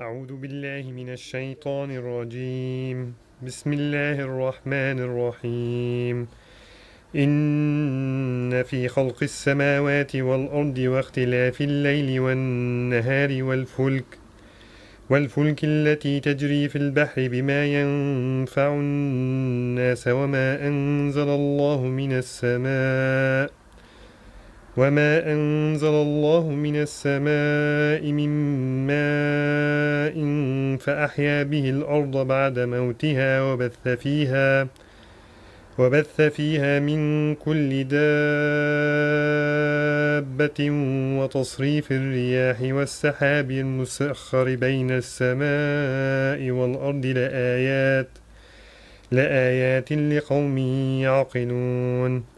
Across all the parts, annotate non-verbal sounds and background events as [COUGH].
أعوذ بالله من الشيطان الرجيم. بسم الله الرحمن الرحيم. إن في خلق السماوات والأرض واختلاف الليل والنهار والفلك والفلك التي تجري في البحر بما ينفع الناس وما أنزل الله من السماء. وما أنزل الله من السماء من ماء فأحيا به الأرض بعد موتها وبث فيها وبث فيها من كل دابة وتصريف الرياح والسحاب المسخر بين السماء والأرض لآيات لآيات لقوم يعقلون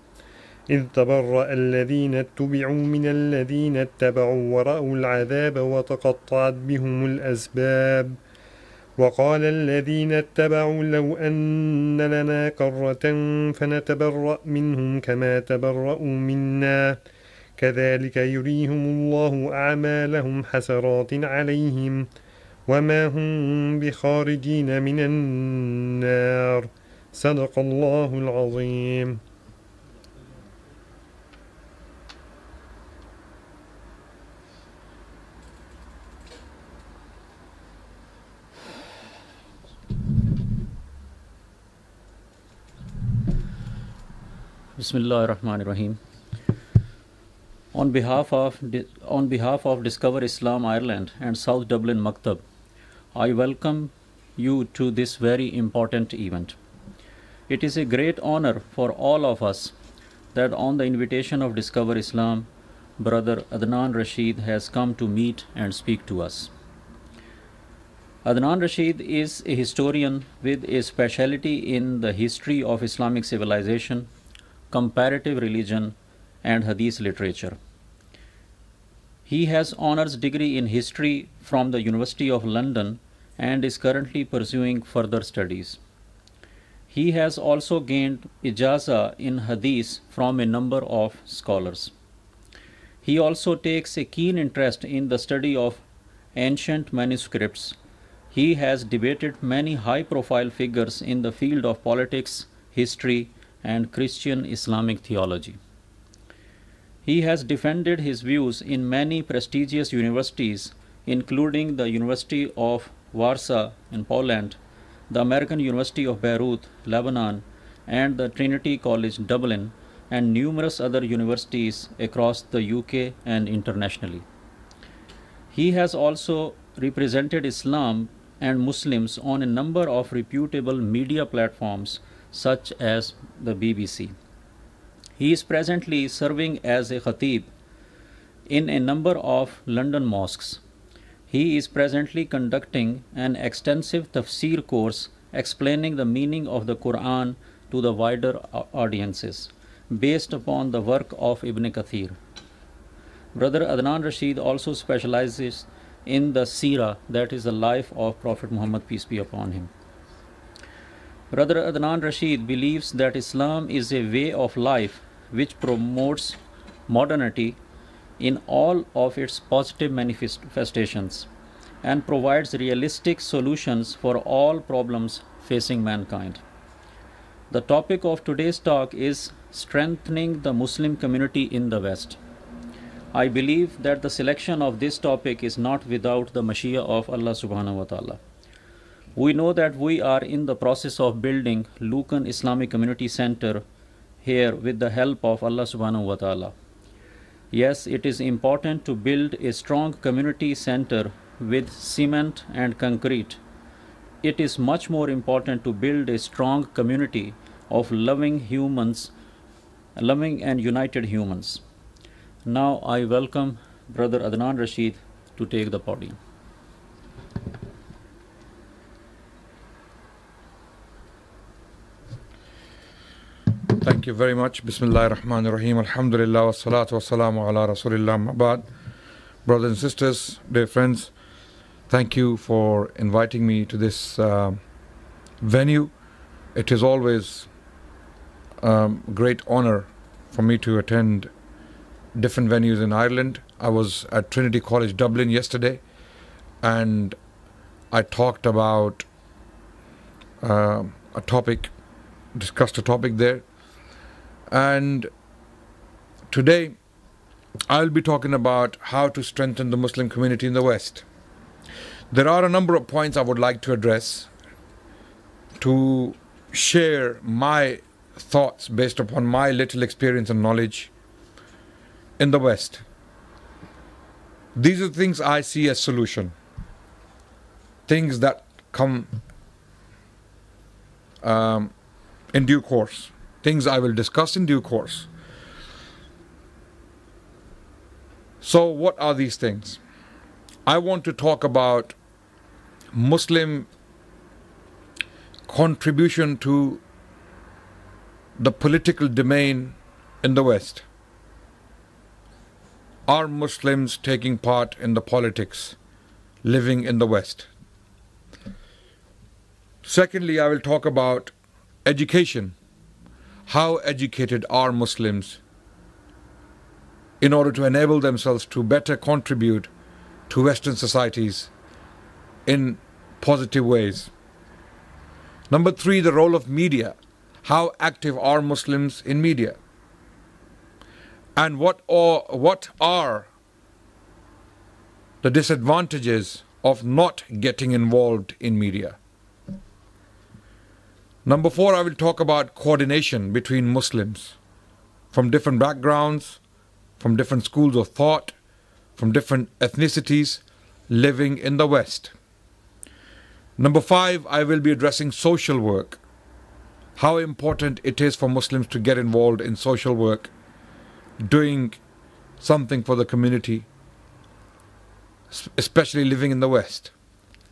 إذ تبرأ الذين اتبعوا من الذين اتبعوا ورأوا العذاب وتقطعت بهم الأسباب. وقال الذين اتبعوا لو أن لنا كرة فنتبرأ منهم كما تبرأوا منا. كذلك يريهم الله أعمالهم حسرات عليهم وما هم بخارجين من النار. صدق الله العظيم. Bismillah ar-Rahman ar-Rahim. On behalf of on behalf of Discover Islam Ireland and South Dublin Maktab, I welcome you to this very important event. It is a great honor for all of us that on the invitation of Discover Islam, brother Adnan Rashid has come to meet and speak to us. Adnan Rashid is a historian with a specialty in the history of Islamic civilization, comparative religion, and Hadith literature. He has honors degree in history from the University of London and is currently pursuing further studies. He has also gained ijaza in Hadith from a number of scholars. He also takes a keen interest in the study of ancient manuscripts. He has debated many high profile figures in the field of politics, history, and Christian Islamic theology. He has defended his views in many prestigious universities, including the University of Warsaw in Poland, the American University of Beirut, Lebanon, and the Trinity College Dublin, and numerous other universities across the UK and internationally. He has also represented Islam and Muslims on a number of reputable media platforms such as the BBC. He is presently serving as a khatib in a number of London mosques. He is presently conducting an extensive tafsir course explaining the meaning of the Quran to the wider audiences based upon the work of Ibn Kathir. Brother Adnan Rashid also specializes in the seerah, that is the life of Prophet Muhammad, peace be upon him. Brother Adnan Rashid believes that Islam is a way of life which promotes modernity in all of its positive manifestations and provides realistic solutions for all problems facing mankind. The topic of today's talk is strengthening the Muslim community in the West. I believe that the selection of this topic is not without the Mashiah of Allah subhanahu wa ta'ala. We know that we are in the process of building Lucan Islamic Community Center here with the help of Allah subhanahu wa ta'ala. Yes, it is important to build a strong community center with cement and concrete. It is much more important to build a strong community of loving humans, loving and united humans. Now I welcome Brother Adnan Rashid to take the podium. Thank you very much. Bismillah ar-Rahman ar-Rahim. Alhamdulillah wa salatu wa salamu ala Rasulillah Mabad. Brothers and sisters, dear friends, thank you for inviting me to this uh, venue. It is always um, great honor for me to attend different venues in Ireland. I was at Trinity College Dublin yesterday and I talked about uh, a topic, discussed a topic there. And today I'll be talking about how to strengthen the Muslim community in the West. There are a number of points I would like to address to share my thoughts based upon my little experience and knowledge in the West. These are things I see as solution. Things that come um, in due course. Things I will discuss in due course. So, what are these things? I want to talk about Muslim contribution to the political domain in the West. Are Muslims taking part in the politics living in the West? Secondly, I will talk about education. How educated are Muslims in order to enable themselves to better contribute to Western societies in positive ways? Number three, the role of media. How active are Muslims in media? And what are, what are the disadvantages of not getting involved in media? Number four, I will talk about coordination between Muslims from different backgrounds, from different schools of thought, from different ethnicities living in the West. Number five, I will be addressing social work. How important it is for Muslims to get involved in social work, doing something for the community, especially living in the West,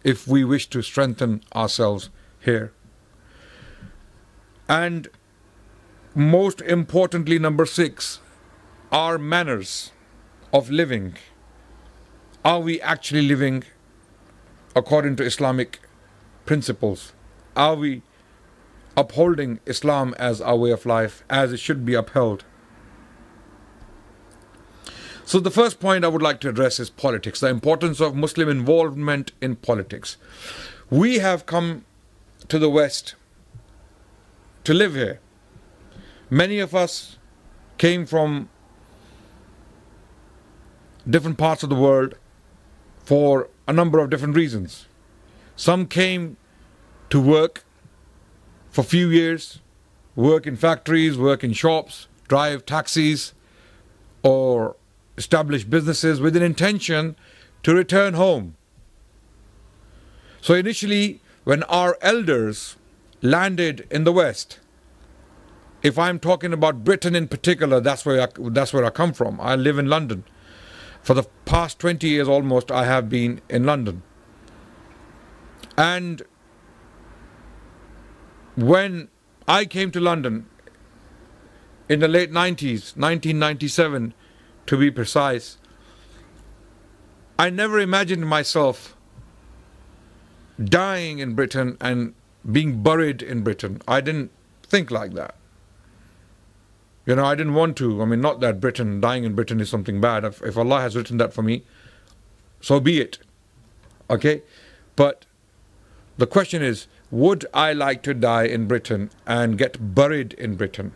if we wish to strengthen ourselves here. And most importantly, number six, our manners of living. Are we actually living according to Islamic principles? Are we upholding Islam as our way of life, as it should be upheld? So, the first point I would like to address is politics, the importance of Muslim involvement in politics. We have come to the West to live here. Many of us came from different parts of the world for a number of different reasons. Some came to work for a few years, work in factories, work in shops, drive taxis, or establish businesses with an intention to return home. So initially, when our elders landed in the West, if I'm talking about Britain in particular, that's where I, that's where I come from. I live in London. For the past 20 years almost, I have been in London. And when I came to London in the late 90s, 1997 to be precise, I never imagined myself dying in Britain and being buried in Britain. I didn't think like that. You know, I didn't want to. I mean, not that Britain, dying in Britain is something bad. If, if Allah has written that for me, so be it. Okay? But the question is, would I like to die in Britain and get buried in Britain?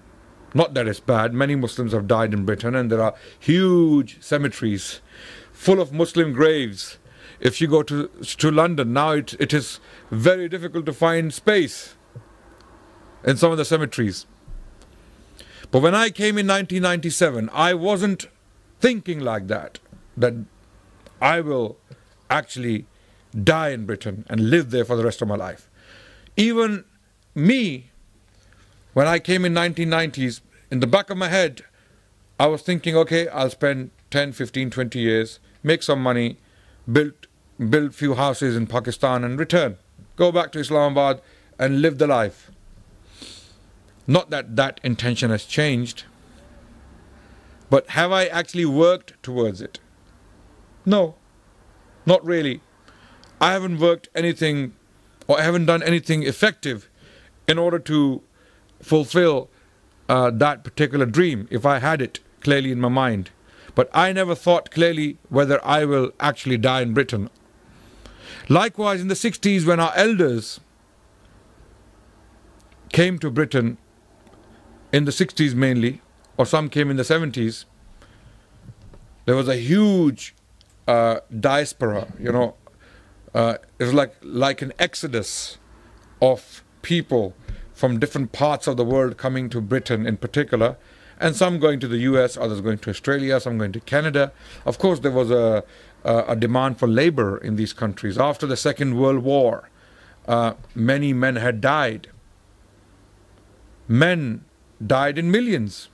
Not that it's bad. Many Muslims have died in Britain, and there are huge cemeteries full of Muslim graves. If you go to, to London, now it, it is very difficult to find space in some of the cemeteries. But when I came in 1997, I wasn't thinking like that, that I will actually die in Britain and live there for the rest of my life. Even me, when I came in 1990s, in the back of my head, I was thinking, okay, I'll spend 10, 15, 20 years, make some money, build build few houses in Pakistan and return. Go back to Islamabad and live the life. Not that that intention has changed, but have I actually worked towards it? No, not really. I haven't worked anything or I haven't done anything effective in order to fulfill uh, that particular dream if I had it clearly in my mind. But I never thought clearly whether I will actually die in Britain. Likewise, in the 60s, when our elders came to Britain, in the 60s mainly, or some came in the 70s, there was a huge uh, diaspora, you know. Uh, it was like, like an exodus of people from different parts of the world coming to Britain in particular, and some going to the US, others going to Australia, some going to Canada. Of course, there was a, a, a demand for labor in these countries. After the Second World War, uh, many men had died. Men died in millions.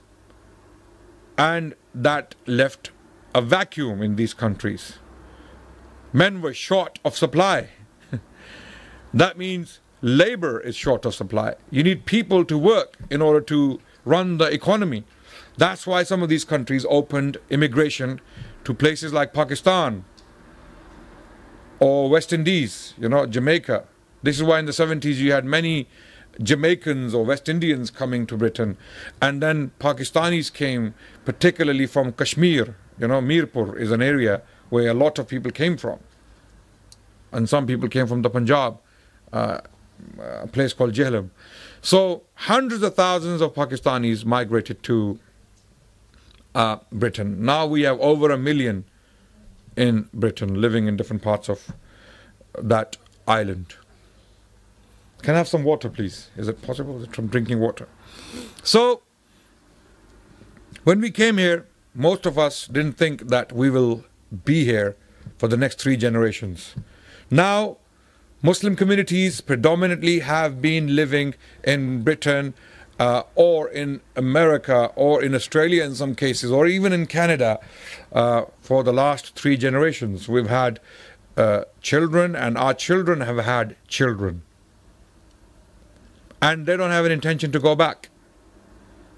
And that left a vacuum in these countries. Men were short of supply. [LAUGHS] that means labor is short of supply. You need people to work in order to run the economy. That's why some of these countries opened immigration to places like Pakistan or West Indies, you know, Jamaica. This is why in the 70s you had many Jamaicans or West Indians coming to Britain. And then Pakistanis came, particularly from Kashmir. You know, Mirpur is an area where a lot of people came from. And some people came from the Punjab, uh, a place called Jhelum. So hundreds of thousands of Pakistanis migrated to uh, Britain. Now we have over a million in Britain living in different parts of that island. Can I have some water, please? Is it possible? From drinking water. So, when we came here, most of us didn't think that we will be here for the next three generations. Now, Muslim communities predominantly have been living in Britain uh, or in America or in Australia in some cases, or even in Canada uh, for the last three generations. We've had uh, children, and our children have had children. And they don't have an intention to go back.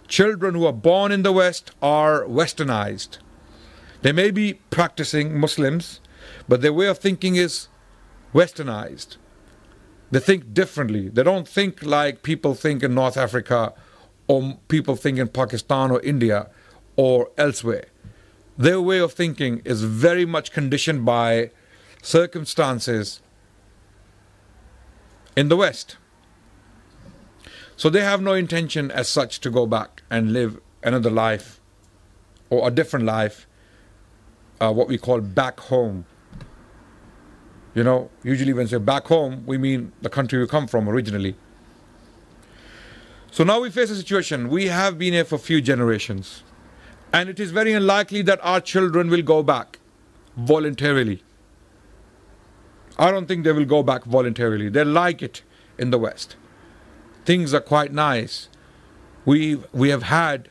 Children who are born in the West are westernized. They may be practicing Muslims, but their way of thinking is westernized. They think differently. They don't think like people think in North Africa or people think in Pakistan or India or elsewhere. Their way of thinking is very much conditioned by circumstances in the West. So they have no intention as such to go back and live another life or a different life, uh, what we call back home. You know, usually when we say back home, we mean the country we come from originally. So now we face a situation. We have been here for a few generations. And it is very unlikely that our children will go back voluntarily. I don't think they will go back voluntarily. They like it in the West. Things are quite nice. We, we have had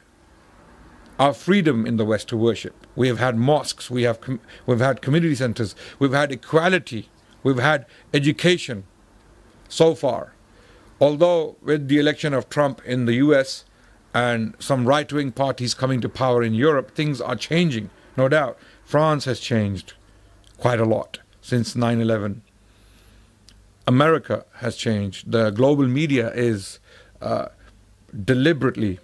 our freedom in the West to worship. We have had mosques, we have we've had community centers, we've had equality, we've had education so far. Although, with the election of Trump in the US and some right wing parties coming to power in Europe, things are changing, no doubt. France has changed quite a lot since 9 11. America has changed. The global media is uh, deliberately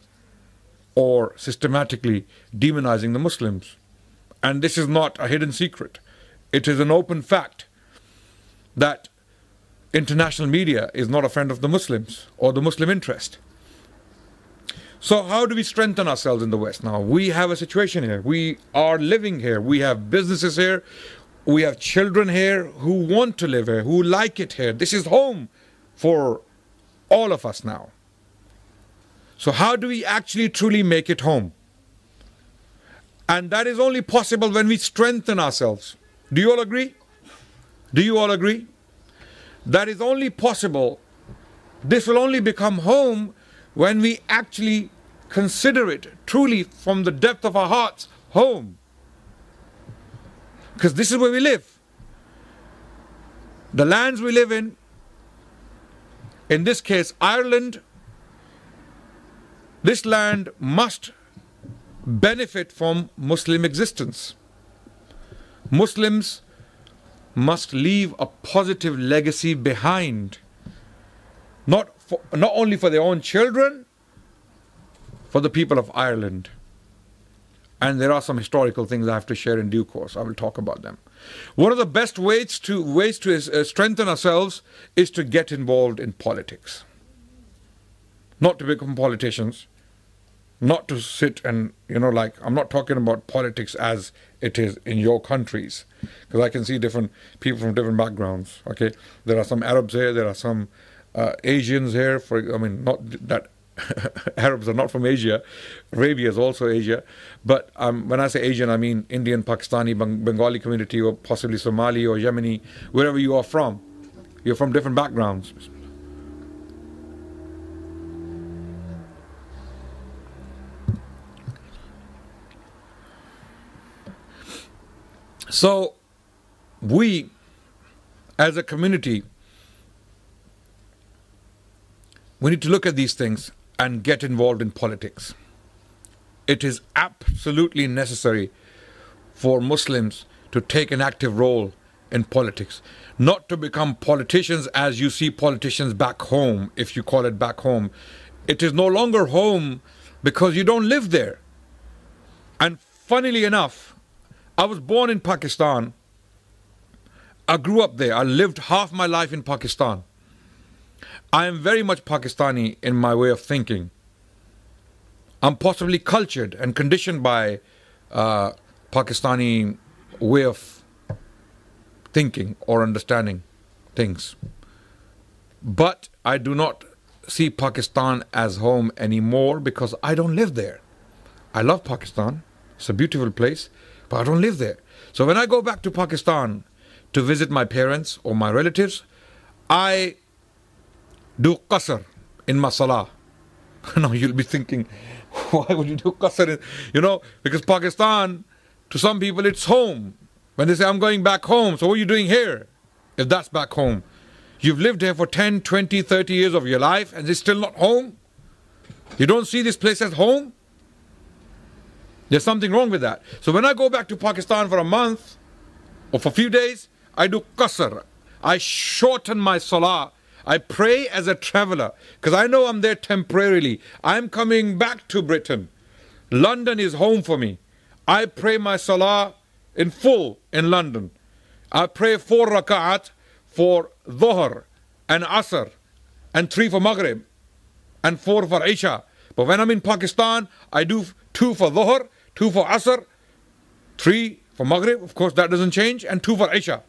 or systematically demonizing the Muslims. And this is not a hidden secret. It is an open fact that international media is not a friend of the Muslims or the Muslim interest. So, how do we strengthen ourselves in the West now? We have a situation here. We are living here. We have businesses here. We have children here who want to live here, who like it here. This is home for all of us now. So, how do we actually truly make it home? And that is only possible when we strengthen ourselves. Do you all agree? Do you all agree? That is only possible. This will only become home when we actually consider it truly from the depth of our hearts home. Because this is where we live. The lands we live in, in this case, Ireland this land must benefit from Muslim existence. Muslims must leave a positive legacy behind, not, for, not only for their own children, for the people of Ireland. And there are some historical things I have to share in due course. I will talk about them. One of the best ways to ways to uh, strengthen ourselves is to get involved in politics. Not to become politicians, not to sit and you know like I'm not talking about politics as it is in your countries because I can see different people from different backgrounds. Okay, there are some Arabs here, there are some uh, Asians here. For I mean, not that [LAUGHS] Arabs are not from Asia. Arabia is also Asia. But um, when I say Asian, I mean Indian, Pakistani, Bengali community, or possibly Somali or Yemeni, wherever you are from. You're from different backgrounds. So, we as a community, we need to look at these things and get involved in politics. It is absolutely necessary for Muslims to take an active role in politics, not to become politicians as you see politicians back home, if you call it back home. It is no longer home because you don't live there. And funnily enough, I was born in Pakistan. I grew up there. I lived half my life in Pakistan. I am very much Pakistani in my way of thinking. I'm possibly cultured and conditioned by uh, Pakistani way of thinking or understanding things. But I do not see Pakistan as home anymore because I don't live there. I love Pakistan. It's a beautiful place, but I don't live there. So when I go back to Pakistan to visit my parents or my relatives, I do qasr in my salah. [LAUGHS] now you'll be thinking, [LAUGHS] why would you do qasr? In, you know, because Pakistan, to some people, it's home. When they say, I'm going back home, so what are you doing here? If that's back home. You've lived here for 10, 20, 30 years of your life and it's still not home? You don't see this place as home? There's something wrong with that. So when I go back to Pakistan for a month or for a few days, I do qasr. I shorten my salah I pray as a traveler because I know I'm there temporarily. I'm coming back to Britain. London is home for me. I pray my salah in full in London. I pray four rak'at for Dhuhr and Asr and three for Maghrib and four for Isha. But when I'm in Pakistan, I do two for Dhuhr, two for Asr, three for Maghrib, of course that doesn't change, and two for Isha.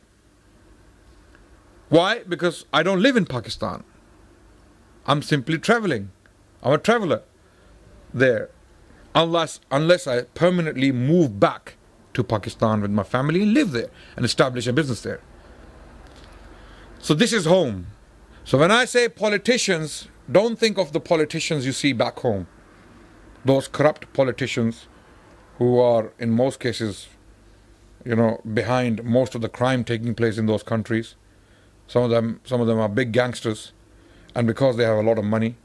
Why? Because I don't live in Pakistan. I'm simply traveling. I'm a traveler there. Unless, unless I permanently move back to Pakistan with my family and live there and establish a business there. So this is home. So when I say politicians, don't think of the politicians you see back home. Those corrupt politicians who are in most cases, you know, behind most of the crime taking place in those countries. Some of them, some of them are big gangsters, and because they have a lot of money,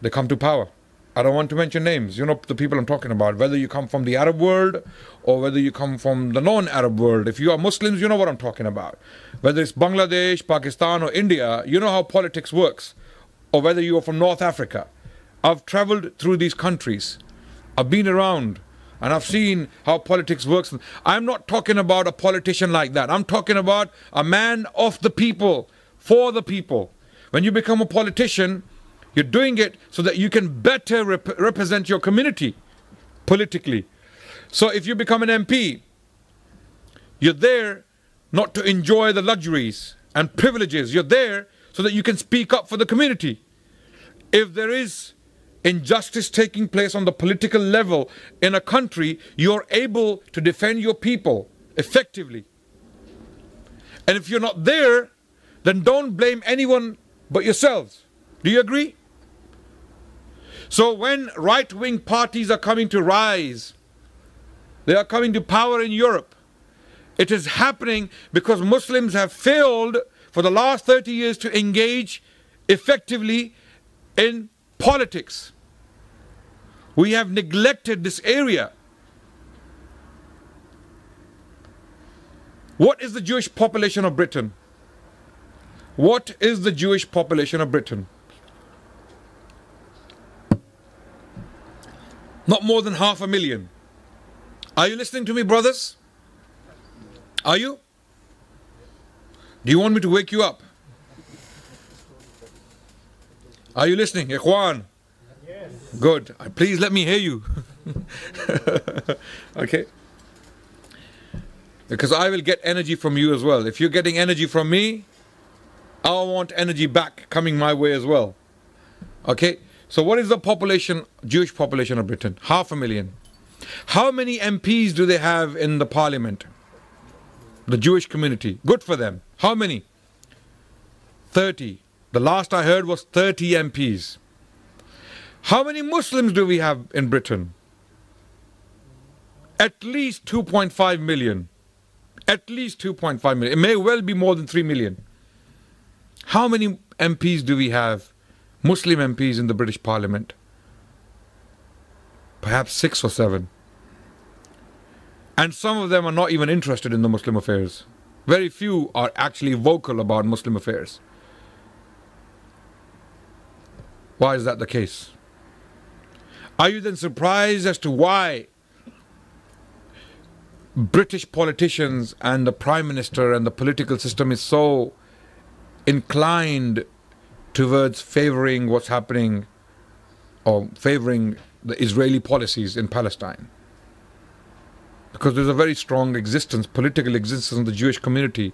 they come to power. I don't want to mention names. You know the people I'm talking about. Whether you come from the Arab world or whether you come from the non-Arab world. If you are Muslims, you know what I'm talking about. Whether it's Bangladesh, Pakistan, or India, you know how politics works. Or whether you are from North Africa. I've traveled through these countries. I've been around and I've seen how politics works. I'm not talking about a politician like that. I'm talking about a man of the people, for the people. When you become a politician, you're doing it so that you can better rep- represent your community politically. So if you become an MP, you're there not to enjoy the luxuries and privileges. You're there so that you can speak up for the community. If there is injustice taking place on the political level in a country, you're able to defend your people effectively. And if you're not there, then don't blame anyone but yourselves. Do you agree? So when right wing parties are coming to rise, they are coming to power in Europe. It is happening because Muslims have failed for the last 30 years to engage effectively in politics. We have neglected this area. What is the Jewish population of Britain? What is the Jewish population of Britain? Not more than half a million. Are you listening to me, brothers? Are you? Do you want me to wake you up? Are you listening, Ikhwan? Yes. Good. Uh, please let me hear you. [LAUGHS] okay? Because I will get energy from you as well. If you're getting energy from me, I want energy back coming my way as well. Okay? So, what is the population, Jewish population of Britain? Half a million. How many MPs do they have in the parliament? The Jewish community. Good for them. How many? 30. The last I heard was 30 MPs. How many Muslims do we have in Britain? At least 2.5 million. At least 2.5 million. It may well be more than 3 million. How many MPs do we have, Muslim MPs in the British Parliament? Perhaps six or seven. And some of them are not even interested in the Muslim affairs. Very few are actually vocal about Muslim affairs. Why is that the case? Are you then surprised as to why British politicians and the Prime Minister and the political system is so inclined towards favoring what's happening or favoring the Israeli policies in Palestine? because there's a very strong existence, political existence of the Jewish community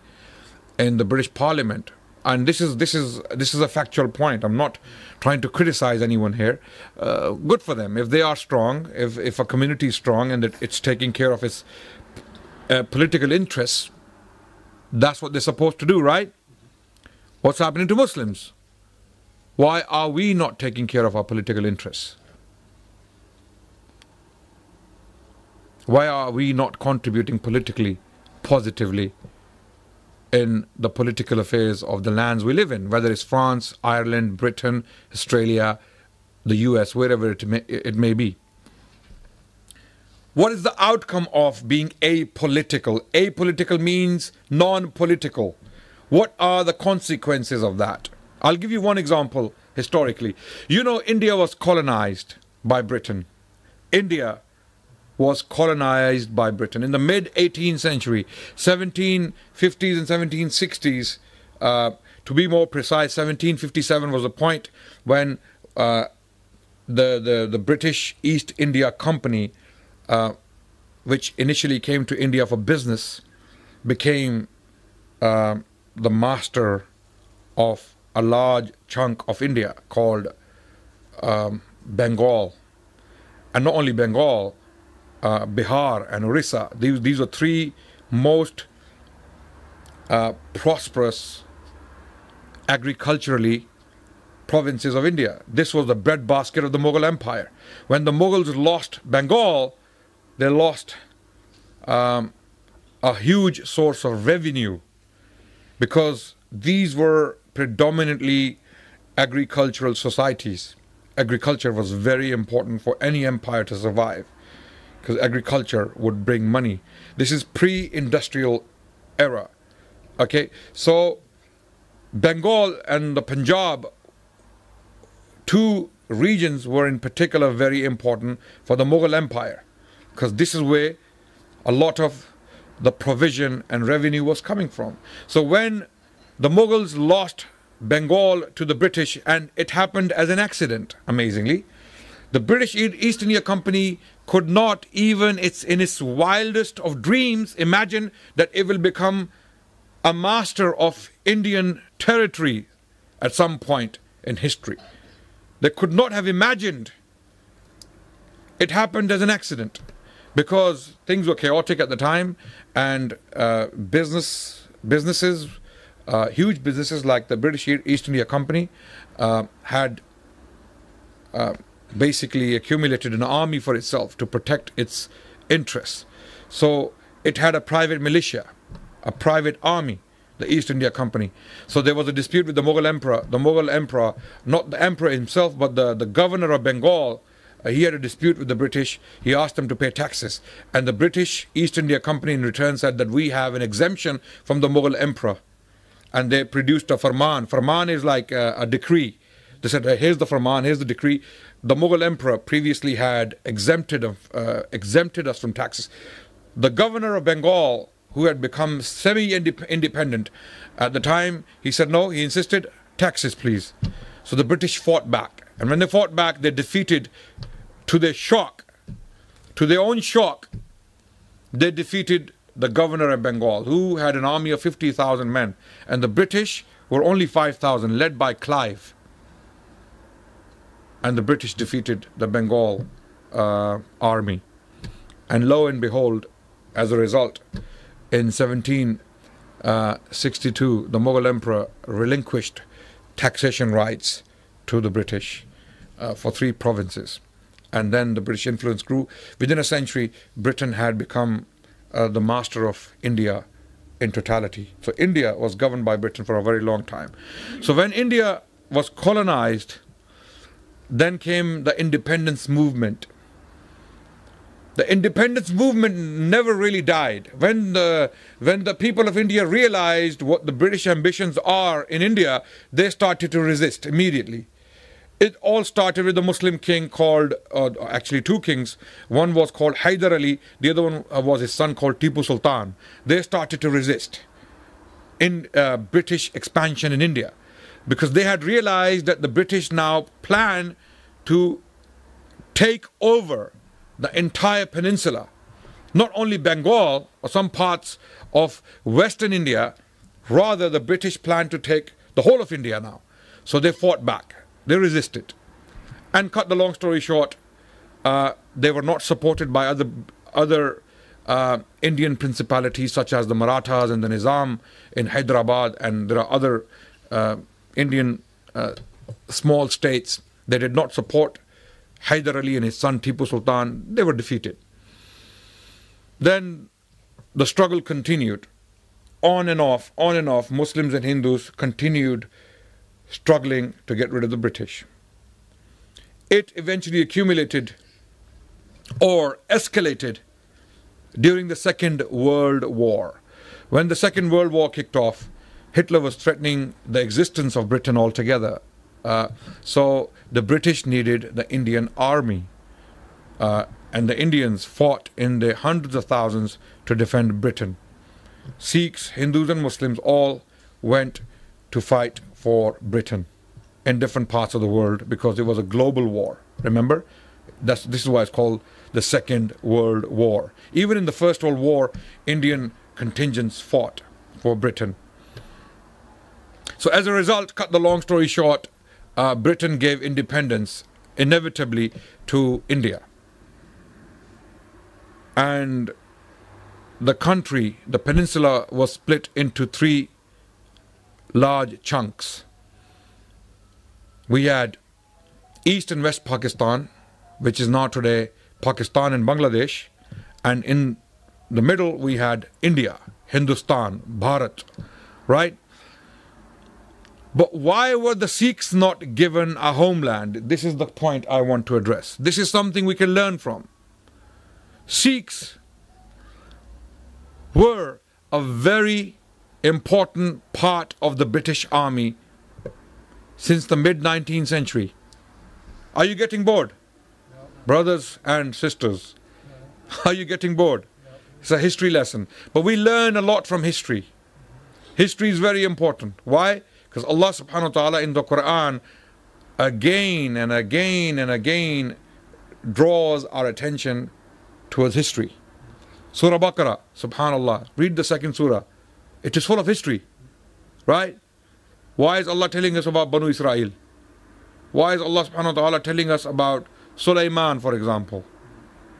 in the British Parliament. And this is this is this is a factual point. I'm not trying to criticize anyone here. Uh, good for them if they are strong. If if a community is strong and it's taking care of its uh, political interests, that's what they're supposed to do, right? What's happening to Muslims? Why are we not taking care of our political interests? Why are we not contributing politically, positively, in the political affairs of the lands we live in, whether it's France, Ireland, Britain, Australia, the US, wherever it may, it may be? What is the outcome of being apolitical? Apolitical means non political. What are the consequences of that? I'll give you one example historically. You know, India was colonized by Britain. India was colonized by Britain. In the mid 18th century, 1750s and 1760s, uh, to be more precise, 1757 was the point when uh, the, the, the British East India Company, uh, which initially came to India for business, became uh, the master of a large chunk of India called um, Bengal. And not only Bengal, uh, Bihar and Orissa. These, these are three most uh, prosperous agriculturally provinces of India. This was the breadbasket of the Mughal Empire. When the Mughals lost Bengal, they lost um, a huge source of revenue because these were predominantly agricultural societies. Agriculture was very important for any empire to survive because agriculture would bring money. This is pre-industrial era. Okay, so Bengal and the Punjab, two regions were in particular very important for the Mughal Empire because this is where a lot of the provision and revenue was coming from. So when the Mughals lost Bengal to the British, and it happened as an accident, amazingly, the British East India Company could not even it's in its wildest of dreams imagine that it will become a master of Indian territory at some point in history. They could not have imagined it happened as an accident because things were chaotic at the time and uh, business businesses uh, huge businesses like the British East India Company uh, had uh, basically accumulated an army for itself to protect its interests. So it had a private militia, a private army, the East India Company. So there was a dispute with the Mughal emperor. The Mughal emperor, not the emperor himself, but the, the governor of Bengal, uh, he had a dispute with the British. He asked them to pay taxes. And the British East India Company in return said that we have an exemption from the Mughal emperor. And they produced a farman. Farman is like a, a decree. They said, here's the farman, here's the decree. The Mughal emperor previously had exempted, uh, exempted us from taxes. The governor of Bengal, who had become semi independent at the time, he said, no, he insisted, taxes, please. So the British fought back. And when they fought back, they defeated to their shock, to their own shock, they defeated the governor of Bengal, who had an army of 50,000 men, and the British were only 5,000, led by Clive. And the British defeated the Bengal uh, army. And lo and behold, as a result, in 1762, uh, the Mughal emperor relinquished taxation rights to the British uh, for three provinces and then the British influence grew. Within a century, Britain had become uh, the master of India in totality. So India was governed by Britain for a very long time. So when India was colonized, then came the independence movement. The independence movement never really died. When the when the people of India realized what the British ambitions are in India, they started to resist immediately it all started with a Muslim king called, uh, actually two kings. One was called Hyder Ali, the other one uh, was his son called Tipu Sultan. They started to resist in uh, British expansion in India because they had realized that the British now plan to take over the entire peninsula, not only Bengal or some parts of western India, rather, the British plan to take the whole of India now. So they fought back they resisted. And cut the long story short, uh, they were not supported by other other uh, Indian principalities such as the Marathas and the Nizam in Hyderabad, and there are other uh, Indian uh, small states. They did not support Hyder Ali and his son Tipu Sultan. They were defeated. Then the struggle continued. On and off, on and off, Muslims and Hindus continued struggling to get rid of the British. It eventually accumulated or escalated during the Second World War. When the Second World War kicked off, Hitler was threatening the existence of Britain altogether. Uh, so the British needed the Indian army. Uh, and the Indians fought in the hundreds of thousands to defend Britain. Sikhs, Hindus, and Muslims all went to fight for Britain in different parts of the world because it was a global war. Remember? That's, this is why it's called the Second World War. Even in the First World War, Indian contingents fought for Britain. So, as a result, cut the long story short, uh, Britain gave independence inevitably to India. And the country, the peninsula, was split into three large chunks. We had East and West Pakistan, which is now today Pakistan and Bangladesh, and in the middle we had India, Hindustan, Bharat, right? But why were the Sikhs not given a homeland? This is the point I want to address. This is something we can learn from. Sikhs were a very important part of the British Army since the mid 19th century. Are you getting bored? No. Brothers and sisters, no. are you getting bored? No. It's a history lesson. But we learn a lot from history. History is very important. Why? Because Allah subhanahu wa ta'ala in the Quran again and again and again draws our attention towards history. Surah Baqarah, subhanallah. Read the second surah. It is full of history. Right? Why is Allah telling us about Banu Israel? Why is Allah subhanahu wa ta'ala telling us about Sulaiman, for example?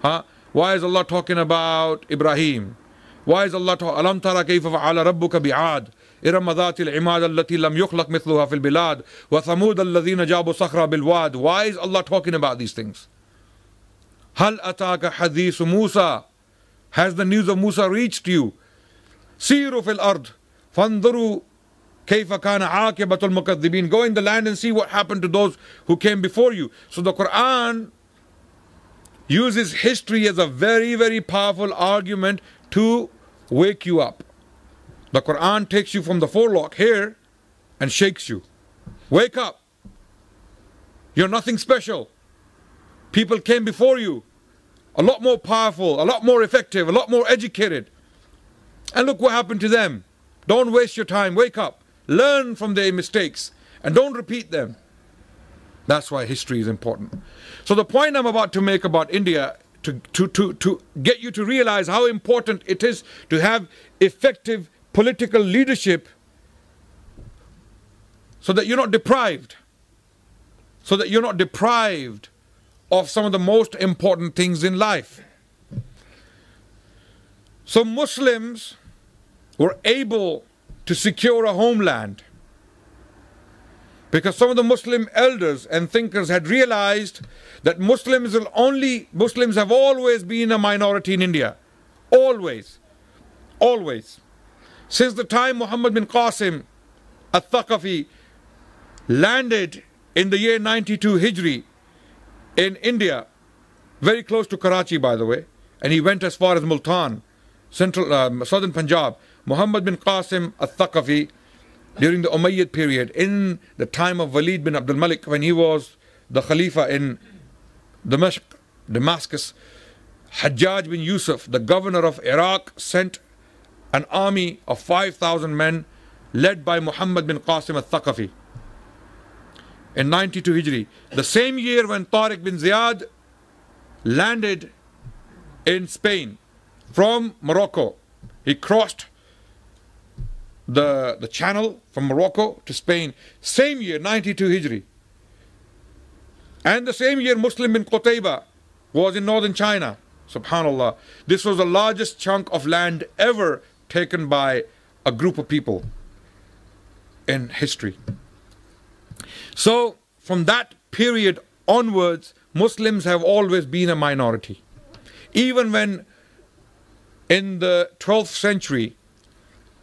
Huh? Why is Allah talking about Ibrahim? Why is Allah talking Alam tara kayfa fa'ala rabbuka bi'ad إرم ذات العماد التي لم يخلق مثلها في البلاد وثمود الذين جابوا صخرة بالواد Why is Allah talking about these things? هل أتاك حديث موسى Has the news of Musa reached you? Siru fil ard. Fanduru kayfa kana aqibatul mukaddibin. Go in the land and see what happened to those who came before you. So the Quran uses history as a very, very powerful argument to wake you up. The Quran takes you from the forelock here and shakes you. Wake up. You're nothing special. People came before you, a lot more powerful, a lot more effective, a lot more educated. And look what happened to them. Don't waste your time. Wake up. Learn from their mistakes and don't repeat them. That's why history is important. So, the point I'm about to make about India to, to, to, to get you to realize how important it is to have effective political leadership so that you're not deprived. So that you're not deprived of some of the most important things in life. So Muslims were able to secure a homeland because some of the Muslim elders and thinkers had realized that Muslims will only Muslims have always been a minority in India. Always. Always. Since the time Muhammad bin Qasim al-Thaqafi landed in the year 92 Hijri in India, very close to Karachi by the way, and he went as far as Multan, central uh, southern Punjab. Muhammad bin Qasim al-Thaqafi during the Umayyad period, in the time of Walid bin Abdul Malik, when he was the Khalifa in Damascus, Damascus, Hajjaj bin Yusuf, the governor of Iraq, sent an army of 5,000 men led by Muhammad bin Qasim al-Thaqafi in 92 Hijri. The same year when Tariq bin Ziyad landed in Spain from Morocco, he crossed the, the channel from Morocco to Spain. Same year, 92 Hijri. And the same year, Muslim bin Qutayba was in northern China. Subhanallah. This was the largest chunk of land ever taken by a group of people in history. So, from that period onwards, Muslims have always been a minority. Even when in the 12th century,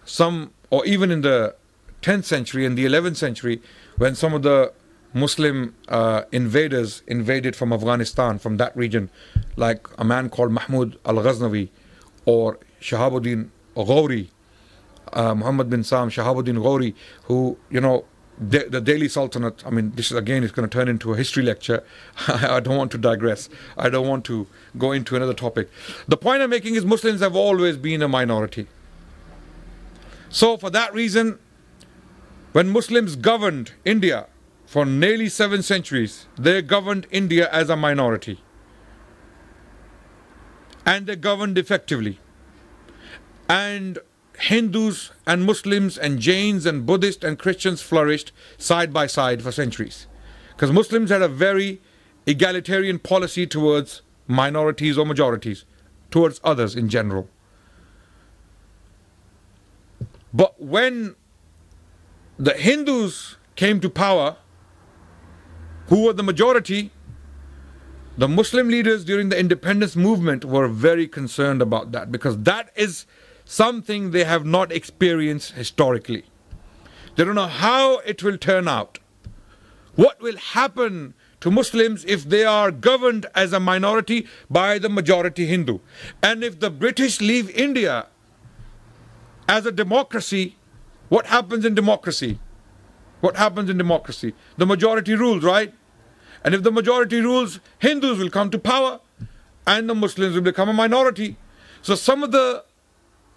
some or even in the 10th century and the 11th century, when some of the Muslim uh, invaders invaded from Afghanistan, from that region, like a man called Mahmud al Ghaznavi or Shahabuddin Ghori, uh, Muhammad bin Sam, Shahabuddin Ghori, who, you know, the, the Delhi Sultanate, I mean, this is again is going to turn into a history lecture. [LAUGHS] I don't want to digress. I don't want to go into another topic. The point I'm making is Muslims have always been a minority. So, for that reason, when Muslims governed India for nearly seven centuries, they governed India as a minority. And they governed effectively. And Hindus and Muslims and Jains and Buddhists and Christians flourished side by side for centuries. Because Muslims had a very egalitarian policy towards minorities or majorities, towards others in general. But when the Hindus came to power, who were the majority, the Muslim leaders during the independence movement were very concerned about that because that is something they have not experienced historically. They don't know how it will turn out. What will happen to Muslims if they are governed as a minority by the majority Hindu? And if the British leave India as a democracy, what happens in democracy? What happens in democracy? The majority rules, right? And if the majority rules, Hindus will come to power and the Muslims will become a minority. So some of the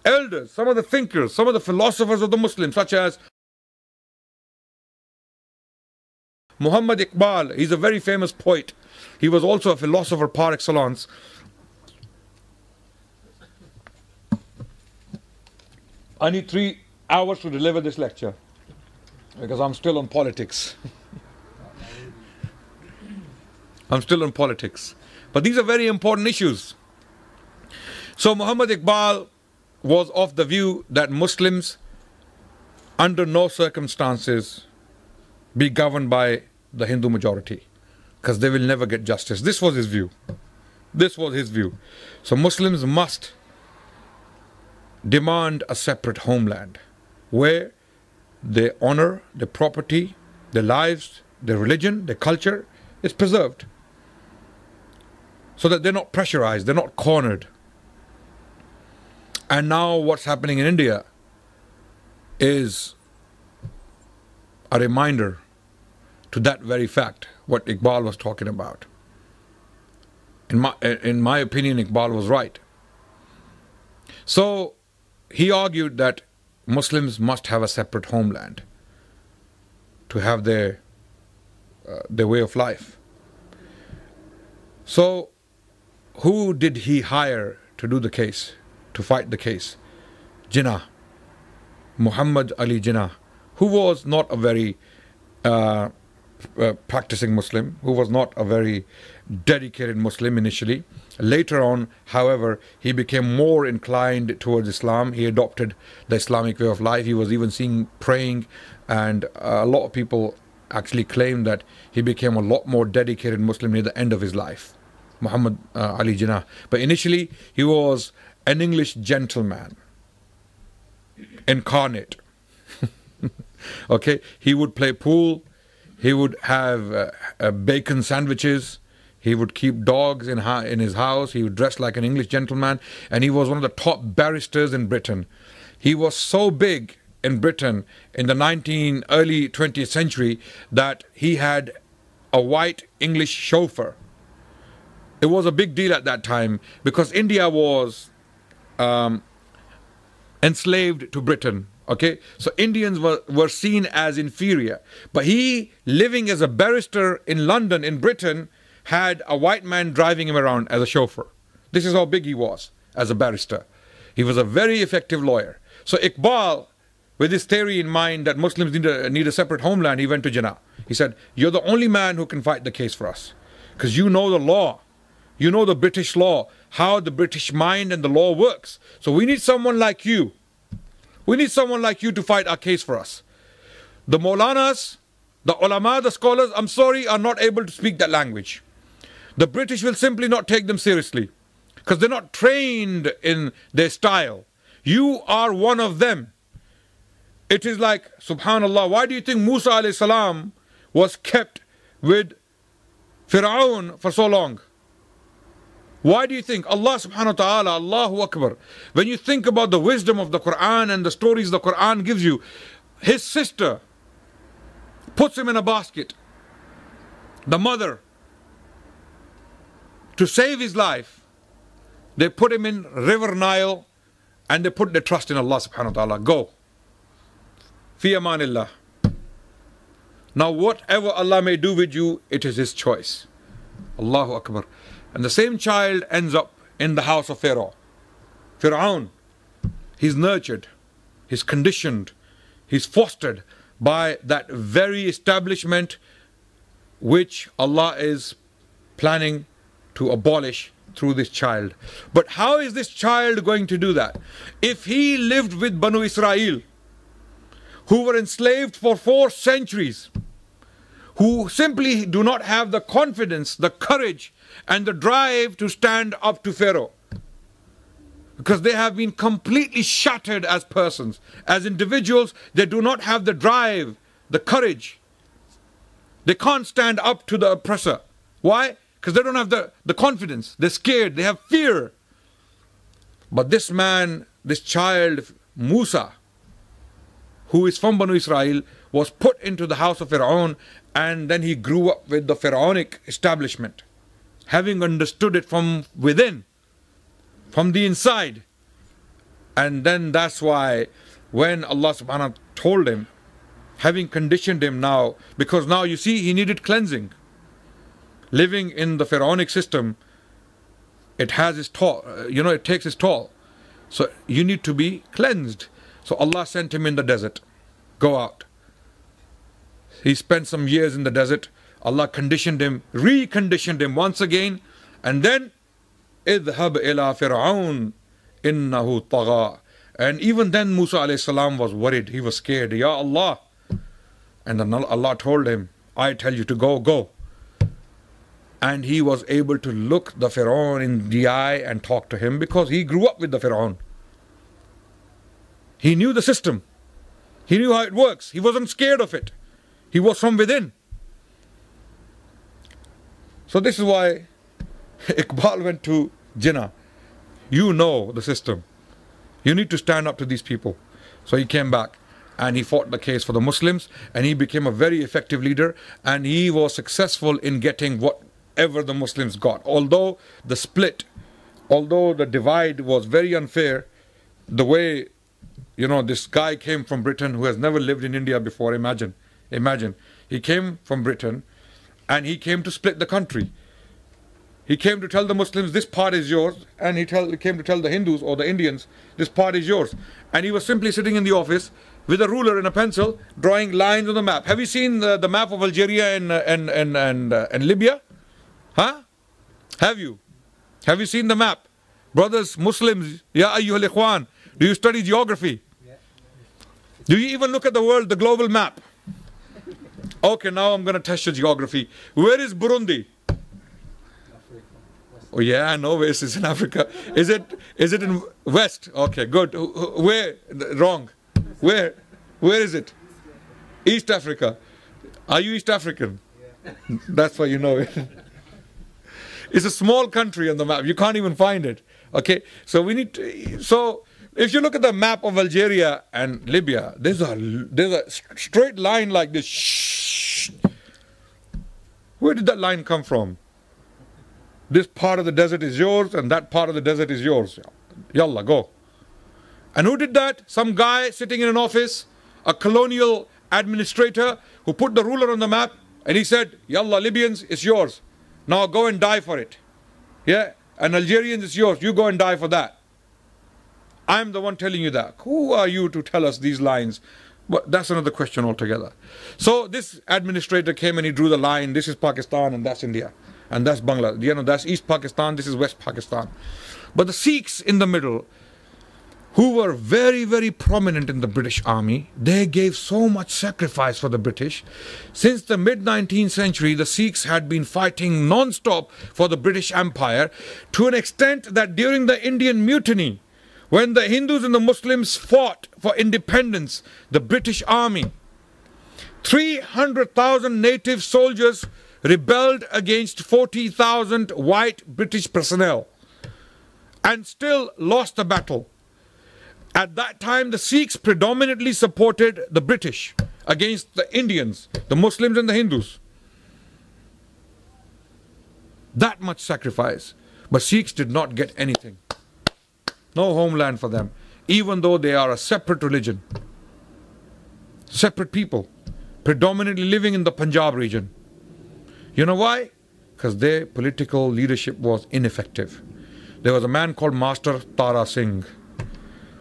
elders, some of the thinkers, some of the philosophers of the Muslims, such as Muhammad Iqbal, he's a very famous poet. He was also a philosopher par excellence. I need three hours to deliver this lecture because I'm still on politics. [LAUGHS] I'm still on politics. But these are very important issues. So Muhammad Iqbal was of the view that Muslims, under no circumstances, be governed by the Hindu majority because they will never get justice. This was his view. This was his view. So Muslims must demand a separate homeland where their honor, their property, their lives, their religion, their culture is preserved. so that they're not pressurized, they're not cornered. And now, what's happening in India is a reminder to that very fact, what Iqbal was talking about. In my, in my opinion, Iqbal was right. So he argued that Muslims must have a separate homeland to have their, uh, their way of life. So, who did he hire to do the case, to fight the case? Jinnah, Muhammad Ali Jinnah, who was not a very uh, uh, practicing Muslim, who was not a very dedicated Muslim initially. Later on, however, he became more inclined towards Islam. He adopted the Islamic way of life. He was even seen praying, and a lot of people actually claim that he became a lot more dedicated Muslim near the end of his life. Muhammad uh, Ali Jinnah. But initially, he was an English gentleman, incarnate. [LAUGHS] okay, he would play pool, he would have uh, uh, bacon sandwiches. He would keep dogs in, in his house. He would dress like an English gentleman. And he was one of the top barristers in Britain. He was so big in Britain in the 19, early 20th century that he had a white English chauffeur. It was a big deal at that time because India was um, enslaved to Britain Okay, so Indians were, were seen as inferior. But he, living as a barrister in London, in Britain, had a white man driving him around as a chauffeur. This is how big he was as a barrister. He was a very effective lawyer. So Iqbal, with his theory in mind that Muslims need a, need a separate homeland, he went to Jinnah. He said, You're the only man who can fight the case for us. Because you know the law. You know the British law, how the British mind and the law works. So we need someone like you we need someone like you to fight our case for us. The Molanas, the ulama, the scholars, I'm sorry, are not able to speak that language. The British will simply not take them seriously because they're not trained in their style. You are one of them. It is like, subhanAllah, why do you think Musa salam was kept with Fir'aun for so long? Why do you think Allah subhanahu wa ta'ala, Allahu Akbar, when you think about the wisdom of the Quran and the stories the Quran gives you, his sister puts him in a basket. The mother, to save his life, they put him in River Nile and they put their trust in Allah subhanahu wa ta'ala. Go. Fi amanillah. Now, whatever Allah may do with you, it is His choice. Allahu Akbar. And the same child ends up in the house of Pharaoh. Pharaoh, he's nurtured, he's conditioned, he's fostered by that very establishment which Allah is planning to abolish through this child. But how is this child going to do that? If he lived with Banu Israel, who were enslaved for four centuries, who simply do not have the confidence, the courage, and the drive to stand up to Pharaoh. Because they have been completely shattered as persons. As individuals, they do not have the drive, the courage. They can't stand up to the oppressor. Why? Because they don't have the, the confidence. They're scared. They have fear. But this man, this child, Musa, who is from Banu Israel, was put into the house of Pharaoh and then he grew up with the Pharaonic establishment having understood it from within, from the inside. And then that's why when Allah subhanahu wa ta'ala told him, having conditioned him now, because now you see he needed cleansing. Living in the pharaonic system, it has its toll, you know, it takes its toll. So you need to be cleansed. So Allah sent him in the desert. Go out. He spent some years in the desert Allah conditioned him, reconditioned him once again, and then idhab ila fir'aun innahu tagha. And even then Musa alayhi salam was worried, he was scared, Ya Allah. And then Allah told him, I tell you to go, go. And he was able to look the Pharaoh in the eye and talk to him because he grew up with the Pharaoh. He knew the system. He knew how it works. He wasn't scared of it. He was from within so this is why [LAUGHS] Iqbal went to Jinnah. You know the system. You need to stand up to these people. So he came back and he fought the case for the Muslims and he became a very effective leader and he was successful in getting whatever the Muslims got. Although the split, although the divide was very unfair, the way you know this guy came from Britain who has never lived in India before, imagine. Imagine. He came from Britain and he came to split the country. He came to tell the Muslims, this part is yours, and he, tell, he came to tell the Hindus or the Indians, this part is yours. And he was simply sitting in the office with a ruler and a pencil, drawing lines on the map. Have you seen the, the map of Algeria and, and, and, and, uh, and Libya? Huh? Have you? Have you seen the map? Brothers, Muslims, Ya ayyuhal ikhwan, do you study geography? Do you even look at the world, the global map? Okay, now I'm going to test your geography. Where is Burundi? Oh yeah, I know where it is in Africa. Is it is it in West? Okay, good. Where? Wrong. Where? Where is it? East Africa. Are you East African? That's why you know it. [LAUGHS] It's a small country on the map. You can't even find it. Okay, so we need to. So if you look at the map of Algeria and Libya, there's a there's a straight line like this. Where did that line come from? This part of the desert is yours, and that part of the desert is yours. Yalla, go. And who did that? Some guy sitting in an office, a colonial administrator who put the ruler on the map, and he said, Yalla, Libyans, it's yours. Now go and die for it. Yeah? And Algerians, it's yours. You go and die for that. I'm the one telling you that. Who are you to tell us these lines? But that's another question altogether. So this administrator came and he drew the line. This is Pakistan and that's India and that's Bangladesh. You know, that's East Pakistan, this is West Pakistan. But the Sikhs in the middle, who were very, very prominent in the British army, they gave so much sacrifice for the British. Since the mid 19th century, the Sikhs had been fighting non stop for the British Empire to an extent that during the Indian Mutiny, when the Hindus and the Muslims fought for independence, the British army, 300,000 native soldiers rebelled against 40,000 white British personnel and still lost the battle. At that time, the Sikhs predominantly supported the British against the Indians, the Muslims, and the Hindus. That much sacrifice. But Sikhs did not get anything. No homeland for them, even though they are a separate religion, separate people, predominantly living in the Punjab region. You know why? Because their political leadership was ineffective. There was a man called Master Tara Singh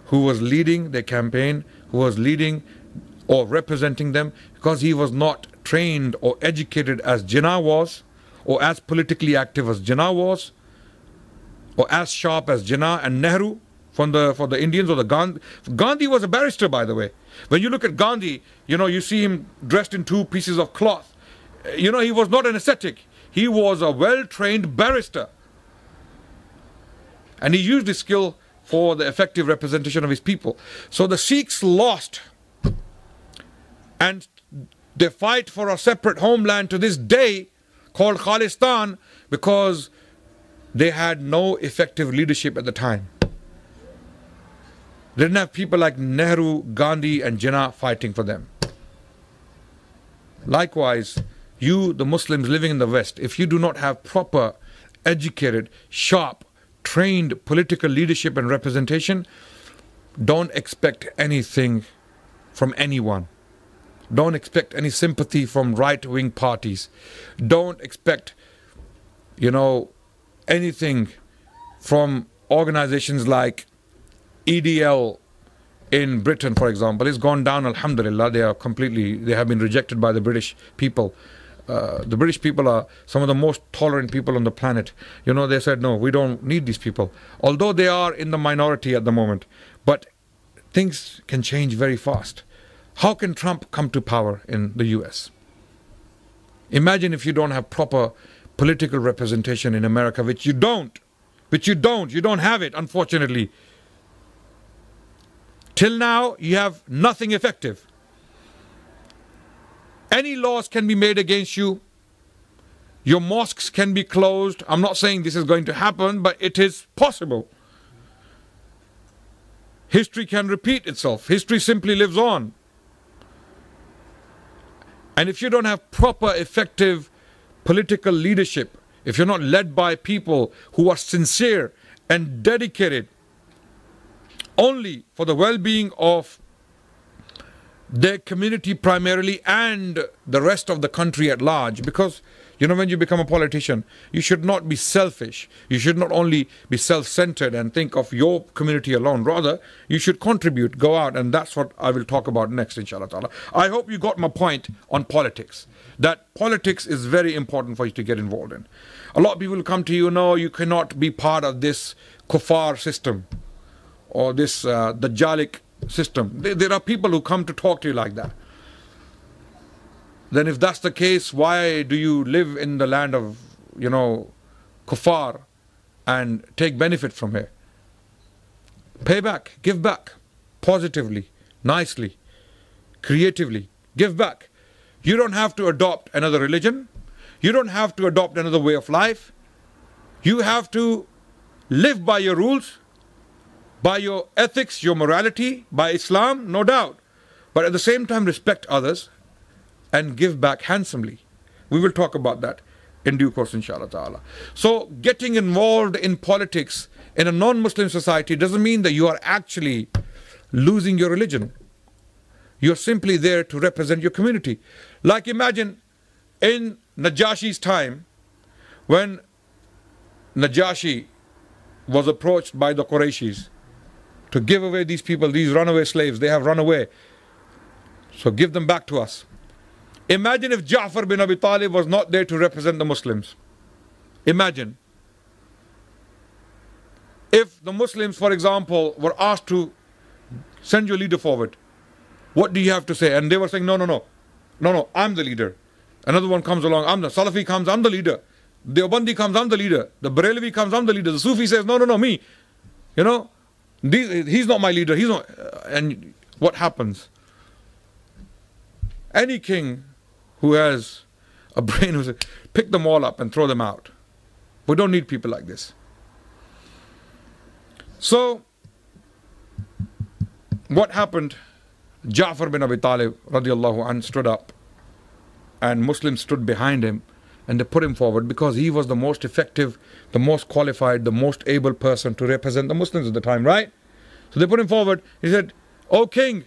who was leading their campaign, who was leading or representing them because he was not trained or educated as Jinnah was, or as politically active as Jinnah was, or as sharp as Jinnah and Nehru from the for the Indians or the Gandhi. Gandhi was a barrister, by the way. When you look at Gandhi, you know you see him dressed in two pieces of cloth you know, he was not an ascetic. He was a well-trained barrister. And he used his skill for the effective representation of his people. So the Sikhs lost. And they fight for a separate homeland to this day called Khalistan because they had no effective leadership at the time. They didn't have people like Nehru, Gandhi, and Jinnah fighting for them. Likewise, you, the Muslims living in the West, if you do not have proper, educated, sharp, trained political leadership and representation, don't expect anything from anyone. Don't expect any sympathy from right wing parties. Don't expect, you know, anything from organizations like EDL in Britain, for example. It's gone down, alhamdulillah. They are completely, they have been rejected by the British people. Uh, the British people are some of the most tolerant people on the planet. You know, they said, no, we don't need these people. Although they are in the minority at the moment. But things can change very fast. How can Trump come to power in the US? Imagine if you don't have proper political representation in America, which you don't. Which you don't. You don't have it, unfortunately. Till now, you have nothing effective. Any laws can be made against you. Your mosques can be closed. I'm not saying this is going to happen, but it is possible. History can repeat itself. History simply lives on. And if you don't have proper, effective political leadership, if you're not led by people who are sincere and dedicated only for the well being of their community primarily and the rest of the country at large, because you know, when you become a politician, you should not be selfish. You should not only be self centered and think of your community alone. Rather, you should contribute, go out, and that's what I will talk about next, inshallah ta'ala. I hope you got my point on politics. That politics is very important for you to get involved in. A lot of people come to you, no, you cannot be part of this kuffar system or this uh, Dajjalic system. There, are people who come to talk to you like that then if that's the case, why do you live in the land of, you know, kuffar and take benefit from here? Pay back, give back, positively, nicely, creatively, give back. You don't have to adopt another religion. You don't have to adopt another way of life. You have to live by your rules, by your ethics, your morality, by Islam, no doubt. But at the same time, respect others, and give back handsomely. We will talk about that in due course, inshallah ta'ala. So, getting involved in politics in a non Muslim society doesn't mean that you are actually losing your religion. You're simply there to represent your community. Like, imagine in Najashi's time, when Najashi was approached by the Qurayshis to give away these people, these runaway slaves, they have run away. So, give them back to us. Imagine if Ja'far bin Abi Talib was not there to represent the Muslims. Imagine. If the Muslims, for example, were asked to send your leader forward, what do you have to say? And they were saying, no, no, no. No, no, I'm the leader. Another one comes along, I'm the Salafi comes, I'm the leader. The Deobandi comes, I'm the leader. The Barelvi comes, I'm the leader. The Sufi says, no, no, no, me. You know, he's not my leader. He's not. Uh, and what happens? Any king who has a [LAUGHS] brain who says, pick them all up and throw them out. We don't need people like this. So, what happened? Ja'far bin Abi Talib radiallahu anh stood up and Muslims stood behind him and they put him forward because he was the most effective, the most qualified, the most able person to represent the Muslims at the time, right? So they put him forward. He said, O king,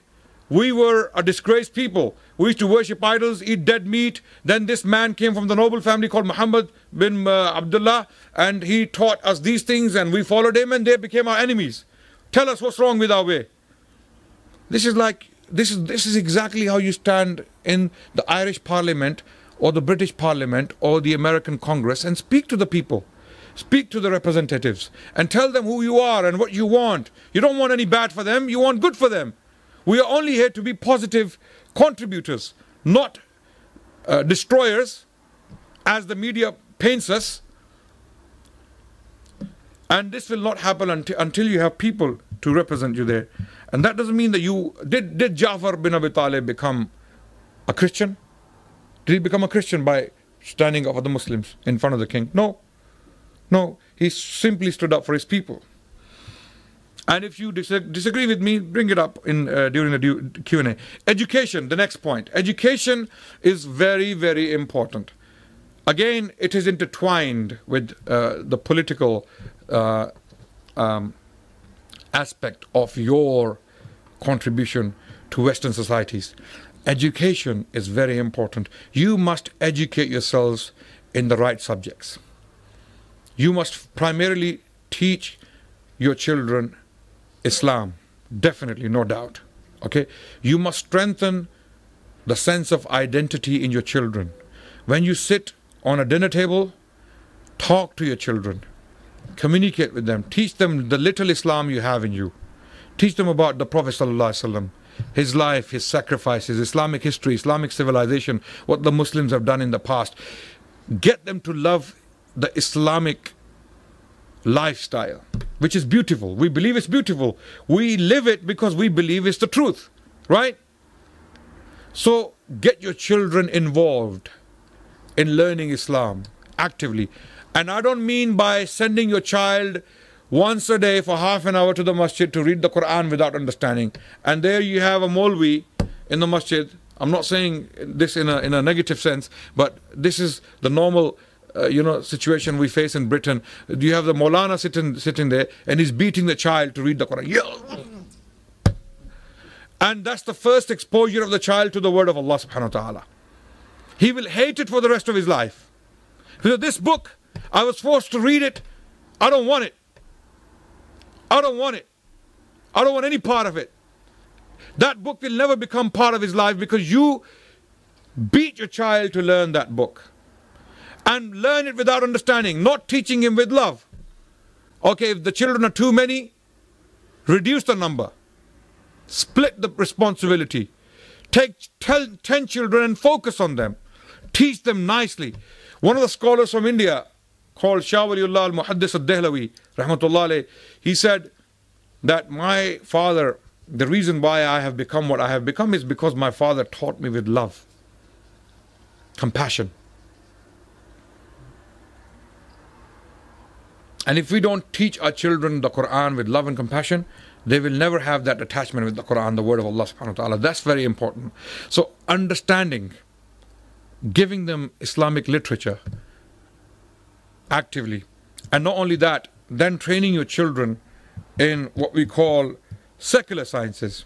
we were a disgraced people. We used to worship idols, eat dead meat. Then this man came from the noble family called Muhammad bin uh, Abdullah, and he taught us these things, and we followed him, and they became our enemies. Tell us what's wrong with our way. This is like this is this is exactly how you stand in the Irish Parliament or the British Parliament or the American Congress and speak to the people. Speak to the representatives and tell them who you are and what you want. You don't want any bad for them, you want good for them. We are only here to be positive contributors, not uh, destroyers, as the media paints us. And this will not happen until, until you have people to represent you there. And that doesn't mean that you. Did, did Ja'far bin Abi Talib become a Christian? Did he become a Christian by standing up for the Muslims in front of the king? No. No. He simply stood up for his people. And if you disagree with me, bring it up in uh, during the Q&A. Education, the next point. Education is very, very important. Again, it is intertwined with uh, the political uh, um, aspect of your contribution to Western societies. Education is very important. You must educate yourselves in the right subjects. You must primarily teach your children Islam, definitely, no doubt. Okay? You must strengthen the sense of identity in your children. When you sit on a dinner table, talk to your children, communicate with them, teach them the little Islam you have in you. Teach them about the Prophet ﷺ, his life, his sacrifices, Islamic history, Islamic civilization, what the Muslims have done in the past. Get them to love the Islamic lifestyle, which is beautiful. We believe it's beautiful. We live it because we believe it's the truth, right? So get your children involved in learning Islam actively. And I don't mean by sending your child once a day for half an hour to the masjid to read the Quran without understanding. And there you have a Molvi in the masjid. I'm not saying this in a, in a negative sense, but this is the normal uh, you know situation we face in Britain. You have the Molana sitting sitting there and he's beating the child to read the Quran. And that's the first exposure of the child to the word of Allah subhanahu wa ta'ala. He will hate it for the rest of his life. Because this book, I was forced to read it. I don't want it. I don't want it. I don't want any part of it. That book will never become part of his life because you beat your child to learn that book. And learn it without understanding, not teaching him with love. Okay, if the children are too many, reduce the number. Split the responsibility. Take 10, 10 children and focus on them. Teach them nicely. One of the scholars from India, called Shah Waliullah al Muhaddis al Dehlawi, rahmatullah he said that my father, the reason why I have become what I have become is because my father taught me with love, compassion. And if we don't teach our children the Quran with love and compassion, they will never have that attachment with the Quran, the word of Allah subhanahu wa ta'ala. That's very important. So understanding, giving them Islamic literature, actively. And not only that, then training your children in what we call secular sciences.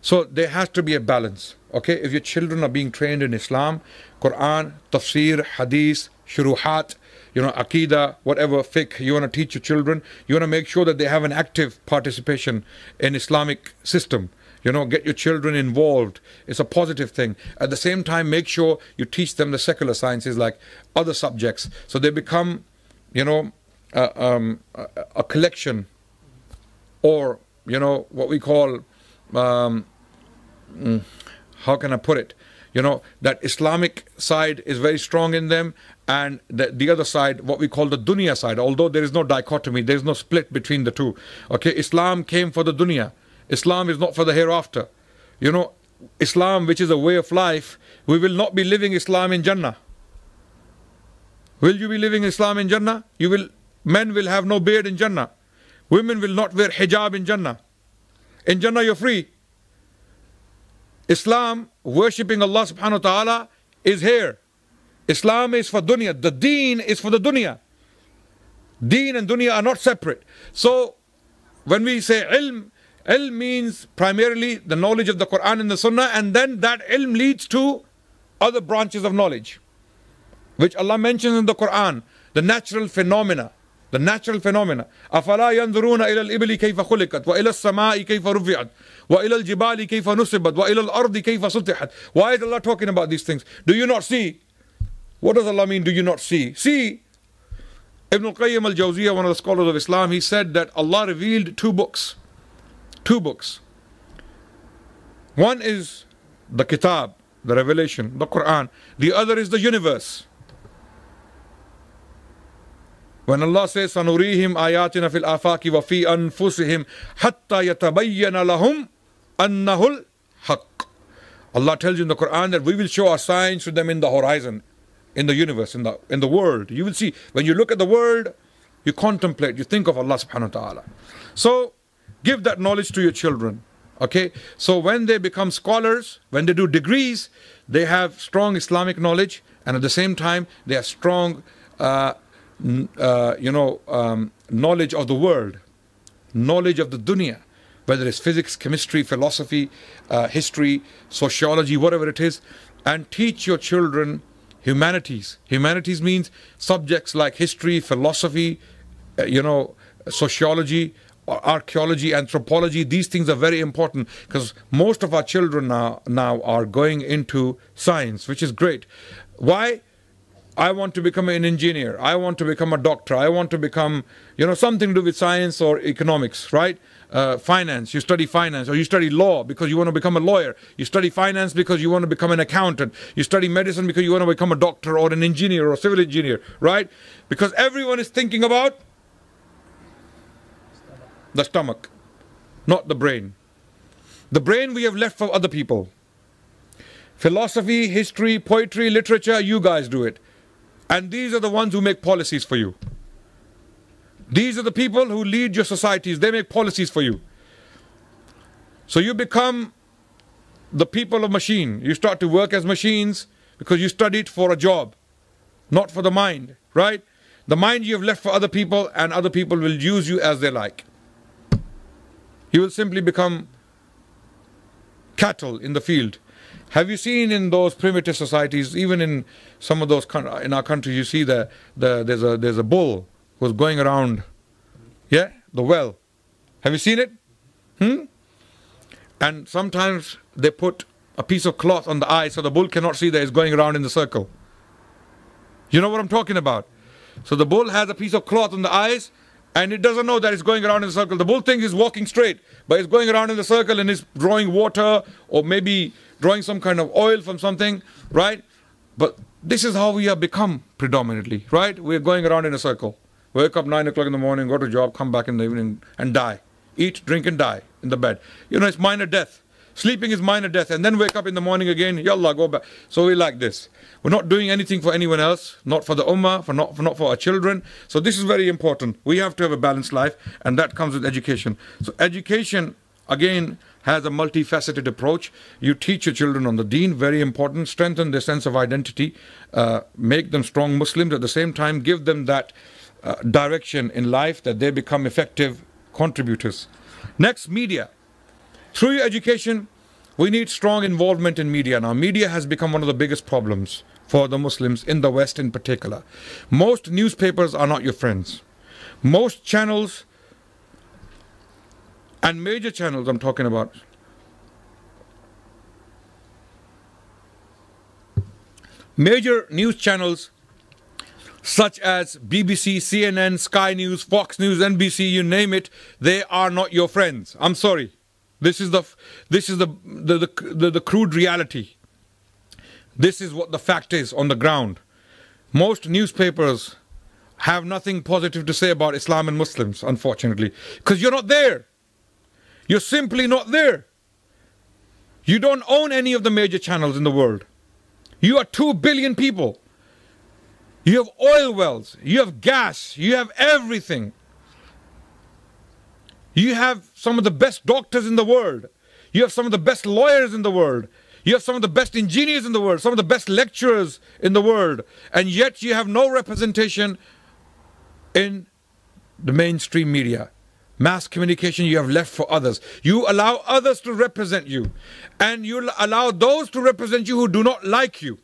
So there has to be a balance. Okay, if your children are being trained in Islam, Quran, tafsir, hadith, shuruhat, you know, aqidah, whatever fiqh you want to teach your children, you want to make sure that they have an active participation in Islamic system. You know, get your children involved. It's a positive thing. At the same time, make sure you teach them the secular sciences like other subjects, so they become you know, um, a, a, collection or, you know, what we call, um, mm, how can I put it? You know, that Islamic side is very strong in them, and the, the other side, what we call the dunya side, although there is no dichotomy, there is no split between the two. Okay, Islam came for the dunya, Islam is not for the hereafter. You know, Islam, which is a way of life, we will not be living Islam in Jannah. Will you be living Islam in Jannah? You will, men will have no beard in Jannah. Women will not wear hijab in Jannah. In Jannah, you're free. Islam, worshipping Allah subhanahu wa ta'ala, is here. Islam is for dunya. The deen is for the dunya. Deen and dunya are not separate. So, when we say ilm, ilm means primarily the knowledge of the Quran and the Sunnah, and then that ilm leads to other branches of knowledge which Allah mentions in the Quran, the natural phenomena. The natural phenomena. أفلا ينظرون إلى الإبل كيف خلقت وإلى السماء كيف رفعت وإلى الجبال كيف نصبت وإلى الأرض كيف سطحت Why is Allah talking about these things? Do you not see? What does Allah mean, do you not see? See, Ibn al-Qayyim al-Jawziyah, one of the scholars of Islam, he said that Allah revealed two books. Two books. One is the Kitab, the revelation, the Quran. The other is the universe. ن اوکے سو وین دے بیکم اسکالرس وین دے ڈو ڈگریز دے ہیٹرگ اسلامک نالیج ایٹ دا سیم ٹائم دے آر اسٹرانگ uh, you know, um, knowledge of the world, knowledge of the dunya, whether it's physics, chemistry, philosophy, uh, history, sociology, whatever it is, and teach your children humanities. Humanities means subjects like history, philosophy, uh, you know, sociology, archaeology, anthropology. These things are very important because most of our children now, now are going into science, which is great. Why? I want to become an engineer. I want to become a doctor. I want to become, you know, something to do with science or economics, right? Uh, finance. You study finance, or you study law because you want to become a lawyer. You study finance because you want to become an accountant. You study medicine because you want to become a doctor or an engineer or a civil engineer, right? Because everyone is thinking about the stomach, not the brain. The brain we have left for other people. Philosophy, history, poetry, literature, you guys do it. And these are the ones who make policies for you. These are the people who lead your societies. They make policies for you. So you become the people of machine. You start to work as machines because you studied for a job, not for the mind, right? The mind you have left for other people, and other people will use you as they like. You will simply become cattle in the field. Have you seen in those primitive societies, even in some of those in our country, you see the, the there's a there's a bull who's going around, yeah, the well. Have you seen it? Hmm. And sometimes they put a piece of cloth on the eye so the bull cannot see that it's going around in the circle. You know what I'm talking about? So the bull has a piece of cloth on the eyes and it doesn't know that it's going around in a circle. The bull thinks it's walking straight, but it's going around in the circle and it's drawing water or maybe drawing some kind of oil from something, right? But this is how we have become predominantly, right? We're going around in a circle. Wake up 9 o'clock in the morning, go to job, come back in the evening and die. Eat, drink and die in the bed. You know, it's minor death. Sleeping is minor death, and then wake up in the morning again, yallah, go back. So we like this. We're not doing anything for anyone else, not for the ummah, for not, for not for our children. So this is very important. We have to have a balanced life, and that comes with education. So education, again, has a multifaceted approach. You teach your children on the deen, very important, strengthen their sense of identity, uh, make them strong Muslims, at the same time, give them that uh, direction in life that they become effective contributors. Next, media. Through your education, we need strong involvement in media. Now, media has become one of the biggest problems for the Muslims in the West in particular. Most newspapers are not your friends. Most channels and major channels I'm talking about major news channels such as BBC, CNN, Sky News, Fox News, NBC, you name it, they are not your friends. I'm sorry. This is the this is the the, the, the, the crude reality. This is what the fact is on the ground. Most newspapers have nothing positive to say about Islam and Muslims, unfortunately, because you're not there. You're simply not there. You don't own any of the major channels in the world. You are 2 billion people. You have oil wells, you have gas, you have everything. You have some of the best doctors in the world. You have some of the best lawyers in the world. You have some of the best engineers in the world, some of the best lecturers in the world, and yet you have no representation in the mainstream media. Mass communication you have left for others. You allow others to represent you, and you allow those to represent you who do not like you,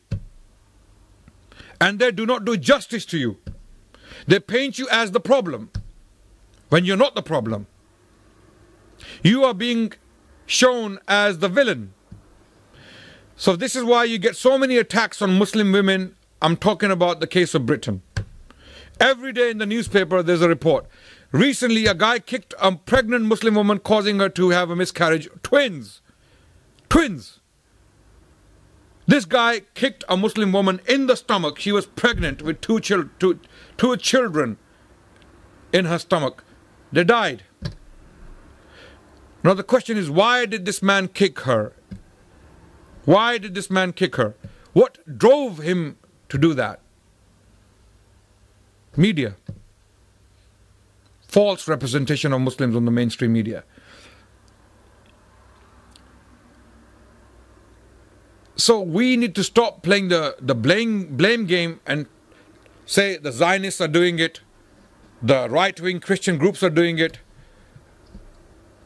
and they do not do justice to you. They paint you as the problem when you're not the problem. You are being shown as the villain. So this is why you get so many attacks on Muslim women. I'm talking about the case of Britain. Every day in the newspaper there's a report. Recently a guy kicked a pregnant Muslim woman causing her to have a miscarriage. Twins. Twins. This guy kicked a Muslim woman in the stomach. She was pregnant with two, chil- two, two children in her stomach. They died. Now the question is, why did this man kick her? Why did this man kick her? What drove him to do that? Media. False representation of Muslims on the mainstream media. So we need to stop playing the, the blame, blame game and say the Zionists are doing it, the right wing Christian groups are doing it,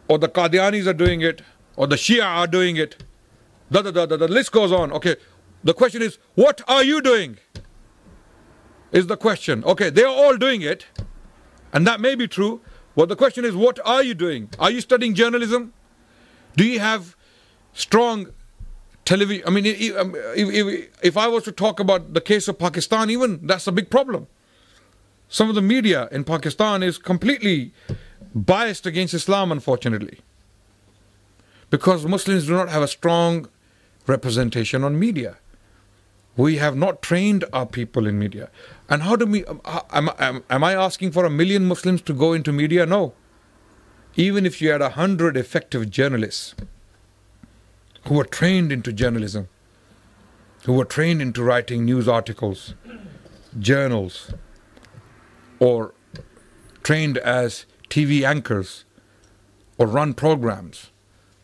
or the Qadianis are doing it, or the Shia are doing it. The, the, the, the list goes on. Okay, the question is, what are you doing? Is the question. Okay, they are all doing it, and that may be true, but the question is, what are you doing? Are you studying journalism? Do you have strong television? I mean, um, if, if, if I was to talk about the case of Pakistan, even that's a big problem. Some of the media in Pakistan is completely biased against Islam, unfortunately. Because Muslims do not have a strong representation on media. We have not trained our people in media. And how do we, um, am, am, am I asking for a million Muslims to go into media? No. Even if you had a hundred effective journalists who were trained into journalism, who were trained into writing news articles, journals or trained as TV anchors or run programs,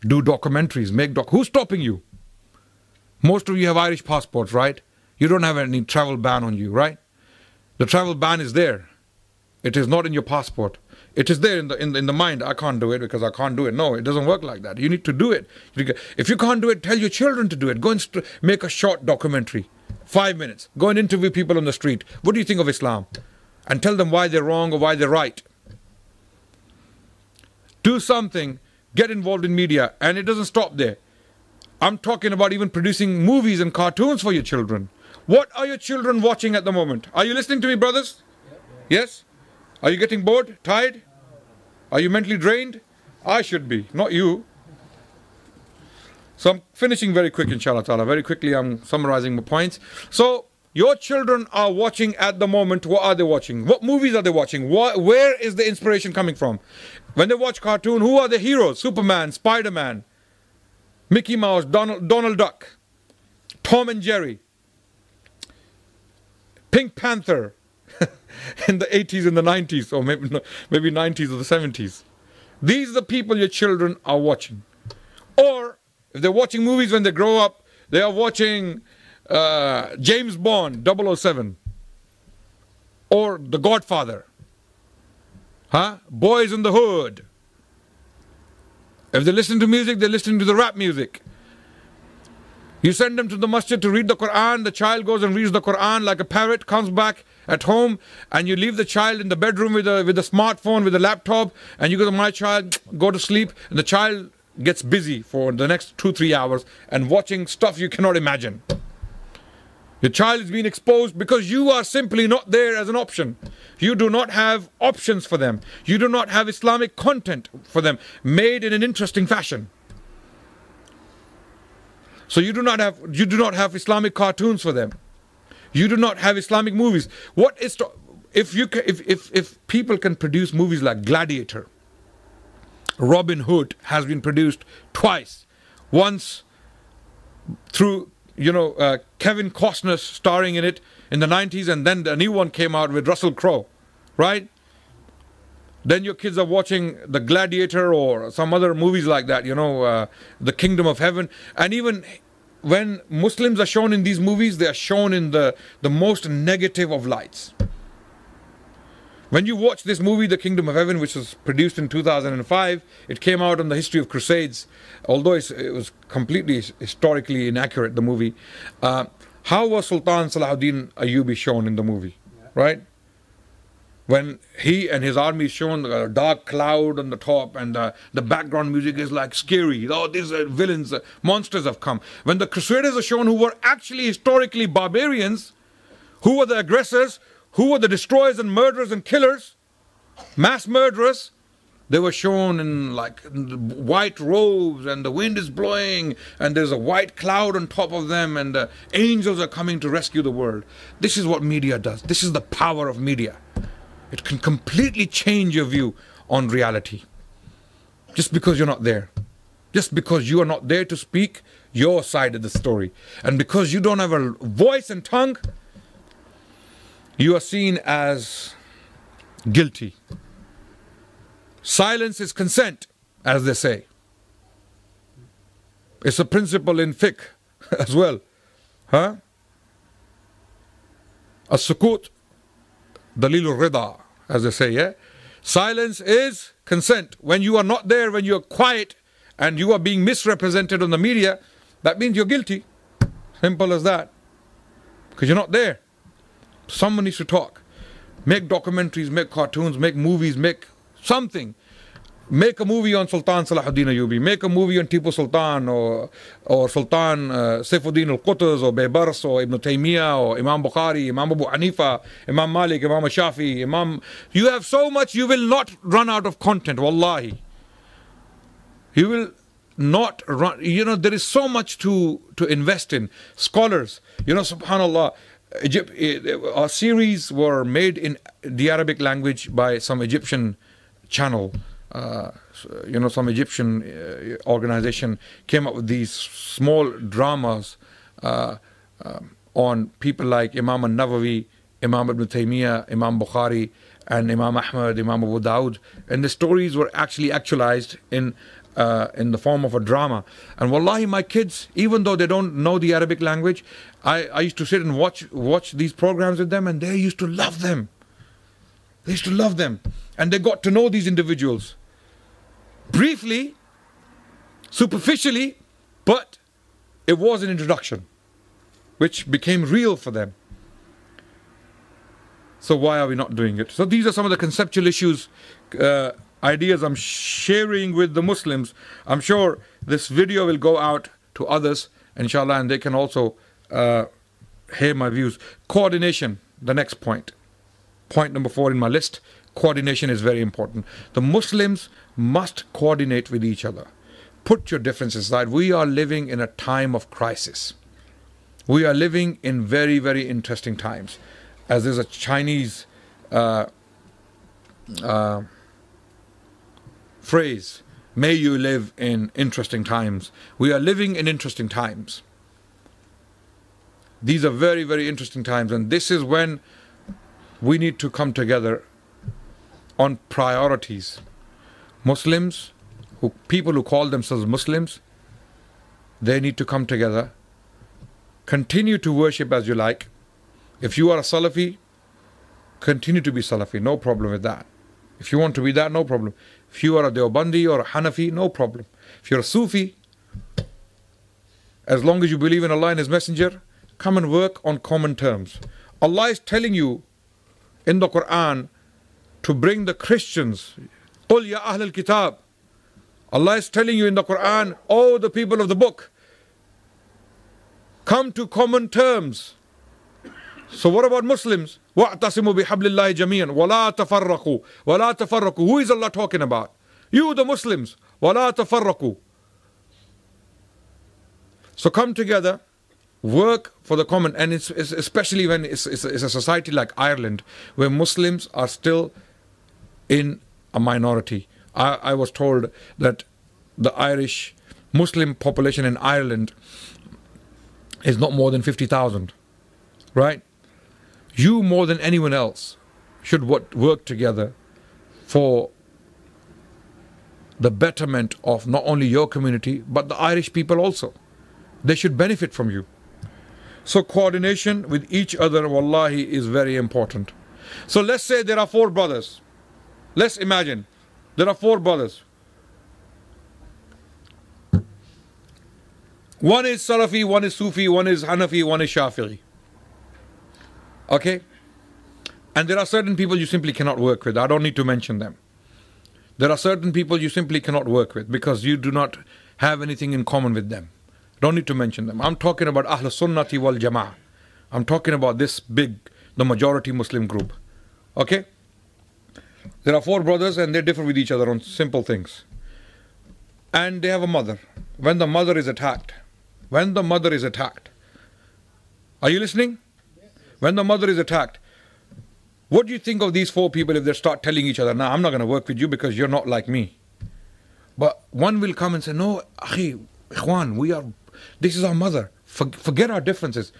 do documentaries, make doc. Who's stopping you? Most of you have Irish passports, right? You don't have any travel ban on you, right? The travel ban is there. It is not in your passport. It is there in the, in the in the mind. I can't do it because I can't do it. No, it doesn't work like that. You need to do it. If you can't do it, tell your children to do it. Go and st- make a short documentary, five minutes. Go and interview people on the street. What do you think of Islam? And tell them why they're wrong or why they're right. Do something. Get involved in media, and it doesn't stop there. I'm talking about even producing movies and cartoons for your children. What are your children watching at the moment? Are you listening to me, brothers? Yes? Are you getting bored? Tired? Are you mentally drained? I should be, not you. So I'm finishing very quick, inshallah ta'ala. Very quickly, I'm summarizing my points. So, your children are watching at the moment. What are they watching? What movies are they watching? What, where is the inspiration coming from? When they watch cartoon, who are the heroes? Superman, Spider Man, Mickey Mouse, Donald, Donald Duck, Tom and Jerry, Pink Panther [LAUGHS] in the 80s and the 90s, or maybe, maybe 90s or the 70s. These are the people your children are watching. Or if they're watching movies when they grow up, they are watching uh, James Bond 007 or The Godfather. Huh? Boys in the Hood. If they listen to music, they listen to the rap music. You send them to the masjid to read the Quran, the child goes and reads the Quran like a parrot, comes back at home, and you leave the child in the bedroom with a, with a smartphone, with a laptop, and you go to my child, go to sleep, and the child gets busy for the next two, three hours and watching stuff you cannot imagine. Your child is being exposed because you are simply not there as an option. You do not have options for them. You do not have Islamic content for them made in an interesting fashion. So you do not have you do not have Islamic cartoons for them. You do not have Islamic movies. What is to, if you if, if if people can produce movies like Gladiator, Robin Hood has been produced twice, once through you know uh, Kevin Costner starring in it in the 90s, and then a new one came out with Russell Crowe, right? Then your kids are watching The Gladiator or some other movies like that, you know, uh, The Kingdom of Heaven. And even when Muslims are shown in these movies, they are shown in the, the most negative of lights. When you watch this movie, The Kingdom of Heaven, which was produced in 2005, it came out on the history of Crusades, although it was completely historically inaccurate, the movie. Uh, how was Sultan Salahuddin Ayyubi shown in the movie, right? when he and his army is shown a dark cloud on the top and the, the background music is like scary oh these are villains uh, monsters have come when the crusaders are shown who were actually historically barbarians who were the aggressors who were the destroyers and murderers and killers mass murderers they were shown in like white robes and the wind is blowing and there's a white cloud on top of them and the angels are coming to rescue the world this is what media does this is the power of media it can completely change your view on reality. Just because you're not there. Just because you are not there to speak your side of the story. And because you don't have a voice and tongue, you are seen as guilty. Silence is consent, as they say. It's a principle in fiqh [LAUGHS] as well. Huh? A sukut Dalilul Rida, as they say, yeah? Silence is consent. When you are not there, when you are quiet and you are being misrepresented on the media, that means you're guilty. Simple as that. Because you're not there. Someone needs to talk. Make documentaries, make cartoons, make movies, make something make a movie on Sultan Salahuddin Ayyubi, make a movie on Tipu Sultan or, or Sultan uh, Saifuddin al-Qutuz or Baybars or Ibn Taymiyyah or Imam Bukhari, Imam Abu Hanifa, Imam Malik, Imam Shafi, Imam... You have so much, you will not run out of content, wallahi. You will not run... You know, there is so much to, to invest in. Scholars, you know, subhanAllah, Egypt, eh, our series were made in the Arabic language by some Egyptian channel uh, you know, some Egyptian uh, organization came up with these small dramas uh, um, on people like Imam al-Nawawi, Imam Ibn Taymiyyah, Imam Bukhari, and Imam Ahmad, Imam Abu Dawud. And the stories were actually actualized in uh, in the form of a drama. And wallahi, my kids, even though they don't know the Arabic language, I, I used to sit and watch watch these programs with them, and they used to love them. They used to love them, and they got to know these individuals briefly, superficially, but it was an introduction, which became real for them. So why are we not doing it? So these are some of the conceptual issues. Uh, ideas I'm sharing with the Muslims. I'm sure this video will go out to others, inshallah, and they can also uh, hear my views. Coordination, the next point. Point number four in my list coordination is very important. The Muslims must coordinate with each other. Put your differences aside. We are living in a time of crisis. We are living in very, very interesting times. As there's a Chinese uh, uh, phrase, may you live in interesting times. We are living in interesting times. These are very, very interesting times, and this is when we need to come together on priorities. Muslims, who, people who call themselves Muslims, they need to come together, continue to worship as you like. If you are a Salafi, continue to be Salafi, no problem with that. If you want to be that, no problem. If you are a Deobandi or a Hanafi, no problem. If you're a Sufi, as long as you believe in Allah and His Messenger, come and work on common terms. Allah is telling you in the Quran to bring the Christians, قُلْ يَا أَهْلَ الْكِتَابِ Allah is telling you in the Quran, oh the people of the book, come to common terms. So what about Muslims? وَاعْتَصِمُوا بِحَبْلِ اللَّهِ جَمِيعًا وَلَا تَفَرَّقُوا وَلَا تَفَرَّقُوا Who is Allah talking about? You the Muslims. وَلَا تَفَرَّقُوا So come together, work for the common, and it's, it's especially when it's, it's, it's a society like Ireland, where Muslims are still in a minority. I, I was told that the Irish Muslim population in Ireland is not more than 50,000, right? You, more than anyone else, should work together for the betterment of not only your community, but the Irish people also. They should benefit from you. So, coordination with each other, wallahi, is very important. So, let's say there are four brothers. Let's imagine there are four brothers. One is Salafi, one is Sufi, one is Hanafi, one is Shafi'i. Okay? And there are certain people you simply cannot work with. I don't need to mention them. There are certain people you simply cannot work with because you do not have anything in common with them. Don't need to mention them. I'm talking about Ahl Sunnati wal Jama'ah. I'm talking about this big, the majority Muslim group. Okay? There are four brothers and they differ with each other on simple things. And they have a mother. When the mother is attacked, when the mother is attacked, are you listening? When the mother is attacked, what do you think of these four people if they start telling each other, "Now I'm not going to work with you because you're not like me"? But one will come and say, "No, akhi, ikhwan, we are. This is our mother. forget our differences.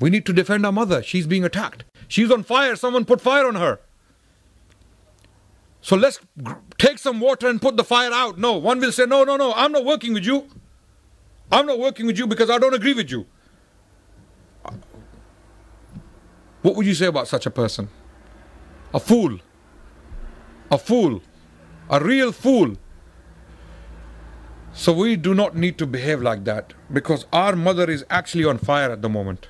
We need to defend our mother. She's being attacked. She's on fire. Someone put fire on her." So let's take some water and put the fire out. No, one will say, No, no, no, I'm not working with you. I'm not working with you because I don't agree with you. What would you say about such a person? A fool. A fool. A real fool. So we do not need to behave like that because our mother is actually on fire at the moment.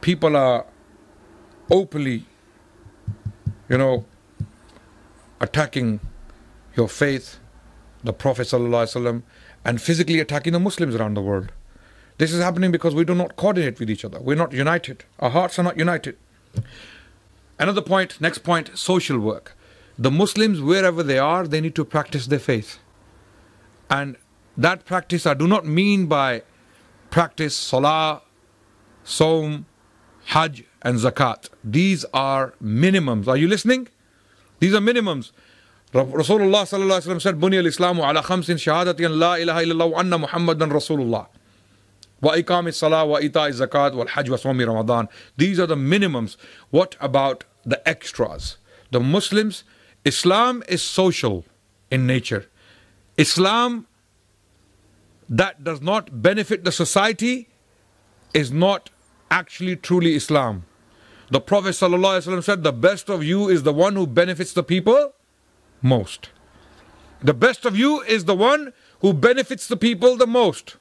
People are openly you know, attacking your faith, the Prophet and physically attacking the Muslims around the world. This is happening because we do not coordinate with each other. We're not united. Our hearts are not united. Another point, next point, social work. The Muslims, wherever they are, they need to practice their faith. And that practice, I do not mean by practice salah, saum, hajj, and zakat. These are minimums. Are you listening? These are minimums. Rasulullah said, "Buni al-Islamu ala khamsin shahadati an la ilaha illallah wa anna Muhammadan Rasulullah." Iqam salah ita zakat wa sawmi Ramadan. These are the minimums. What about the extras? The Muslims, Islam is social in nature. Islam that does not benefit the society is not actually truly Islam. The Prophet ﷺ said, The best of you is the one who benefits the people most. The best of you is the one who benefits the people the most.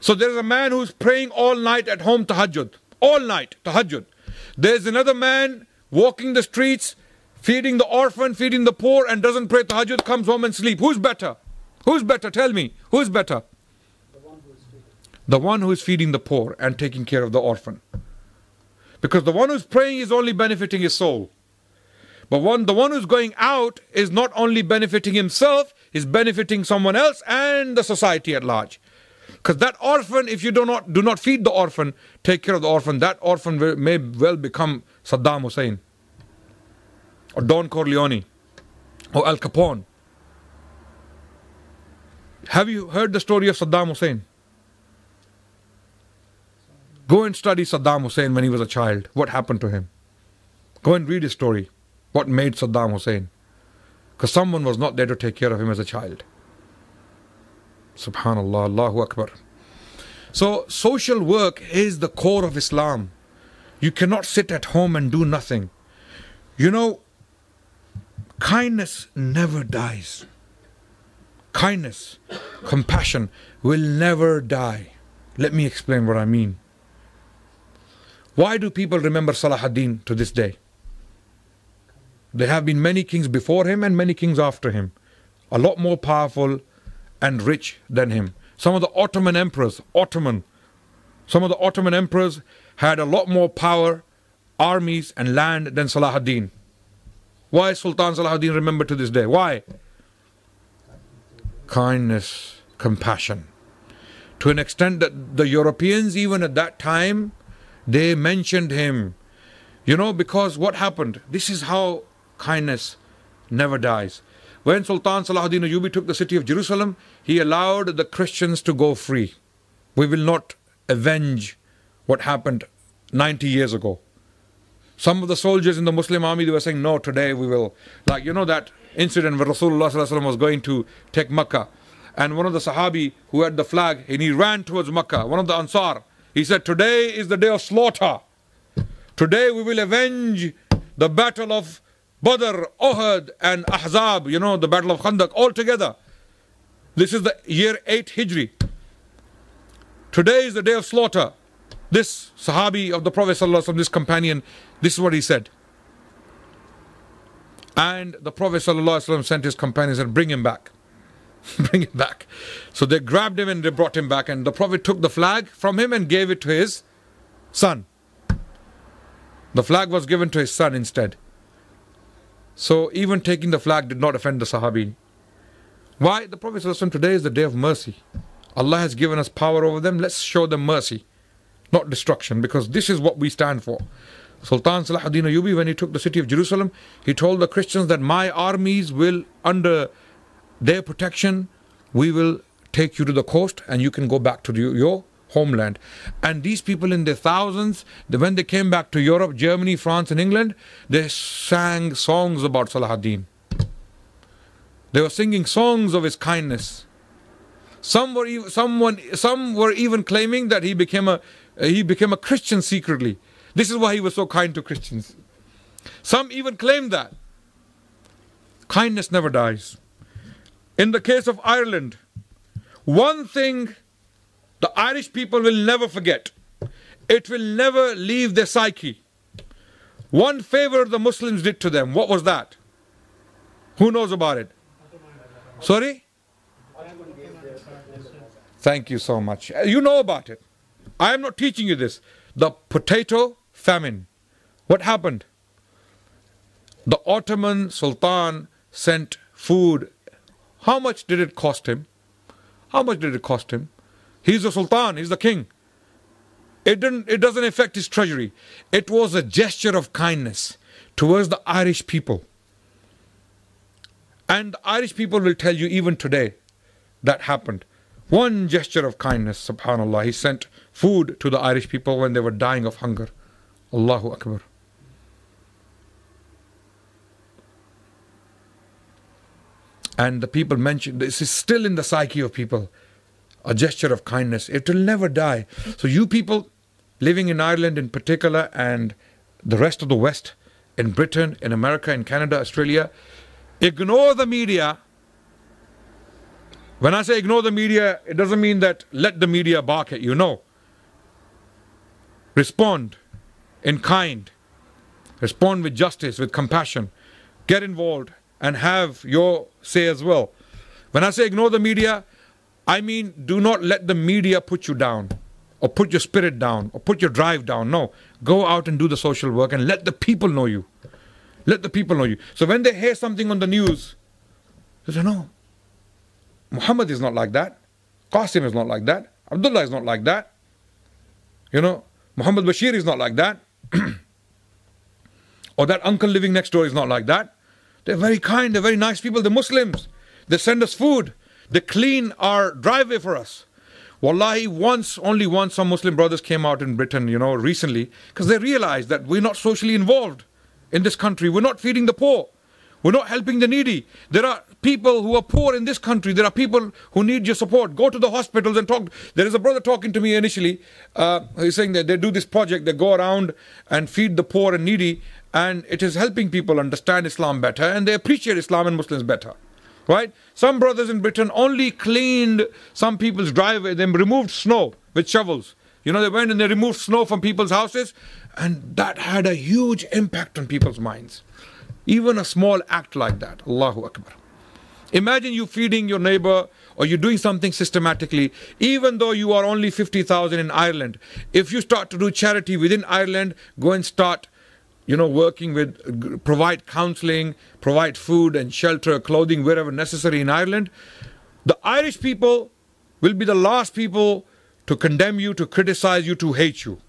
So there's a man who's praying all night at home tahajjud. All night, tahajjud. There's another man walking the streets, feeding the orphan, feeding the poor, and doesn't pray tahajjud, comes home and sleep. Who's better? Who's better? Tell me. Who's better? The one who is feeding the one who is feeding the poor and taking care of the orphan. Because the one who's praying is only benefiting his soul. But one, the one who's going out is not only benefiting himself, he's benefiting someone else and the society at large. Because that orphan, if you do not do not feed the orphan, take care of the orphan, that orphan may well become Saddam Hussein or Don Corleone or Al Capone. Have you heard the story of Saddam Hussein? Go and study Saddam Hussein when he was a child. What happened to him? Go and read his story. What made Saddam Hussein? Because someone was not there to take care of him as a child. Subhanallah, Allahu Akbar. So, social work is the core of Islam. You cannot sit at home and do nothing. You know, kindness never dies. Kindness, compassion will never die. Let me explain what I mean. Why do people remember Salah ad-Din to this day? There have been many kings before him and many kings after him, a lot more powerful and rich than him. Some of the Ottoman emperors, Ottoman, some of the Ottoman emperors had a lot more power, armies, and land than Salah ad-Din. Why is Sultan Salah ad-Din remembered to this day? Why? Kindness, compassion. To an extent that the Europeans, even at that time, they mentioned him. You know, because what happened? This is how kindness never dies. When Sultan Salahuddin Ayyubi took the city of Jerusalem, he allowed the Christians to go free. We will not avenge what happened 90 years ago. Some of the soldiers in the Muslim army they were saying, No, today we will. Like, you know, that incident where Rasulullah was going to take Makkah, and one of the Sahabi who had the flag and he ran towards Makkah, one of the Ansar, he said, Today is the day of slaughter. Today we will avenge the battle of Badr, Uhud, and Ahzab, you know, the battle of Khandaq, all together. This is the year 8 Hijri. Today is the day of slaughter. This Sahabi of the Prophet, ﷺ, this companion, this is what he said. And the Prophet ﷺ sent his companions and bring him back. [LAUGHS] bring him back. So they grabbed him and they brought him back. And the Prophet took the flag from him and gave it to his son. The flag was given to his son instead. So even taking the flag did not offend the Sahabi. Why? The Prophet today is the day of mercy. Allah has given us power over them. Let's show them mercy, not destruction, because this is what we stand for. Sultan Salahuddin Ayyubi, when he took the city of Jerusalem, he told the Christians that my armies will, under their protection, we will take you to the coast and you can go back to your homeland. And these people in their thousands, when they came back to Europe, Germany, France, and England, they sang songs about Salah ad-Din. They were singing songs of his kindness. Some were even, someone, some were even claiming that he became a he became a Christian secretly. This is why he was so kind to Christians. Some even claimed that. Kindness never dies. In the case of Ireland, one thing the Irish people will never forget, it will never leave their psyche. One favor the Muslims did to them, what was that? Who knows about it? Sorry? Thank you so much. Uh, you know about it. I am not teaching you this. The potato famine. What happened? The Ottoman Sultan sent food how much did it cost him? How much did it cost him? He's the Sultan, he's the king. It, didn't, it doesn't affect his treasury. It was a gesture of kindness towards the Irish people. And Irish people will tell you even today that happened. One gesture of kindness, subhanAllah. He sent food to the Irish people when they were dying of hunger. Allahu Akbar. And the people mentioned this is still in the psyche of people a gesture of kindness. It will never die. So, you people living in Ireland in particular and the rest of the West, in Britain, in America, in Canada, Australia, ignore the media. When I say ignore the media, it doesn't mean that let the media bark at you. No. Respond in kind, respond with justice, with compassion, get involved, and have your say as well. When I say ignore the media, I mean do not let the media put you down or put your spirit down or put your drive down. No, go out and do the social work and let the people know you. Let the people know you. So when they hear something on the news, they say, no, Muhammad is not like that. Qasim is not like that. Abdullah is not like that. You know, Muhammad Bashir is not like that. [CLEARS THROAT] or that uncle living next door is not like that. They're very kind, they're very nice people, they're Muslims. They send us food, they clean our driveway for us. Wallahi, once, only once, some Muslim brothers came out in Britain, you know, recently, because they realized that we're not socially involved in this country. We're not feeding the poor. We're not helping the needy. There are people who are poor in this country. There are people who need your support. Go to the hospitals and talk. There is a brother talking to me initially. Uh, he's saying that they do this project. They go around and feed the poor and needy, and it is helping people understand Islam better, and they appreciate Islam and Muslims better. Right? Some brothers in Britain only cleaned some people's driveway. They removed snow with shovels. You know, they went and they removed snow from people's houses, and that had a huge impact on people's minds. Even a small act like that. Allahu Akbar. Imagine you feeding your neighbor or you're doing something systematically, even though you are only 50,000 in Ireland. If you start to do charity within Ireland, go and start, you know, working with, provide counseling, provide food and shelter, clothing, wherever necessary in Ireland. The Irish people will be the last people to condemn you, to criticize you, to hate you.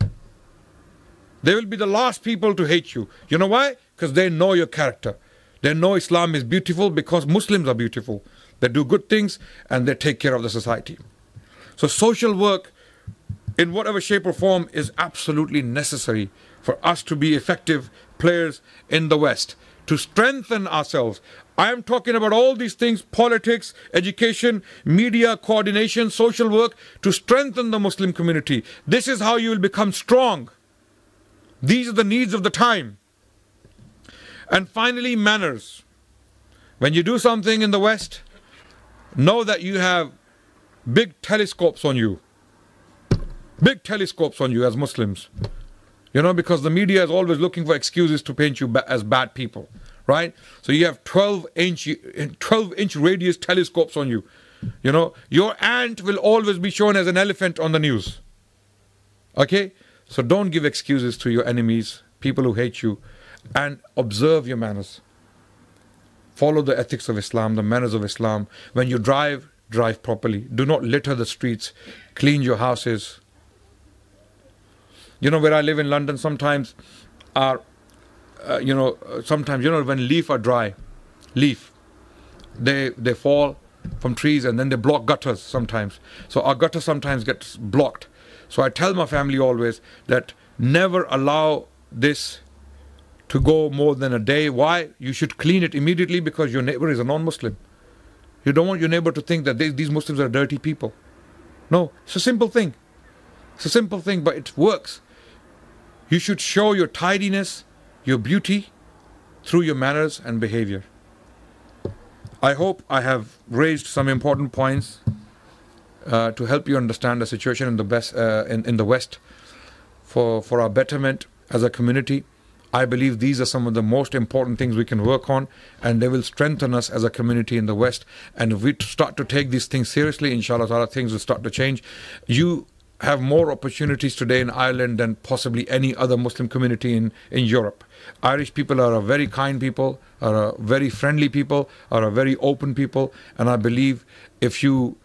They will be the last people to hate you. You know why? Because they know your character. They know Islam is beautiful because Muslims are beautiful. They do good things and they take care of the society. So, social work, in whatever shape or form, is absolutely necessary for us to be effective players in the West, to strengthen ourselves. I am talking about all these things politics, education, media, coordination, social work to strengthen the Muslim community. This is how you will become strong. These are the needs of the time. And finally, manners. When you do something in the West, know that you have big telescopes on you. Big telescopes on you as Muslims. You know, because the media is always looking for excuses to paint you as bad people, right? So you have 12 inch, 12 inch radius telescopes on you. You know, your ant will always be shown as an elephant on the news. Okay? So don't give excuses to your enemies, people who hate you, and observe your manners. Follow the ethics of Islam, the manners of Islam. When you drive, drive properly. Do not litter the streets. Clean your houses. You know, where I live in London, sometimes are, uh, you know, sometimes, you know, when leaf are dry, leaf, they, they fall from trees and then they block gutters sometimes. So our gutter sometimes gets blocked. So I tell my family always that never allow this to go more than a day. Why? You should clean it immediately because your neighbor is a non Muslim. You don't want your neighbor to think that they, these Muslims are dirty people. No, it's a simple thing. It's a simple thing, but it works. You should show your tidiness, your beauty through your manners and behavior. I hope I have raised some important points uh, to help you understand the situation in the best uh, in, in the West for for our betterment as a community. I believe these are some of the most important things we can work on, and they will strengthen us as a community in the West. And if we start to take these things seriously, inshallah, things will start to change. You have more opportunities today in Ireland than possibly any other Muslim community in, in Europe. Irish people are a very kind people, are a very friendly people, are a very open people, and I believe if you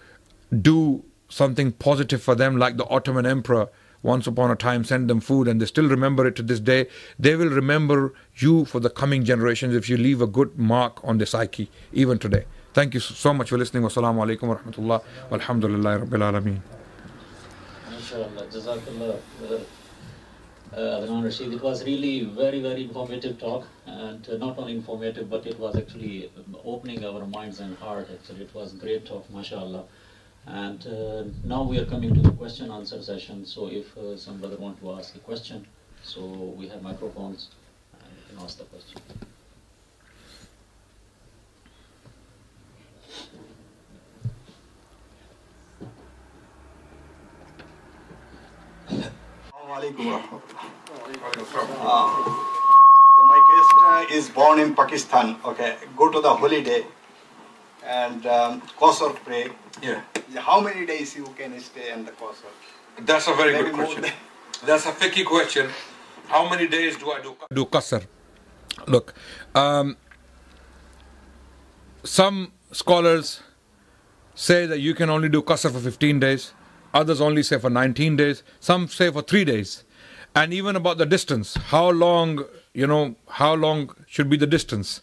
do something positive for them, like the Ottoman Emperor once upon a time sent them food and they still remember it to this day, they will remember you for the coming generations if you leave a good mark on the psyche, even today. Thank you so much for listening. Wassalamu alaikum wa rahmatullah. Walhamdulillahi rabbil alameen. Uh, Adnan Rashid. It was really very, very informative talk, and uh, not only informative, but it was actually opening our minds and heart. Actually, it was great talk, mashallah. And uh, now we are coming to the question answer session. So if uh, some brother want to ask a question, so we have microphones, and you can ask the question. Uh, my guest uh, is born in Pakistan. Okay, go to the holiday and um, Kosor pray. Yeah. How many days you can stay in the Kosor? That's a very Maybe good question. than- That's a tricky question. How many days do I do do qasr? Look, um, some scholars say that you can only do qasr for 15 days. Others only say for 19 days. Some say for three days. And even about the distance, how long, you know, how long should be the distance?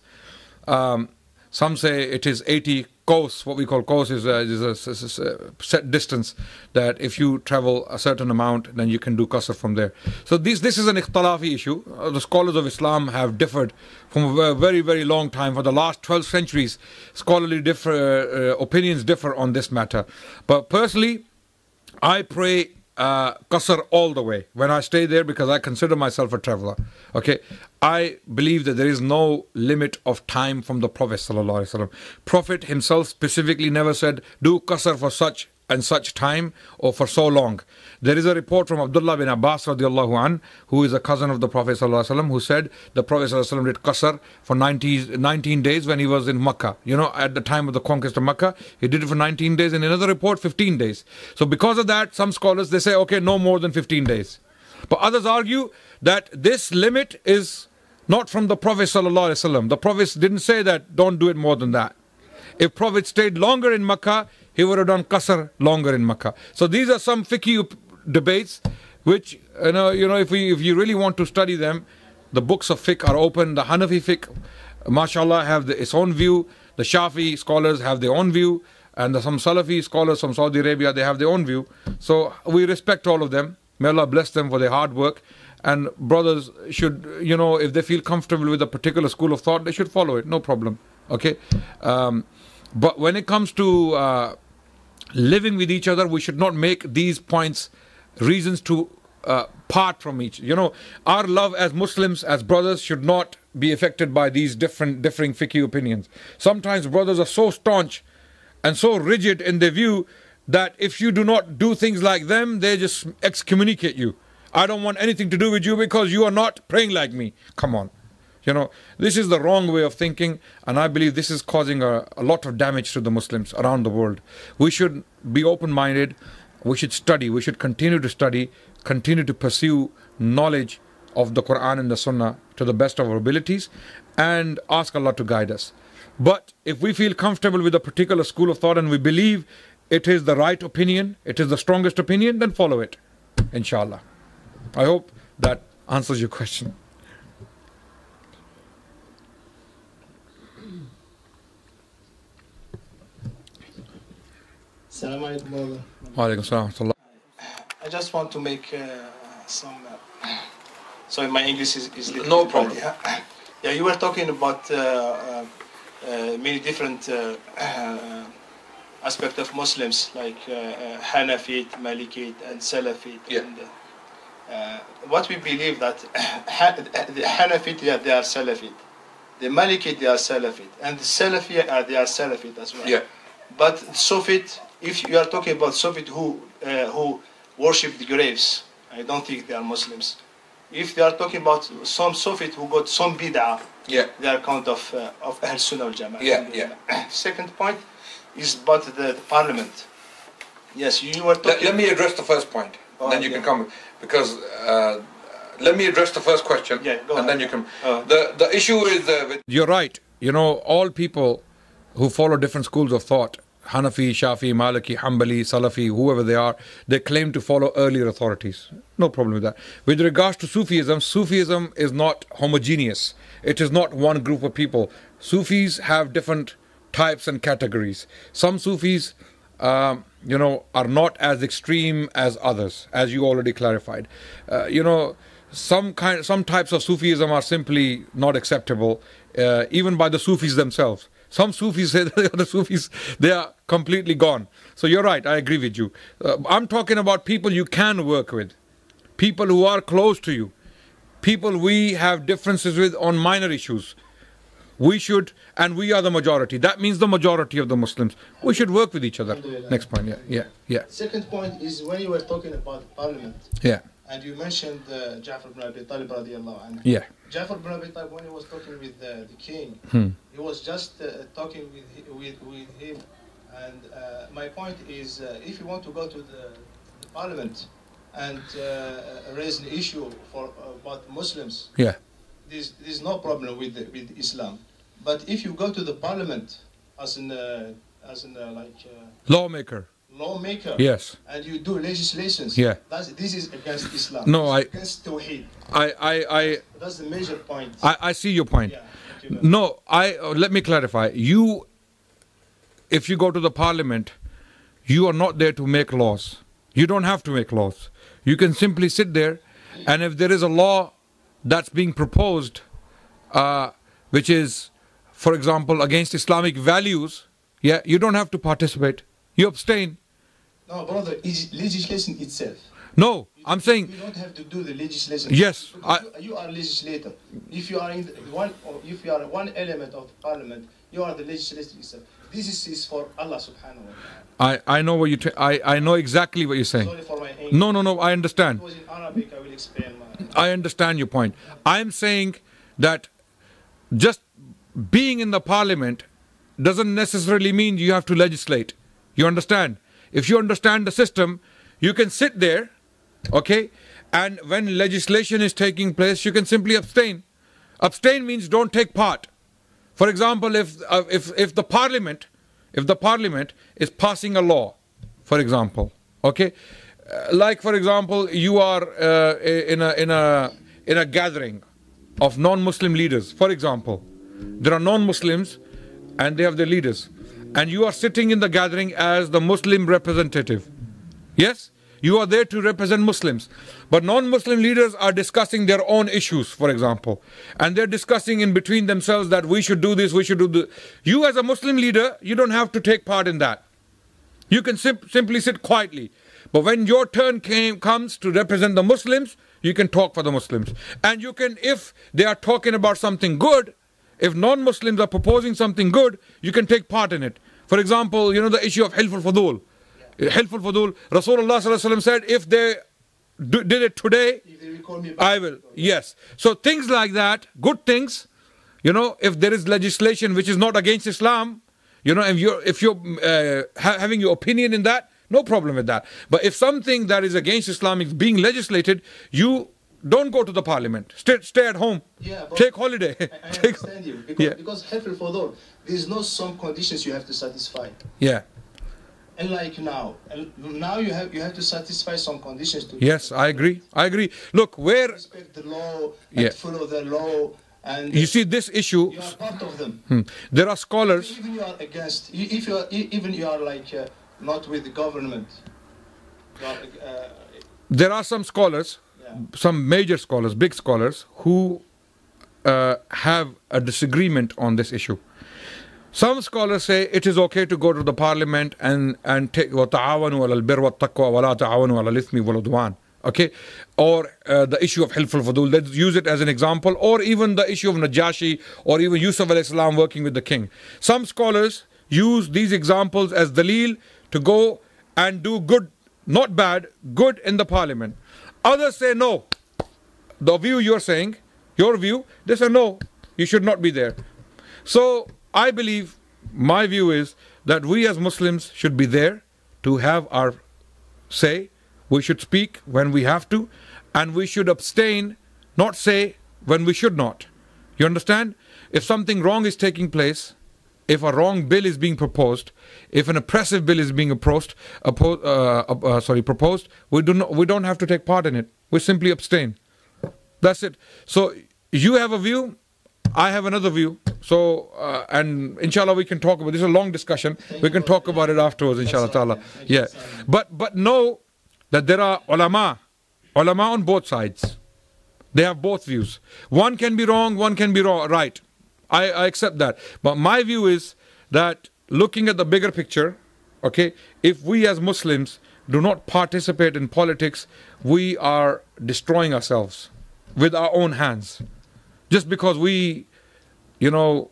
Um, some say it is 80 kos. What we call kos is a, is a s- uh, set distance that if you travel a certain amount, then you can do qasr from there. So this this is an ikhtilafi issue. Uh, the scholars of Islam have differed from a very very long time. For the last 12 centuries, scholarly differ, uh, opinions differ on this matter. But personally, I pray uh, qasr all the way when I stay there because I consider myself a traveler. Okay, I believe that there is no limit of time from the Prophet sallallahu. Prophet himself specifically never said do qasr for such and such time or for so long. There is a report from Abdullah bin Abbas radiallahu an, who is a cousin of the Prophet sallallahu who said the Prophet sallallahu did qasr for 90, 19 days when he was in Makkah. You know, at the time of the conquest of Makkah, he did it for 19 days. In another report, 15 days. So because of that, some scholars they say, okay, no more than 15 days. But others argue that this limit is not from the Prophet sallallahu. The Prophet didn't say that. Don't do it more than that. If Prophet stayed longer in Makkah, he would have done qasr longer in Makkah. So these are some fiqh debates, which you know, you know, if we if you really want to study them, the books of fiqh are open. The Hanafi fiqh, mashallah, have the, its own view. The Shafi scholars have their own view, and the, some Salafi scholars from Saudi Arabia they have their own view. So we respect all of them. May Allah bless them for their hard work. And brothers should, you know, if they feel comfortable with a particular school of thought, they should follow it. No problem. Okay. Um, but when it comes to uh, living with each other, we should not make these points reasons to uh, part from each. You know, our love as Muslims, as brothers, should not be affected by these different differing fiqh opinions. Sometimes brothers are so staunch and so rigid in their view that if you do not do things like them, they just excommunicate you. I don't want anything to do with you because you are not praying like me. Come on. You know, this is the wrong way of thinking, and I believe this is causing a, a lot of damage to the Muslims around the world. We should be open minded, we should study, we should continue to study, continue to pursue knowledge of the Quran and the Sunnah to the best of our abilities, and ask Allah to guide us. But if we feel comfortable with a particular school of thought and we believe it is the right opinion, it is the strongest opinion, then follow it, inshallah. I hope that answers your question. Assalamu alaikum, wa. I just want to make uh, some. Uh, sorry, my English is, is little No problem. bad, Yeah. yeah, you were talking about uh, uh, uh, many different uh, uh, aspects of Muslims, like uh, uh, Hanafit, Malikit, and Salafit. Yeah. And, uh, uh, what we believe that [COUGHS] Ha- the Hanafit, yeah, they are Salafit. The Malikit, they are Salafit. And the Salafi, uh, they are Salafit as well. Yeah. But Sufit, if you are talking about Sufit who uh, who worship the graves, I don't think they are Muslims. If they are talking about some Sufit who got some bid'ah, Yeah. they are kind of uh, of Ahl Sunnah wal Jama'ah. Yeah, yeah. [CLEARS THROAT] Second point is about the, the parliament. Yes, you were Let, talking. let me address the first point, Oh, then you yeah. can come because uh, let me address the first question, Yeah, go and then you can. Uh. the the issue is uh, with you're right. You know, all people who follow different schools of thought, Hanafi, Shafi, Maliki, Hanbali, Salafi, whoever they are, they claim to follow earlier authorities. No problem with that. With regards to Sufism, Sufism is not homogeneous. It is not one group of people. Sufis have different types and categories. Some Sufis, um, you know, are not as extreme as others, as you already clarified. Uh, you know, some kind, some types of Sufism are simply not acceptable, uh, even by the Sufis themselves. Some Sufis say [LAUGHS] that the other Sufis they are completely gone. So you're right. I agree with you. Uh, I'm talking about people you can work with, people who are close to you, people we have differences with on minor issues. We should, and we are the majority. That means the majority of the Muslims. We should work with each other. Next point. Yeah, yeah, yeah, Second point is when you were talking about parliament, yeah, and you mentioned uh, Ja'far ibn Abi Talib radiallahu anhu. yeah. Ja'far ibn Abi Talib, when he was talking with uh, the king, Hmm. he was just uh, talking with, with, with him. And uh, my point is, uh, if you want to go to the, the parliament and uh, raise an issue for about Muslims, Yeah. there's, there's no problem with with Islam. But if you go to the parliament as an uh, as an uh, like uh, Lawmaker. Lawmaker, Yes. and you do legislations, Yeah. that's, this is against Islam. No, I- It's against Tawheed. I, I, I, That's the major point. I, I see your point. yeah. you. No, I uh, let me clarify. You, if you go to the parliament, you are not there to make laws. You don't have to make laws. You can simply sit there, and if there is a law that's being proposed, uh, which is, for example, against Islamic values, yeah, you don't have to participate. You abstain. No, brother, is legislation itself. No, I'm saying You don't have to do the legislation. Yes, I- you, you are legislator. If you are in the one, or if you are one element of the parliament, you are the legislator itself. This is, is for Allah Subhanahu wa Taala. I, I know what you. I, I know exactly what you're saying. Sorry for my English. No, no, no. I understand. It was in Arabic, I will explain my. I understand your point. I'm saying that just being in the parliament doesn't necessarily mean you have to legislate. You understand? If you understand the system, you can sit there, okay, and when legislation is taking place, you can simply abstain. Abstain means don't take part. For example, if uh, if if the parliament, if the parliament is passing a law, for example, okay, uh, like for example, you are uh, in a in a in a gathering of non-Muslim leaders. For example, there are non-Muslims, and they have their leaders, and you are sitting in the gathering as the Muslim representative. Yes? You are there to represent Muslims. But non Muslim leaders are discussing their own issues, for example. And they're discussing in between themselves that we should do this, we should do this. You, as a Muslim leader, you don't have to take part in that. You can sim- simply sit quietly. But when your turn came, comes to represent the Muslims, you can talk for the Muslims. And you can, if they are talking about something good, if non Muslims are proposing something good, you can take part in it. For example, you know the issue of Hilful Fadul. Hilful Fadul, Rasulullah sallallahu alaihi wasallam said, if they do, did it today, If they will call me back, I will. Yes. So things like that, good things, you know, if there is legislation which is not against Islam, you know, if you're if you're uh, ha- having your opinion in that, no problem with that. But if something that is against Islam is being legislated, you don't go to the parliament. Stay, stay at home. Yeah, Take holiday. I, I [LAUGHS] understand you because Yeah. because helpful for those. There's no some conditions you have to satisfy. yeah. And like now, and now you have you have to satisfy some conditions to Yes, I agree. I agree. Look, where respect the law Yeah. and follow the law and you see this issue, you are part of them. hmm, there are scholars. Even you are against, if you are, even you are like uh, not with the government. Are, uh, There are some scholars yeah. some major scholars, big scholars, who uh, have a disagreement on this issue. Some scholars say it is okay to go to the parliament and, and take وَتَعَاوَنُوا عَلَى الْبِرِّ وَالتَّقْوَى وَلَا تَعَاوَنُوا Okay, or uh, the issue of Hilf al-Fadul, let's use it as an example, or even the issue of Najashi, or even Yusuf alaihissalam working with the king. Some scholars use these examples as dalil to go and do good, not bad, good in the parliament. Others say no. The view you're saying, your view, they say no, you should not be there. So I believe my view is that we as Muslims should be there to have our say. We should speak when we have to, and we should abstain, not say when we should not. You understand? If something wrong is taking place, if a wrong bill is being proposed, if an oppressive bill is being approached, oppo- uh, uh, uh, sorry, proposed, we do not, we don't have to take part in it. We simply abstain. That's it. So you have a view, I have another view. So, uh, and inshallah, we can talk about this. is a long discussion. we can talk about it afterwards, inshallah ta'ala. Yeah. But, but know that there are ulama, ulama on both sides. They have both views. One can be wrong, one can be wrong, right. I, I accept that. But my view is that looking at the bigger picture, okay, if we as Muslims do not participate in politics, we are destroying ourselves with our own hands. Just because we, you know,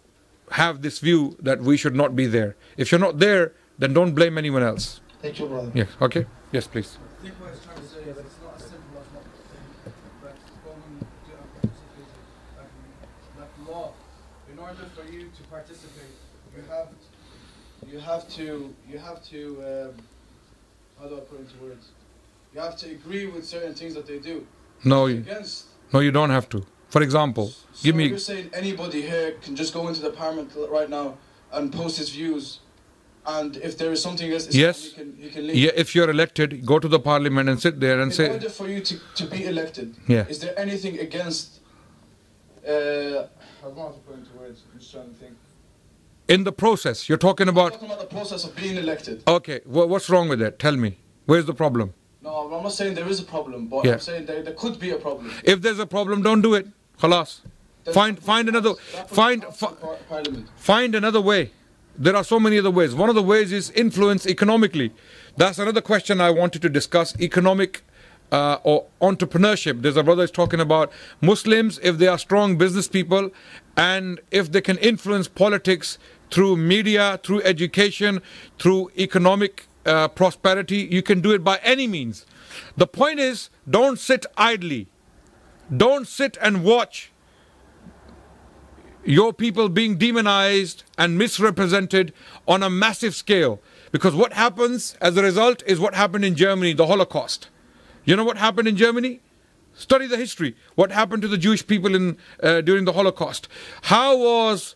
have this view that we should not be there. If you're not there, then don't blame anyone else. Thank you, brother. Yeah, okay? Yes, please. I think what he's trying to say is it's not as simple as not but going to participate like, like law. In order for you to participate, you have you have to you have to um, how do I put it into words? You have to agree with certain things that they do. No, you, Against no, you don't have to. For example, so give me. you're saying anybody here can just go into the parliament right now and post his views, and if there is something against Yes. he can he can leave. Yeah, if you're elected, go to the parliament and sit there and In say, order for you to, to be elected, Yeah. is there anything against? Uh, I don't want to put into words. I'm just trying to think. in the process, you're talking I'm about. talking about the process of being elected. Okay, wha what's wrong with it? Tell me. Where's the problem? No, I'm not saying there is a problem, but Yeah. I'm saying there, there could be a problem. If there's a problem, don't do it. Find find another find find another way. There are so many other ways. One of the ways is influence economically. That's another question I wanted to discuss. Economic uh, or entrepreneurship. There's a brother is talking about Muslims if they are strong business people and if they can influence politics through media, through education, through economic uh, prosperity, you can do it by any means. The point is, don't sit idly. Don't sit and watch your people being demonized and misrepresented on a massive scale. Because what happens as a result is what happened in Germany, the Holocaust. You know what happened in Germany? Study the history. What happened to the Jewish people in uh, during the Holocaust? How was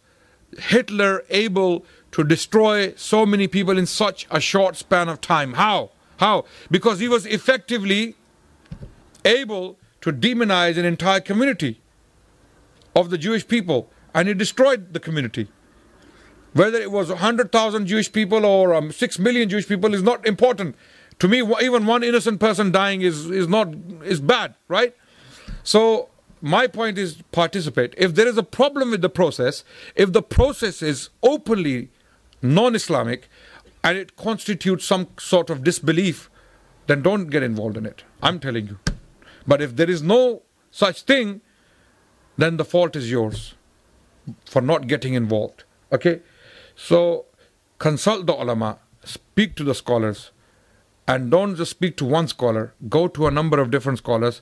Hitler able to destroy so many people in such a short span of time? How? How? Because he was effectively able to demonize an entire community of the Jewish people and he destroyed the community. Whether it was 100,000 Jewish people or um, 6 million Jewish people is not important. To me, even one innocent person dying is, is not is bad, right? So my point is participate. If there is a problem with the process, if the process is openly non-Islamic and it constitutes some sort of disbelief, then don't get involved in it. I'm telling you. But if there is no such thing, then the fault is yours for not getting involved. Okay? So consult the ulama, speak to the scholars, and don't just speak to one scholar. Go to a number of different scholars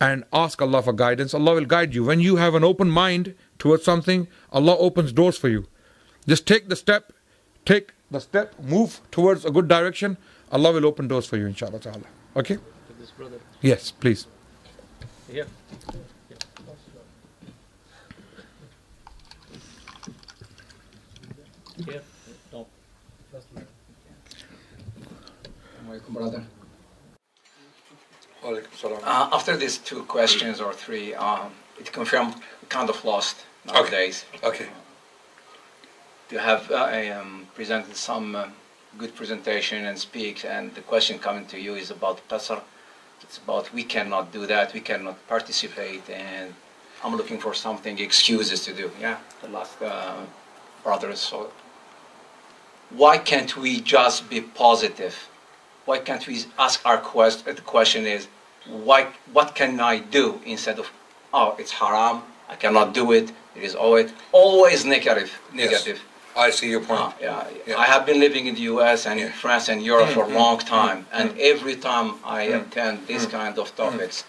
and ask Allah for guidance. Allah will guide you. When you have an open mind towards something, Allah opens doors for you. Just take the step, take the step, move towards a good direction. Allah will open doors for you, inshallah ta'ala. Okay? This brother Yes, please. Here. Here, top. Alaikum, brother. Uh, after these two questions or three, um, it confirmed kind of lost nowadays. Okay. You have uh, um, presented some uh, good presentation and speak, and the question coming to you is about Qasr. It's about we cannot do that, we cannot participate, and I'm looking for something excuses to do. Yeah, the last uh, brothers. So why can't we just be positive? Why can't we ask our quest? The question is, why? What can I do instead of, oh, it's haram. I cannot do it. It is always always negative. Negative. I see your Ah, yeah. Yeah. I have been living in the U.S. and in France and Europe for a long time, and Mm. every time I attend this kind of topics,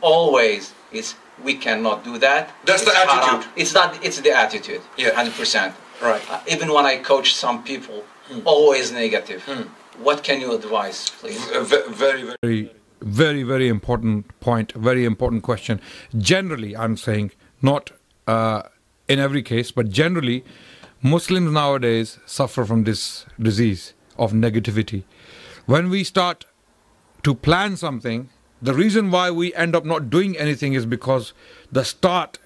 always it's we cannot do that. That's the It's haram. attitude. It's not. It's the attitude. Yeah. Hundred percent. Right. Uh, even when I coach some people, always negative. What can you advise, please? very, very, very, very important point. Very important question. Generally, I'm saying not uh, in every case, but generally, Muslims nowadays suffer from this disease of negativity. When we start to plan something, the reason why we end up not doing anything is because the start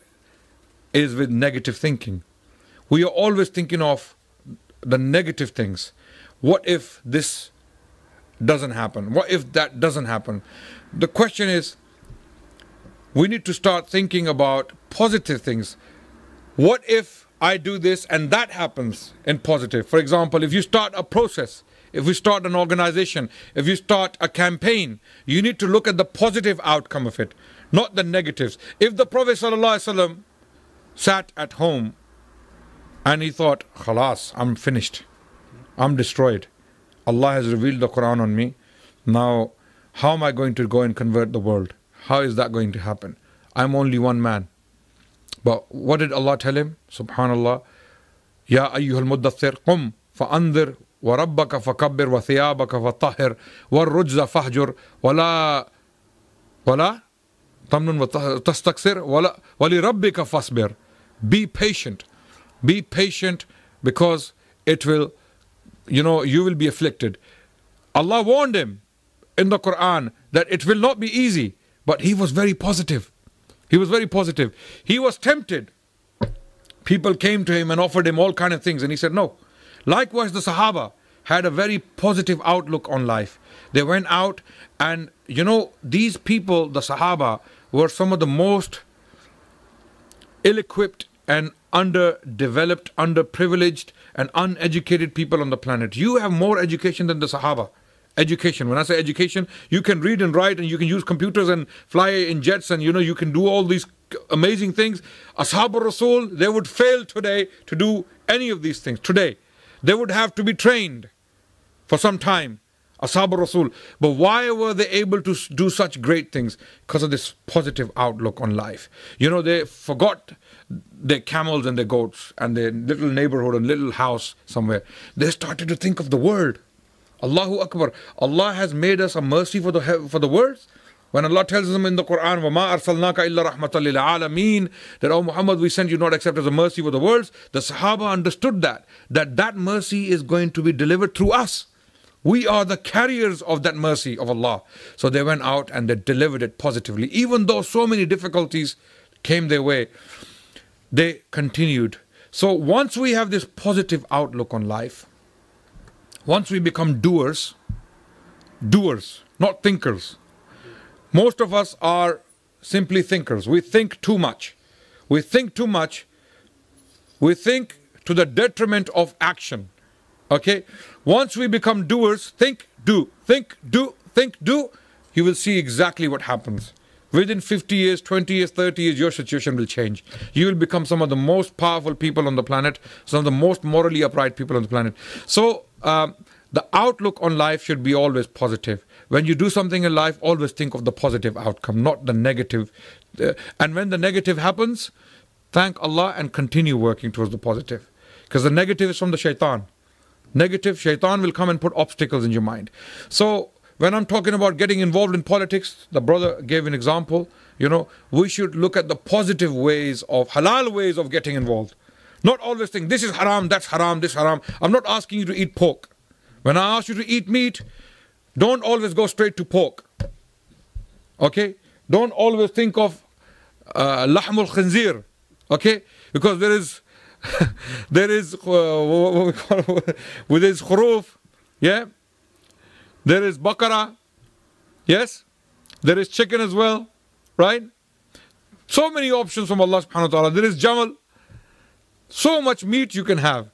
is with negative thinking. we are always thinking of the negative things. What if this doesn't happen? What if that doesn't happen? The question is, we need to start thinking about positive things. What if I do this and that happens in positive? For example, if you start a process, if you start an organization, if you start a campaign, you need to look at the positive outcome of it, not the negatives. If the Prophet ﷺ sat at home and he thought, Khalas, I'm finished, I'm destroyed. Allah has revealed the Quran on me. Now, how am I going to go and convert the world? How is that going to happen? I'm only one man. But what did Allah tell him? Subhanallah. Ya ayyuhal muddathir qum fa'andir وربك فكبر وثيابك فطهر والرجز فهجر ولا ولا تمنن وتستكثر ولا ولربك فاصبر be patient be patient because it will you know you will be afflicted Allah warned him in the Quran that it will not be easy but he was very positive he was very positive he was tempted people came to him and offered him all kind of things and he said no Likewise, the Sahaba had a very positive outlook on life. They went out, and you know, these people, the Sahaba, were some of the most ill equipped and underdeveloped, underprivileged, and uneducated people on the planet. You have more education than the Sahaba. Education. When I say education, you can read and write, and you can use computers and fly in jets, and you know, you can do all these amazing things. Ashab Rasul, they would fail today to do any of these things. Today, they would have to be trained for some time. Ashab Rasul. But why were they able to do such great things? Because of this positive outlook on life. You know, they forgot their camels and their goats and their little neighborhood and little house somewhere. They started to think of the world. Allahu Akbar. Allah has made us a mercy for the for the world. When Allah tells them in the Quran, وَمَا أَرْسَلْنَاكَ إِلَّا رَحْمَةً لِلْعَالَمِينَ That, oh Muhammad, we sent you not except as a mercy for the worlds. The Sahaba understood that, that that mercy is going to be delivered through us. We are the carriers of that mercy of Allah. So they went out and they delivered it positively. Even though so many difficulties came their way, they continued. So once we have this positive outlook on life, once we become doers, doers, not thinkers, most of us are simply thinkers. We think too much. We think too much. We think to the detriment of action. Okay? Once we become doers, think, do, think, do, think, do, you will see exactly what happens. Within 50 years, 20 years, 30 years, your situation will change. You will become some of the most powerful people on the planet, some of the most morally upright people on the planet. So, um, the outlook on life should be always positive. When you do something in life, always think of the positive outcome, not the negative. Uh, and when the negative happens, thank Allah and continue working towards the positive. Because the negative is from the shaitan. Negative, shaitan will come and put obstacles in your mind. So, when I'm talking about getting involved in politics, the brother gave an example. You know, we should look at the positive ways of halal ways of getting involved. Not always think this is haram, that's haram, this haram. I'm not asking you to eat pork. When I ask you to eat meat, don't always go straight to pork. Okay? Don't always think of uh, lahmul khinzir. Okay? Because there is [LAUGHS] there is uh, what we call [LAUGHS] with his khuruf, yeah. There is bakara, yes. There is chicken as well, right? So many options from Allah subhanahu wa ta'ala. There is jamal. So much meat you can have.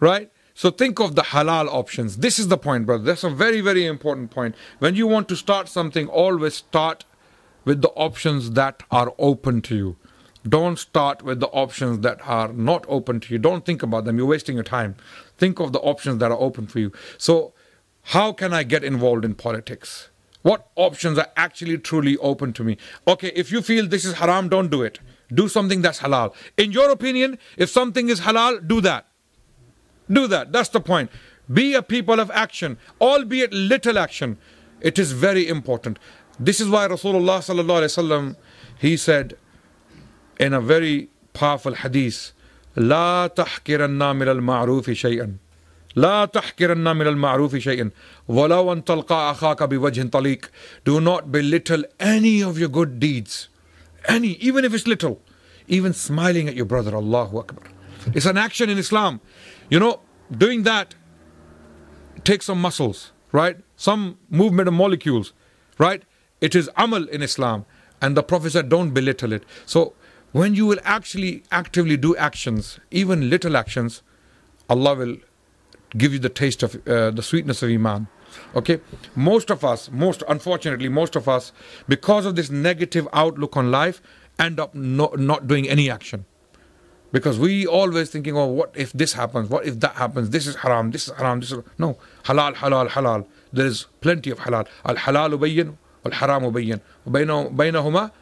Right? So think of the halal options. This is the point, brother. That's a very, very important point. When you want to start something, always start with the options that are open to you. Don't start with the options that are not open to you. Don't think about them. You're wasting your time. Think of the options that are open for you. So, how can I get involved in politics? What options are actually truly open to me? Okay, if you feel this is haram, don't do it Do something that's halal. In your opinion, if something is halal, do that. Do that. That's the point. Be a people of action, albeit little action. It is very important. This is why Rasulullah sallallahu alaihi wasallam he said in a very powerful hadith, لا تحقرن من المعروف شيئا لا تحقرن من المعروف شيئا ولو أن تلقى أخاك بوجه طليق Do not belittle any of your good deeds. any, even if it's little. Even smiling at your brother. Allahu Akbar. It's an action in Islam. You know, doing that takes some muscles, right? Some movement of molecules, right? It is amal in Islam. And the Prophet said, don't belittle it. So when you will actually actively do actions, even little actions, Allah will give you the taste of uh, the sweetness of Iman. Okay, most of us, most unfortunately, most of us, because of this negative outlook on life, end up not, not doing any action. Because we always thinking, oh, what if this happens? What if that happens? This is haram, this is haram, this is no halal, halal, halal. There is plenty of halal. Al halal bayyin, al haram bayyin. Bainahuma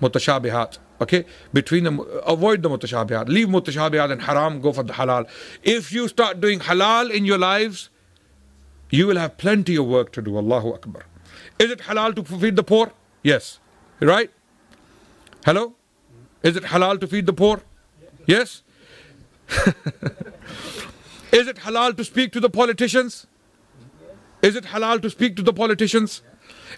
mutashabihat. Okay, between them, avoid the mutashabihat. Leave mutashabihat and haram, go for the halal. If you start doing halal in your lives, you will have plenty of work to do. Allahu Akbar. Is it halal to feed the poor? Yes. Right? Hello? Is it halal to feed the poor? Yes? [LAUGHS] Is it halal to speak to the politicians? Is it halal to speak to the politicians?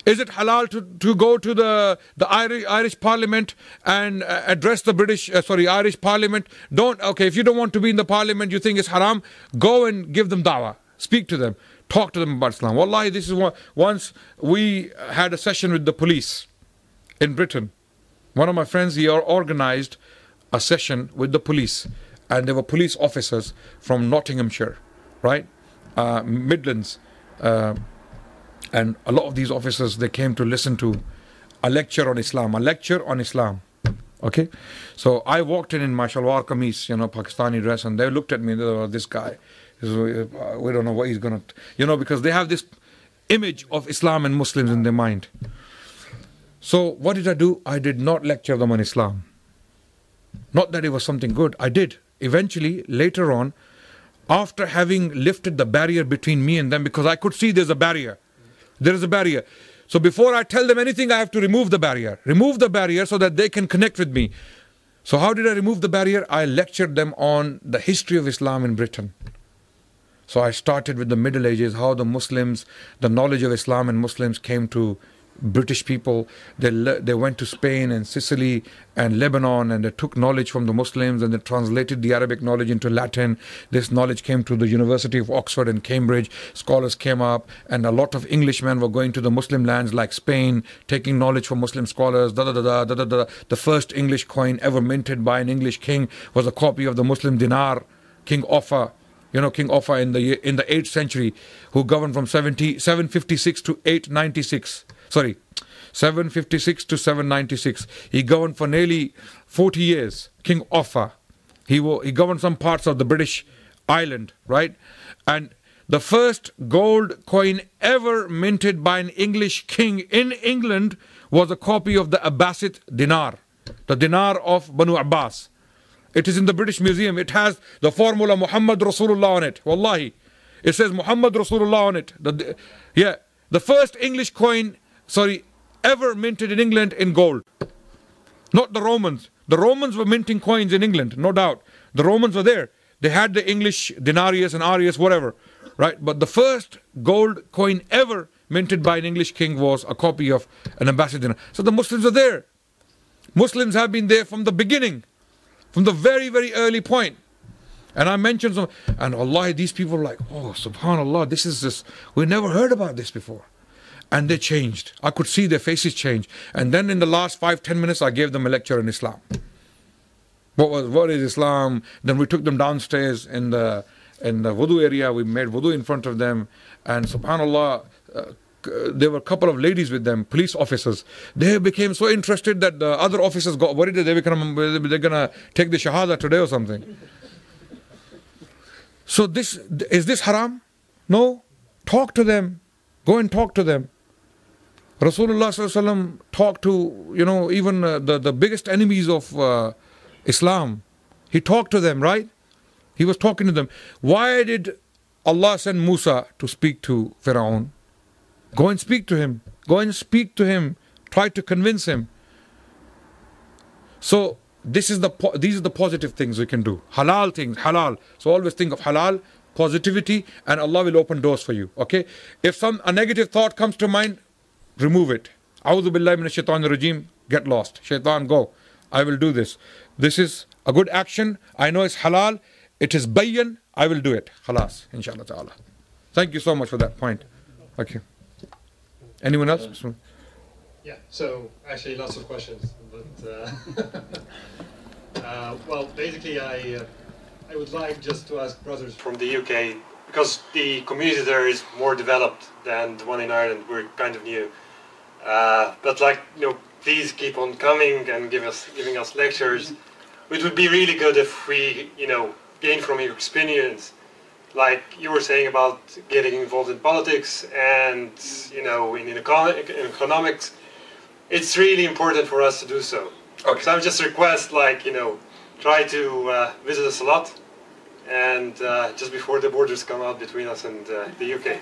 Is it halal to, to go to the, the Irish, Irish Parliament and uh, address the British, uh, sorry, Irish Parliament? Don't, okay, if you don't want to be in the Parliament, you think it's haram, go and give them dawah. Speak to them. Talk to them about Islam. Wallahi, this is one, once we had a session with the police in Britain. One of my friends here organized a session with the police, and there were police officers from Nottinghamshire, right? Uh, Midlands. Uh, and a lot of these officers they came to listen to a lecture on Islam, a lecture on Islam. Okay, so I walked in in my shalwar kameez, you know, Pakistani dress, and they looked at me. They were, this guy, Uh, we don't know what he's gonna, you know, because they have this image of Islam and Muslims in their mind. So what did I do? I did not lecture them on Islam. Not that it was something good. I did. Eventually, later on, after having lifted the barrier between me and them, because I could see there's a barrier. There is a barrier. So before I tell them anything, I have to remove the barrier. Remove the barrier so that they can connect with me. So, how did I remove the barrier? I lectured them on the history of Islam in Britain. So, I started with the Middle Ages, how the Muslims, the knowledge of Islam and Muslims came to British people. They, they went to Spain and Sicily and Lebanon and they took knowledge from the Muslims and they translated the Arabic knowledge into Latin. This knowledge came to the University of Oxford and Cambridge. Scholars came up and a lot of Englishmen were going to the Muslim lands like Spain, taking knowledge from Muslim scholars. Da, da, da, da, da, da. The first English coin ever minted by an English king was a copy of the Muslim dinar, King Offa you know King Offa in the in the 8th century who governed from 70, 756 to 896 sorry, 756 to 796. He governed for nearly 40 years. King Offa. He, he governed some parts of the British island, right? And the first gold coin ever minted by an English king in England was a copy of the Abbasid dinar, the dinar of Banu Abbas. It is in the British Museum. It has the formula Muhammad Rasulullah on it. Wallahi. It says Muhammad Rasulullah on it. The, yeah. The first English coin sorry, ever minted in England in gold. Not the Romans. The Romans were minting coins in England, no doubt. The Romans were there. They had the English denarius and aureus, whatever, right? But the first gold coin ever minted by an English king was a copy of an Abbasid dinar. So the Muslims are there. Muslims have been there from the beginning, from the very, very early point. And I mentioned some, and Allah, these people are like, oh, subhanAllah, this is this, we never heard about this before and they changed. I could see their faces change. And then in the last five, ten minutes, I gave them a lecture on Islam. What was what is Islam? Then we took them downstairs in the in the wudu area. We made wudu in front of them, and Subhanallah. Uh, there were a couple of ladies with them, police officers. They became so interested that the other officers got worried that they become they're gonna take the shahada today or something. [LAUGHS] So this is this haram? No. Talk to them. Go and talk to them. Rasulullah talked to, you know, even uh, the, the biggest enemies of uh, Islam. He talked to them, right? He was talking to them. Why did Allah send Musa to speak to Pharaoh? Go and speak to him. Go and speak to him. Try to convince him. So this is the these are the positive things we can do. Halal things, halal. So always think of halal, positivity, and Allah will open doors for you. Okay. If some a negative thought comes to mind, remove it. A'udhu billahi rajim, get lost. Shaitan, go. I will do this. This is a good action. I know it's halal. It is bayyan. I will do it. Halas, inshallah ta'ala. Thank you so much for that point. Okay. Anyone else? Yeah, so actually lots of questions, but uh, [LAUGHS] uh, well, basically I uh, I would like just to ask brothers from the UK because the community there is more developed than the one in Ireland. We're kind of new, uh, but like you know, please keep on coming and give us giving us lectures. It would be really good if we you know gain from your experience like you were saying about getting involved in politics and you know in, in, econ- in economics it's really important for us to do so Okay. so i would just request like you know try to uh, visit us a lot and uh, just before the borders come out between us and uh, the uk [LAUGHS] even,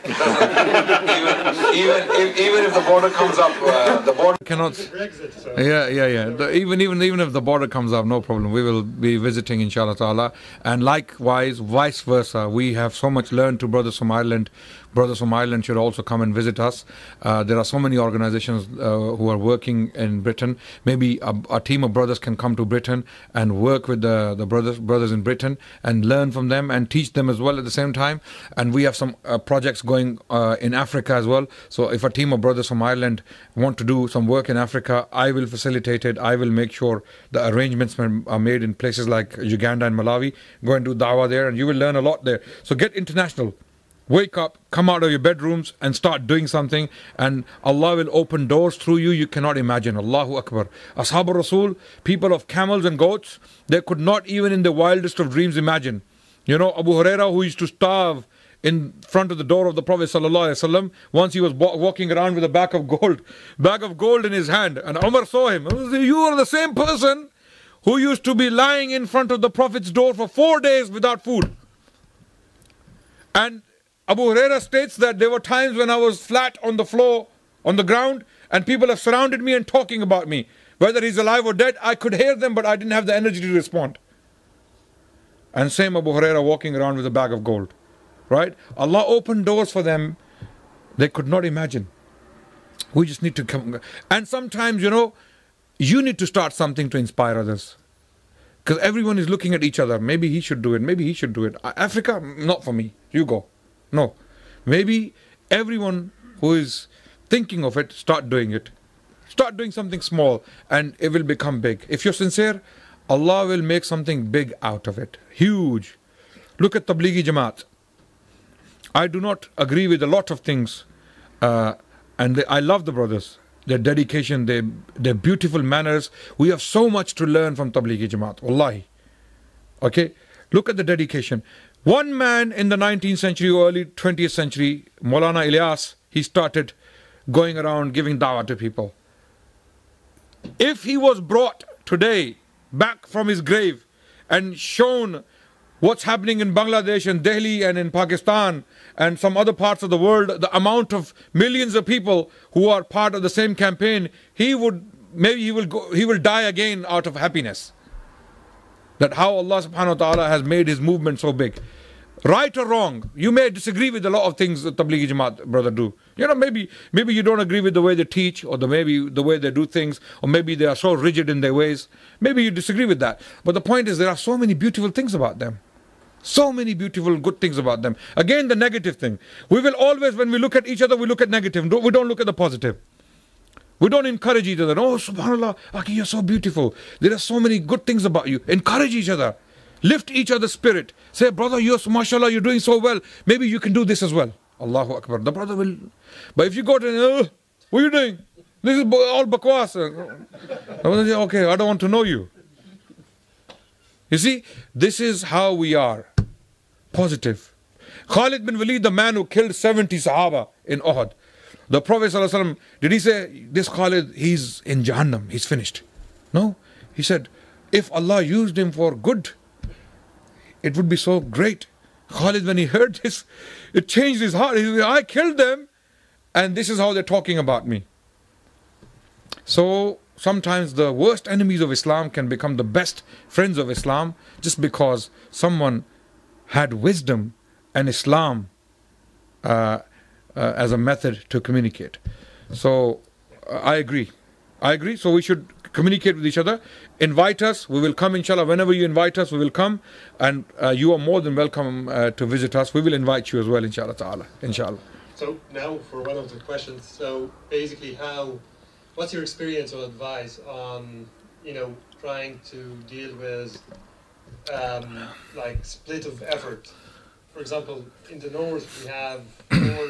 even, if, even if the border comes up, uh, the border cannot. brexit so Yeah, yeah, yeah. The, even, even, even if the border comes up, no problem. We will be visiting, inshallah ta'ala. And likewise, vice versa. We have so much learned to brothers from Ireland. Brothers from Ireland should also come and visit us. Uh, there are so many organizations uh, who are working in Britain. Maybe a, a team of brothers can come to Britain and work with the, the brothers brothers in Britain and learn from them and teach them as well at the same time. And we have some uh, projects going uh, in Africa as well. So if a team of brothers from Ireland want to do some work in Africa, I will facilitate it. I will make sure the arrangements are made in places like Uganda and Malawi. Go and do dawah there, and you will learn a lot there. So get international. Wake up, come out of your bedrooms and start doing something, and Allah will open doors through you you cannot imagine. Allahu Akbar. Ashab Rasul, people of camels and goats, they could not even in the wildest of dreams imagine. You know, Abu Huraira, who used to starve in front of the door of the Prophet ﷺ, once he was wa- walking around with a bag of gold, [LAUGHS] bag of gold in his hand, and Umar saw him. You are the same person who used to be lying in front of the Prophet's door for four days without food. And Abu Huraira states that there were times when I was flat on the floor, on the ground, and people have surrounded me and talking about me. Whether he's alive or dead, I could hear them, but I didn't have the energy to respond. And same Abu Huraira walking around with a bag of gold. Right? Allah opened doors for them they could not imagine. We just need to come. And sometimes, you know, you need to start something to inspire others. Because everyone is looking at each other. Maybe he should do it. Maybe he should do it. Africa, not for me. You go. No. Maybe everyone who is thinking of it, start doing it. Start doing something small and it will become big. If you're sincere, Allah will make something big out of it. Huge. Look at Tablighi Jamaat. I do not agree with a lot of things. Uh, and they, I love the brothers. Their dedication, their, their beautiful manners. We have so much to learn from Tablighi Jamaat. Wallahi. Okay? Look at the dedication. One man in the 19th century early 20th century, Maulana Ilyas, he started going around giving dawah to people. If he was brought today back from his grave and shown what's happening in Bangladesh and Delhi and in Pakistan and some other parts of the world, the amount of millions of people who are part of the same campaign, he would maybe he will go, he will die again out of happiness. That how Allah subhanahu wa ta'ala has made his movement so big. Right or wrong, you may disagree with a lot of things that Tablighi Jamaat brother do. You know, maybe maybe you don't agree with the way they teach, or the maybe the way they do things, or maybe they are so rigid in their ways. Maybe you disagree with that. But the point is, there are so many beautiful things about them. So many beautiful, good things about them. Again, the negative thing. We will always, when we look at each other, we look at negative. We don't look at the positive. We don't encourage each other. Oh, subhanAllah, Aki, you're so beautiful. There are so many good things about you. Encourage each other. Lift each other's spirit. Say, brother, you're, mashallah, you're doing so well. Maybe you can do this as well. Allahu Akbar. The brother will. But if you go to, oh, what are you doing? This is all bakwas. [LAUGHS] Okay, I don't want to know you. You see, this is how we are. Positive. Khalid bin Walid, the man who killed 70 Sahaba in Uhud. The Prophet ﷺ, did he say, this Khalid, he's in Jahannam, he's finished? No. He said, if Allah used him for good, it would be so great. Khalid, when he heard this, it changed his heart. He said, I killed them, and this is how they're talking about me. So sometimes the worst enemies of Islam can become the best friends of Islam just because someone had wisdom and Islam uh, uh, as a method to communicate. So uh, I agree. I agree. So we should communicate with each other. Invite us. We will come, inshallah. Whenever you invite us, we will come. And uh, you are more than welcome uh, to visit us. We will invite you as well, inshallah ta'ala. Inshallah. So now for one of the questions. So basically, how, what's your experience or advice on, you know, trying to deal with um, like split of effort? For example, in the north we have four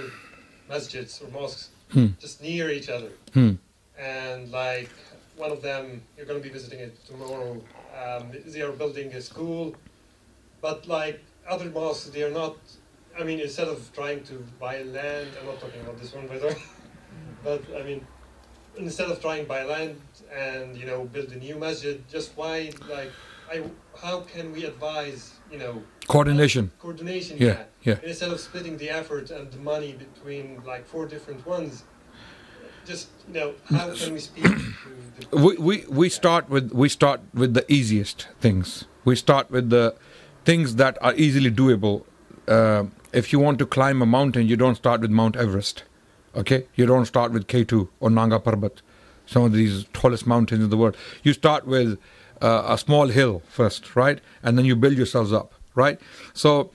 masjids or mosques Hmm. just near each other, Hmm. and like one of them you're going to be visiting it tomorrow. Um, they are building a school, but like other mosques, they are not. I mean, instead of trying to buy land, I'm not talking about this one, by the way, [LAUGHS] but I mean, instead of trying to buy land and you know build a new masjid, just why like I how can we advise you know Coordination. coordination? Yeah, yeah. Instead of splitting the effort and the money between like four different ones, just you know how can we speak we, we, we start with we start with the easiest things. We start with the things that are easily doable. Uh, if you want to climb a mountain, you don't start with Mount Everest. Okay, you don't start with K2 or Nanga Parbat, some of these tallest mountains in the world. You start with uh, a small hill first, right, and then you build yourselves up, right. So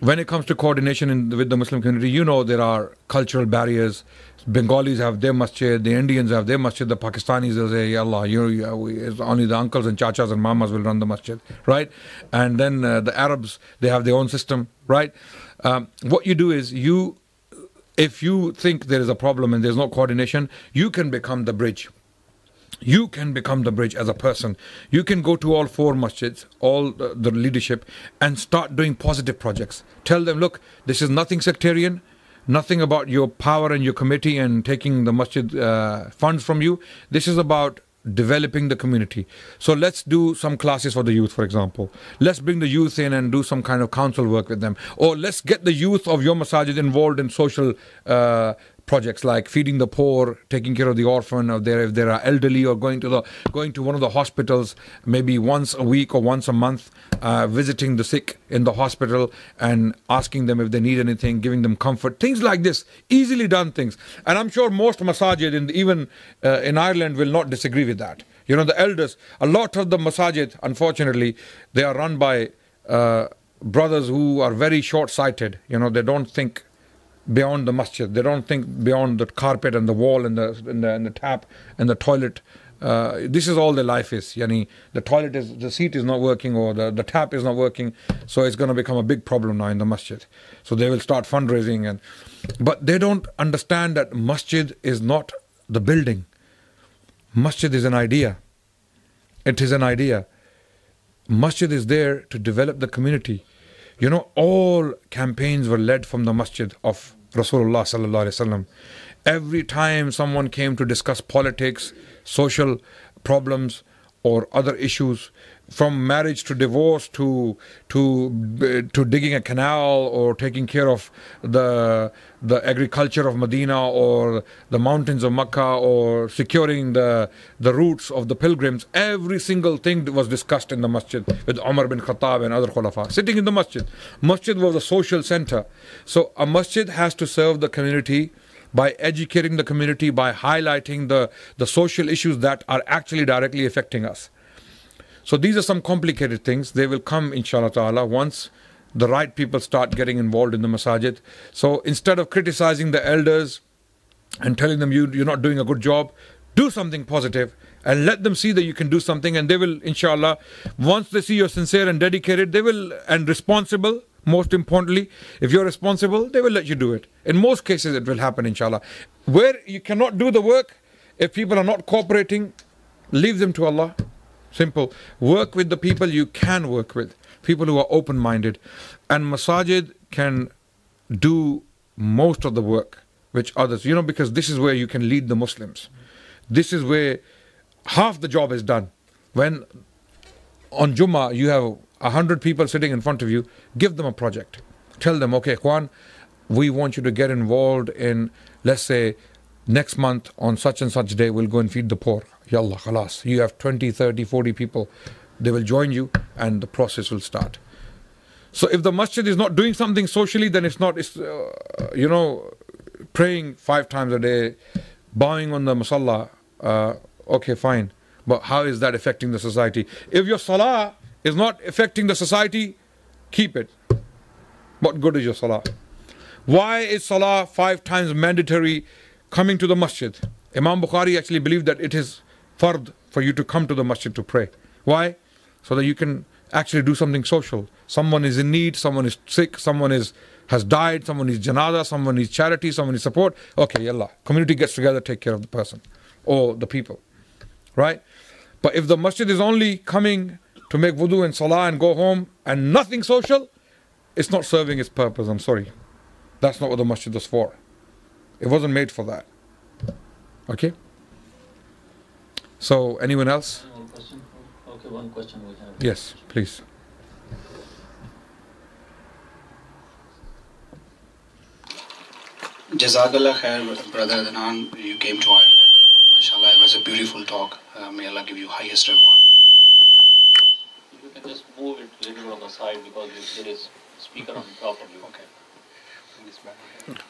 when it comes to coordination in, with the Muslim community, you know there are cultural barriers. Bengalis have their masjid, the Indians have their masjid, the Pakistanis will say, "Ya Allah, you, you we, only the uncles and chachas and mamas will run the masjid, right? And then uh, the Arabs, they have their own system, right? Um, what you do is you, if you think there is a problem and there's no coordination, you can become the bridge you can become the bridge as a person. You can go to all four masjids, all the, the leadership, and start doing positive projects. Tell them, look, this is nothing sectarian, nothing about your power and your committee and taking the masjid uh, funds from you. This is about developing the community. So let's do some classes for the youth, for example. Let's bring the youth in and do some kind of council work with them. Or let's get the youth of your masajid involved in social uh, projects like feeding the poor, taking care of the orphan, or there if there are elderly, or going to the going to one of the hospitals maybe once a week or once a month, uh, visiting the sick in the hospital and asking them if they need anything, giving them comfort, things like this, easily done things. And I'm sure most masajid, in even uh, in Ireland, will not disagree with that. You know, the elders, a lot of the masajid, unfortunately, they are run by uh, brothers who are very short-sighted. You know, they don't think beyond the masjid. They don't think beyond the carpet and the wall and the and the, and the tap and the toilet. Uh, this is all their life is. Yani the toilet is the seat is not working or the, the tap is not working, so it's going to become a big problem now in the masjid. So they will start fundraising and, but they don't understand that masjid is not the building. Masjid is an idea. It is an idea. Masjid is there to develop the community. You know, all campaigns were led from the masjid of Rasulullah sallallahu alaihi wasallam. Every time someone came to discuss politics, social problems, or other issues, from marriage to divorce to to uh, to digging a canal or taking care of the the agriculture of Medina or the mountains of Mecca or securing the the routes of the pilgrims. Every single thing was discussed in the masjid with Umar bin Khattab and other khulafa sitting in the masjid. Masjid was a social center. So a masjid has to serve the community by educating the community, by highlighting the, the social issues that are actually directly affecting us. So these are some complicated things. They will come, inshallah ta'ala, once the right people start getting involved in the masajid. So instead of criticizing the elders and telling them you, you're not doing a good job, do something positive and let them see that you can do something and they will, inshallah, once they see you're sincere and dedicated, they will, and responsible, most importantly, if you're responsible, they will let you do it. In most cases, it will happen, inshallah. Where you cannot do the work, if people are not cooperating, leave them to Allah. Simple. Work with the people you can work with, people who are open minded. And masajid can do most of the work which others, you know, because this is where you can lead the Muslims. This is where half the job is done. When on Jummah you have a hundred people sitting in front of you, give them a project. Tell them, okay, Juan, we want you to get involved in, let's say, next month on such and such day, we'll go and feed the poor. Yallah, khalas. You have 20, 30, 40 people. They will join you and the process will start. So if the masjid is not doing something socially, then it's not, it's, uh, you know, praying five times a day, bowing on the masalla, uh, okay, fine. But how is that affecting the society? If your salah is not affecting the society, keep it. What good is your salah? Why is salah five times mandatory coming to the masjid? Imam Bukhari actually believed that it is fard for you to come to the masjid to pray. Why? So that you can actually do something social. Someone is in need, someone is sick, someone is has died, someone needs janazah, someone needs charity, someone needs support. Okay, yallah. Community gets together, take care of the person or the people. Right? But if the masjid is only coming to make wudu and salah and go home and nothing social, it's not serving its purpose. I'm sorry. That's not what the masjid was for. It wasn't made for that. Okay? So, anyone else? One question. Okay, one question we have. Yes, please. Jazakallah khair, brother Adnan. You came to Ireland. MashaAllah, it was a beautiful talk. Uh, may Allah give you highest reward. You can just move it a little on the side because there is speaker on top of you. Okay.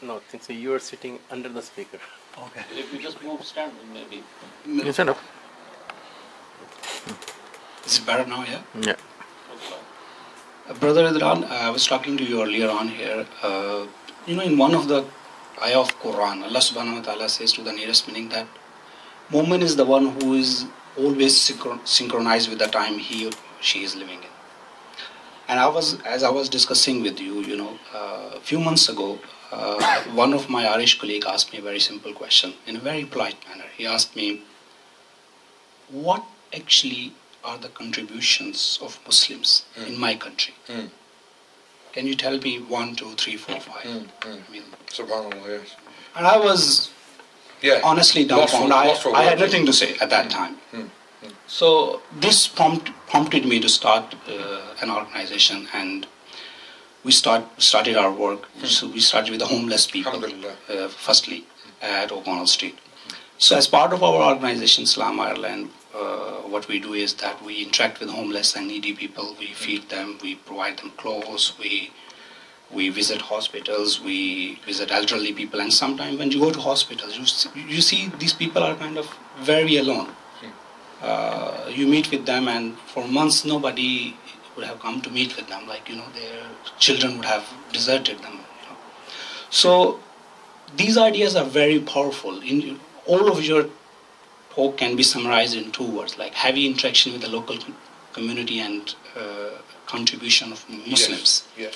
No, I think so. You are sitting under the speaker. Okay. If you just move, stand maybe. You stand up. Is it better now, yeah? Yeah. Uh, brother Adnan, uh, I was talking to you earlier on here. Uh, you know, in one of the ayah of Quran, Allah subhanahu wa ta'ala says to the nearest meaning that woman is the one who is always synchron- synchronized with the time he or she is living in. And I was, as I was discussing with you, you know, uh, a few months ago, uh, one of my Irish colleague asked me a very simple question in a very polite manner. He asked me, "What actually are the contributions of Muslims in my country? Can you tell me one, two, three, four, five? I mean, Subhanallah, yes. and I was Yeah. honestly dumbfounded. I, I had nothing to say at that time. So this prompt, prompted me to start uh, an organization, and we start started our work. So we started with the homeless people, uh, firstly at O'Connell Street. So as part of our organization, Islam Ireland, uh, what we do is that we interact with homeless and needy people. We feed them, we provide them clothes, we we visit hospitals, we visit elderly people, and sometimes when you go to hospitals, you see, you see these people are kind of very alone. Uh, you meet with them, and for months nobody would have come to meet with them. Like you know, their children would have deserted them. You know. So these ideas are very powerful. In all of your talk can be summarized in two words, like heavy interaction with the local community and uh, contribution of Muslims. Yes.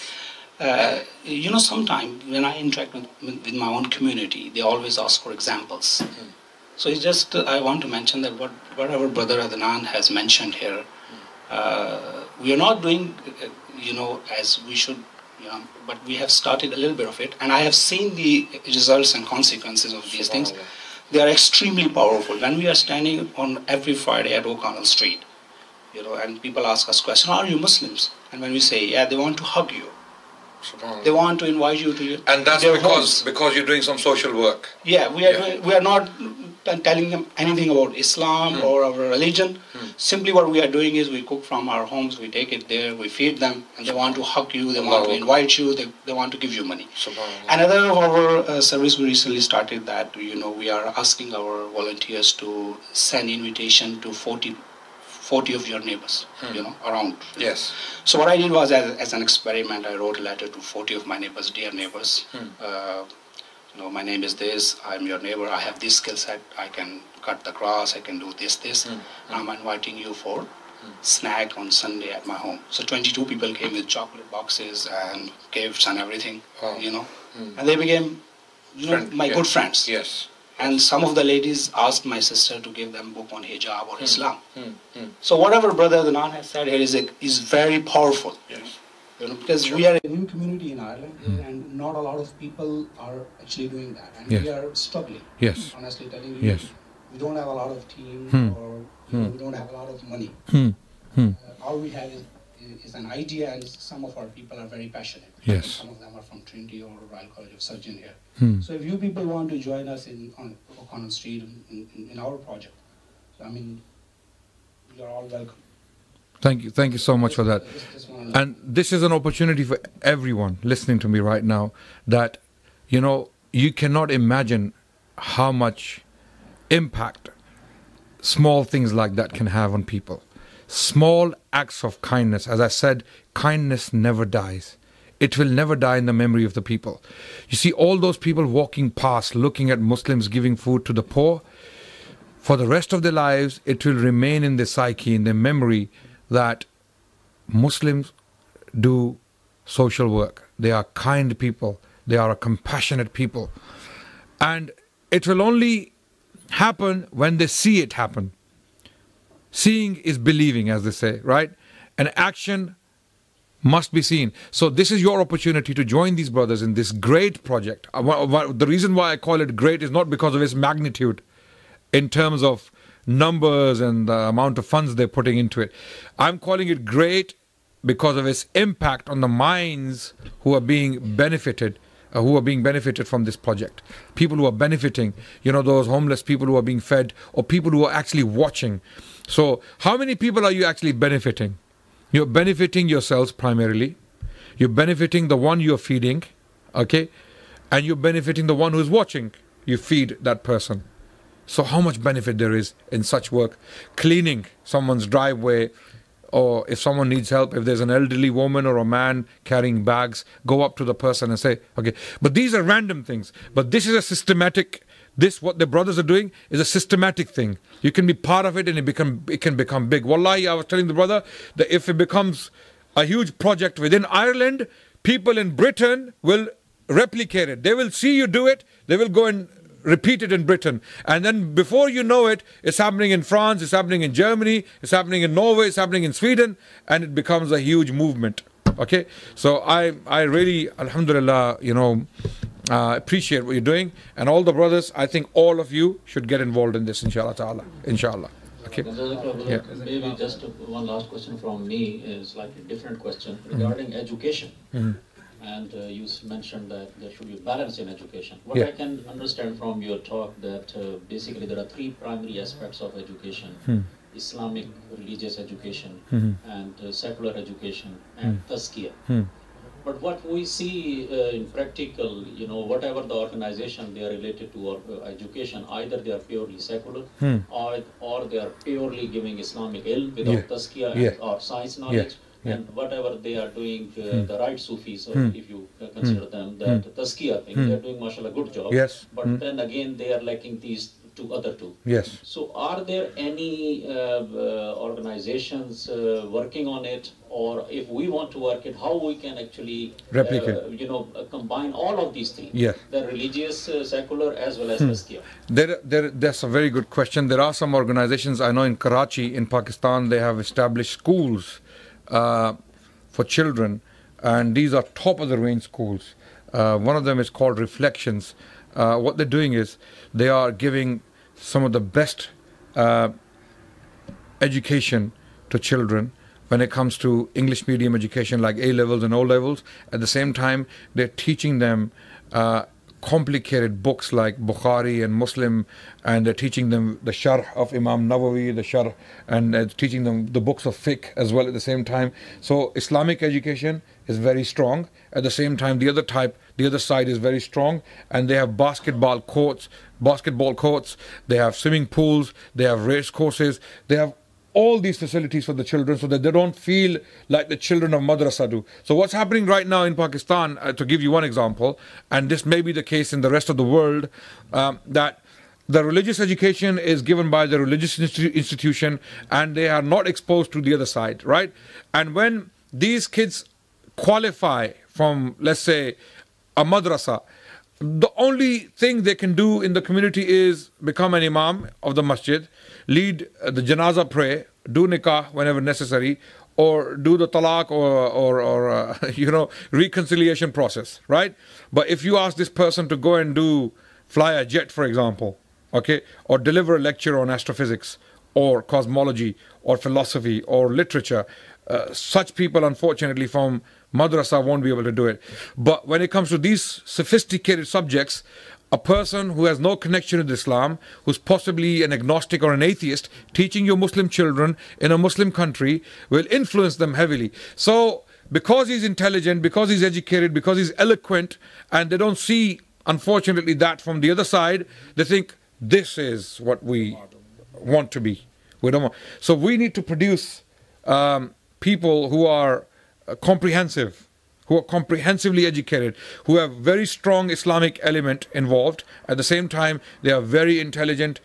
Uh, you know, sometimes when I interact with, with, my own community, they always ask for examples. So it's just I want to mention that what whatever Brother Adnan has mentioned here, uh, we are not doing, uh, you know, as we should. You know, but we have started a little bit of it, and I have seen the results and consequences of these things. They are extremely powerful. When we are standing on every Friday at O'Connell Street, you know, and people ask us question, "Are you Muslims?" And when we say, "Yeah," they want to hug you. They want to invite you to your, And that's because homes. because you're doing some social work. Yeah, we are Yeah. doing, we are not telling them anything about Islam Hmm. or our religion. Simply, what we are doing is we cook from our homes, we take it there, we feed them, and they want to hug you, they want to invite you, they, they want to give you money. Another of our uh, service we recently started that you know we are asking our volunteers to send invitation to 40, 40 of your neighbors, you know, around. Yes. So what I did was, as, as an experiment, I wrote a letter to 40 of my neighbors, dear neighbors. Uh, you know, my name is this. I'm your neighbor. I have this skill set. I can cut the grass. I can do this, this. And I'm inviting you for hmm. snack on Sunday at my home. So 22 people came with chocolate boxes and gifts and everything. Wow. You know, and they became, you know, Friend- my yeah. good friends. Yes. And some of the ladies asked my sister to give them book on hijab Hmm. or Islam. So whatever Brother Adnan has said here is, a, is very powerful. Yes. You know, because we are a new community in Ireland and not a lot of people are actually doing that. And we Hmm. Are struggling. Yes. Honestly telling you. Yes. We don't have a lot of team Hmm. or you know, we don't have a lot of money. Hmm. Hmm. Uh, all we have is, is an idea and some of our people are very passionate. Yes. Some of them are from Trinity or Royal College of Surgeon here. Hmm. So if you people want to join us in on O'Connell Street in, in, in our project, I mean, you're all welcome. Thank you. Thank you so much for that. And this is an opportunity for everyone listening to me right now that, you know, you cannot imagine how much impact small things like that can have on people. Small acts of kindness. As I said, kindness never dies. It will never die in the memory of the people. You see, all those people walking past, looking at Muslims giving food to the poor, for the rest of their lives, it will remain in their psyche, in their memory, that Muslims do social work. They are kind people. They are a compassionate people. And it will only happen when they see it happen. Seeing is believing, as they say, right? And action must be seen. So this is your opportunity to join these brothers in this great project. Uh, the reason why I call it great is not because of its magnitude in terms of numbers and the amount of funds they're putting into it. I'm calling it great because of its impact on the minds who are being benefited uh, who are being benefited from this project. People who are benefiting you know those homeless people who are being fed or people who are actually watching. So how many people are you actually benefiting? You're benefiting yourselves primarily. You're benefiting the one you're feeding okay? And you're benefiting the one who's watching you feed that person so how much benefit there is in such work cleaning someone's driveway or if someone needs help, if there's an elderly woman or a man carrying bags, go up to the person and say, okay. But these are random things. But this is a systematic. This what the brothers are doing is a systematic thing. You can be part of it, and it become it can become big. Wallahi, I was telling the brother that if it becomes a huge project within Ireland, people in Britain will replicate it. They will see you do it. They will go and repeated in Britain. And then before you know it, it's happening in France, it's happening in Germany, it's happening in Norway, it's happening in Sweden, and it becomes a huge movement. Okay? So I, I really, alhamdulillah, you know, uh, appreciate what you're doing. And all the brothers, I think all of you should get involved in this, inshallah ta'ala. Inshallah. Okay. Yeah. Maybe just one last question from me is like a different question regarding mm-hmm. education. Mm-hmm and uh, you mentioned that there should be balance in education. What yeah. I can understand from your talk that uh, basically there are three primary aspects of education. Hmm. Islamic religious education hmm and uh, secular education and hmm. tazkiyah. Hmm. But what we see uh, in practical, you know, whatever the organization they are related to or uh, education, either they are purely secular hmm. or, or they are purely giving Islamic ilm without yeah. tazkiyah yeah. or science knowledge. Yeah yeah. and whatever they are doing, uh, hmm. the right Sufis, uh, hmm. if you uh, consider hmm. them, that hmm. tazkiyah thing, they are doing, mashallah, a good job. Yes. But hmm. then again, they are lacking these two other two. Yes. So, are there any uh, uh, organizations uh, working on it, or if we want to work it, how we can actually replicate? you know, combine all of these three. Yes. The religious, secular, as well as hmm. tazkiyah. There, there, that's a very good question. There are some organizations I know in Karachi, in Pakistan, they have established schools uh, for children, and these are top of the range schools. Uh, one of them is called Reflections. Uh, what they're doing is they are giving some of the best uh, education to children when it comes to English medium education, like A levels and O levels. At the same time, they're teaching them uh, complicated books like Bukhari and Muslim, and they're teaching them the Sharh of Imam Nawawi, the Sharh, and teaching them the books of fiqh as well at the same time. So Islamic education is very strong. At the same time, the other type, the other side is very strong, and they have basketball courts, basketball courts. They have swimming pools. They have race courses. They have all these facilities for the children so that they don't feel like the children of madrasa do. So what's happening right now in Pakistan, uh, to give you one example, and this may be the case in the rest of the world, um, that the religious education is given by the religious institution and they are not exposed to the other side, right? And when these kids qualify from, let's say, a madrasa, the only thing they can do in the community is become an imam of the masjid, lead the janaza prayer, do nikah whenever necessary, or do the talaq or, or, or uh, [LAUGHS] you know, reconciliation process, right? But if you ask this person to go and do fly a jet, for example, okay, or deliver a lecture on astrophysics or cosmology or philosophy or literature, uh, such people, unfortunately, from madrasa won't be able to do it. But when it comes to these sophisticated subjects, a person who has no connection with Islam, who's possibly an agnostic or an atheist, teaching your Muslim children in a Muslim country will influence them heavily. So, because he's intelligent, because he's educated, because he's eloquent, and they don't see, unfortunately, that from the other side, they think this is what we want to be. We don't want. So we need to produce um, people who are uh, comprehensive, who are comprehensively educated, who have very strong Islamic element involved. At the same time, they are very intelligent,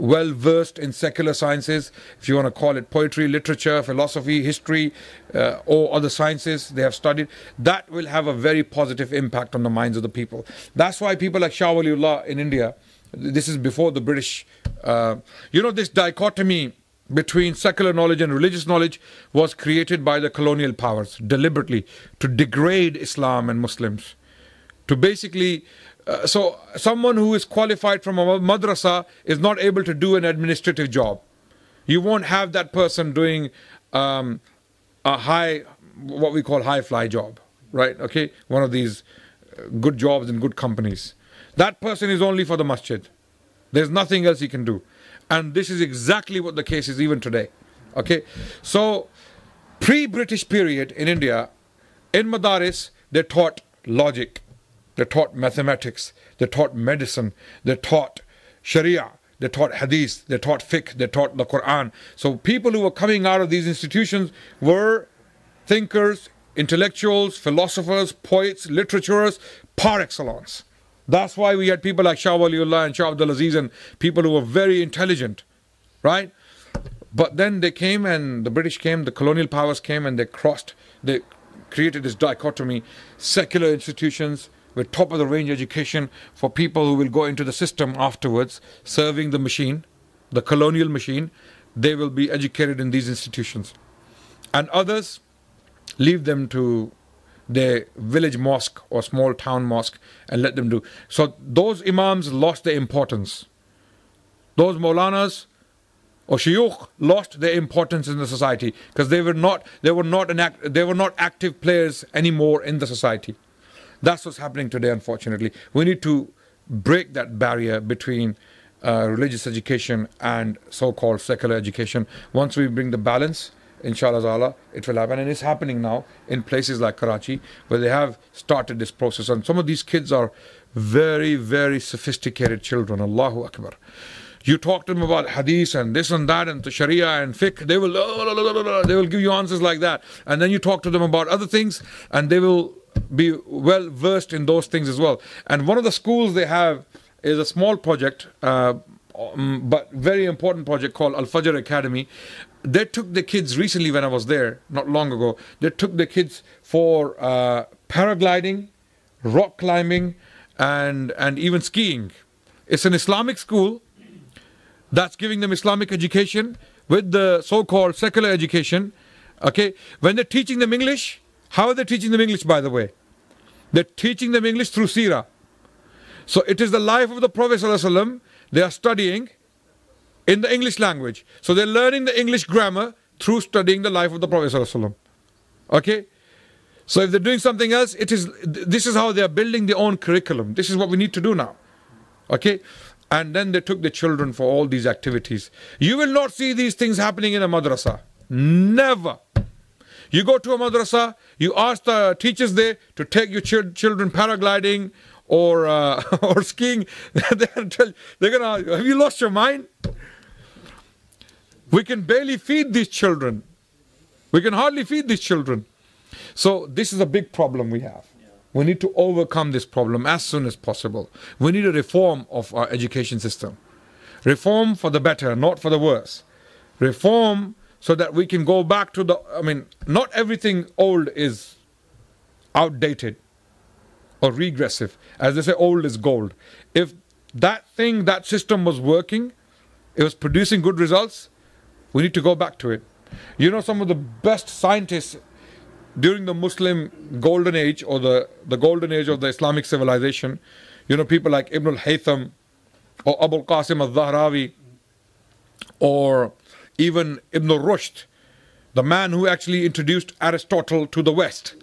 well versed in secular sciences, if you want to call it poetry, literature, philosophy, history, uh, or other sciences they have studied, that will have a very positive impact on the minds of the people. That's why people like Shah Waliullah in India, this is before the British, uh, you know, this dichotomy between secular knowledge and religious knowledge was created by the colonial powers deliberately to degrade Islam and Muslims, to basically uh, so someone who is qualified from a madrasa is not able to do an administrative job. You won't have that person doing um, a high, what we call high fly job, right? Okay, one of these uh, good jobs in good companies. That person is only for the masjid. There's nothing else he can do. And this is exactly what the case is even today. Okay, so pre British period in India, in Madaris, they taught logic, they taught mathematics, they taught medicine, they taught Sharia, they taught Hadith, they taught fiqh, they taught the Quran. So people who were coming out of these institutions were thinkers, intellectuals, philosophers, poets, literaturists par excellence. That's why we had people like Shah Waliullah and Shah Abdul Aziz and people who were very intelligent, right? But then they came and the British came, the colonial powers came and they crossed, they created this dichotomy secular institutions with top of the range education for people who will go into the system afterwards, serving the machine, the colonial machine. They will be educated in these institutions. And others, leave them to their village mosque or small town mosque and let them do. So those imams lost their importance. Those Maulanas or shuyukh lost their importance in the society because they were not they were not an act, they were not active players anymore in the society. That's what's happening today, unfortunately. We need to break that barrier between uh, religious education and so-called secular education. Once we bring the balance, inshallah it will happen. And it's happening now in places like karachi where they have started this process. And some of these kids are very very sophisticated children. Allahu akbar. You talk to them about hadith and this and that and the sharia and fiqh they will they will give you answers like that. And then you talk to them about other things and they will be well versed in those things as well. And one of the schools they have is a small project uh, um, but very important project called Al Fajr Academy. They took the kids recently when I was there, not long ago. They took the kids for uh, paragliding, rock climbing, and and even skiing. It's an Islamic school that's giving them Islamic education with the so-called secular education. Okay, when they're teaching them English, how are they teaching them English? By the way, they're teaching them English through Sirah. So it is the life of the Prophet ﷺ they are studying in the English language. So they're learning the English grammar through studying the life of the Prophet. Okay? So if they're doing something else, it is this is how they are building their own curriculum. This is what we need to do now. Okay? And then they took the children for all these activities. You will not see these things happening in a madrasa. Never. You go to a madrasa, you ask the teachers there to take your ch- children paragliding or uh, [LAUGHS] or skiing, [LAUGHS] they're gonna tell they're gonna have you lost your mind? We can barely feed these children. We can hardly feed these children. So this is a big problem we have. We need to overcome this problem as soon as possible. We need a reform of our education system. Reform for the better, not for the worse. Reform so that we can go back to the I mean, not everything old is outdated or regressive. As they say, old is gold. If that thing, that system was working, it was producing good results, we need to go back to it. You know, some of the best scientists during the Muslim golden age or the, the golden age of the Islamic civilization, you know, people like Ibn al-Haytham or Abul Qasim al-Zahrawi or even Ibn Rushd, the man who actually introduced Aristotle to the West.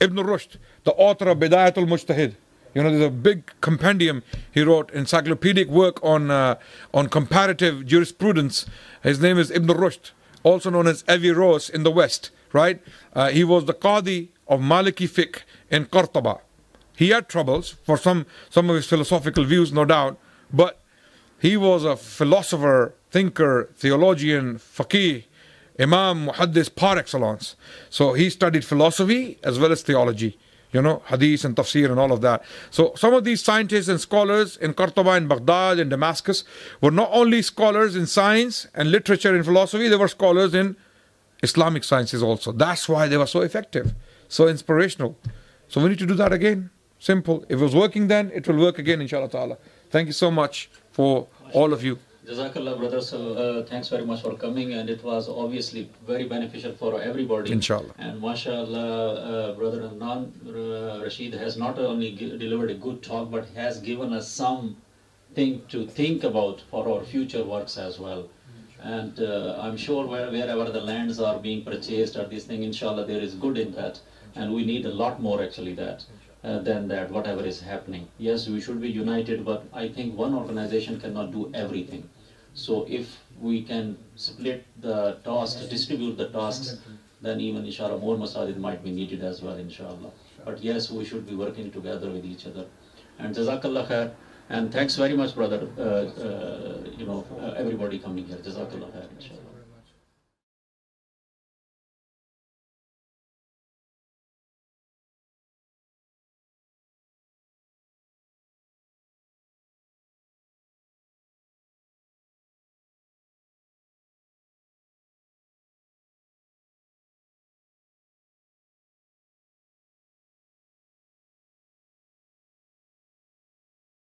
Ibn Rushd, the author of Bidayatul Mujtahid. You know, there's a big compendium he wrote, encyclopedic work on uh, on comparative jurisprudence. His name is Ibn Rushd, also known as Averroes in the West. Right? Uh, he was the Qadi of Maliki fiqh in Cordoba. He had troubles for some some of his philosophical views, no doubt, but he was a philosopher thinker, theologian, faqih, imam, muhaddis par excellence. So he studied philosophy as well as theology, you know, hadith and tafsir and all of that. So some of these scientists and scholars in Qartaba, and Baghdad, and Damascus were not only scholars in science and literature and philosophy, they were scholars in Islamic sciences also. That's why they were so effective, so inspirational. So we need to do that again. Simple. If it was working then, it will work again, inshallah ta'ala. Thank you so much for all of you. Jazakallah, brother. So, uh, thanks very much for coming, and it was obviously very beneficial for everybody. Inshallah. And mashallah, uh, brother Adnan uh, Rashid has not only delivered a good talk, but has given us some thing to think about for our future works as well. And uh, I'm sure where, wherever the lands are being purchased or this thing, inshallah, there is good in that. And we need a lot more actually that uh, than that, whatever is happening. Yes, we should be united, but I think one organization cannot do everything. So if we can split the tasks, distribute the tasks, then even inshallah more masajid might be needed as well, inshallah. But yes, we should be working together with each other. And jazakallah khair. And thanks very much, brother, uh, uh, you know, uh, everybody coming here. Jazakallah khair, inshallah.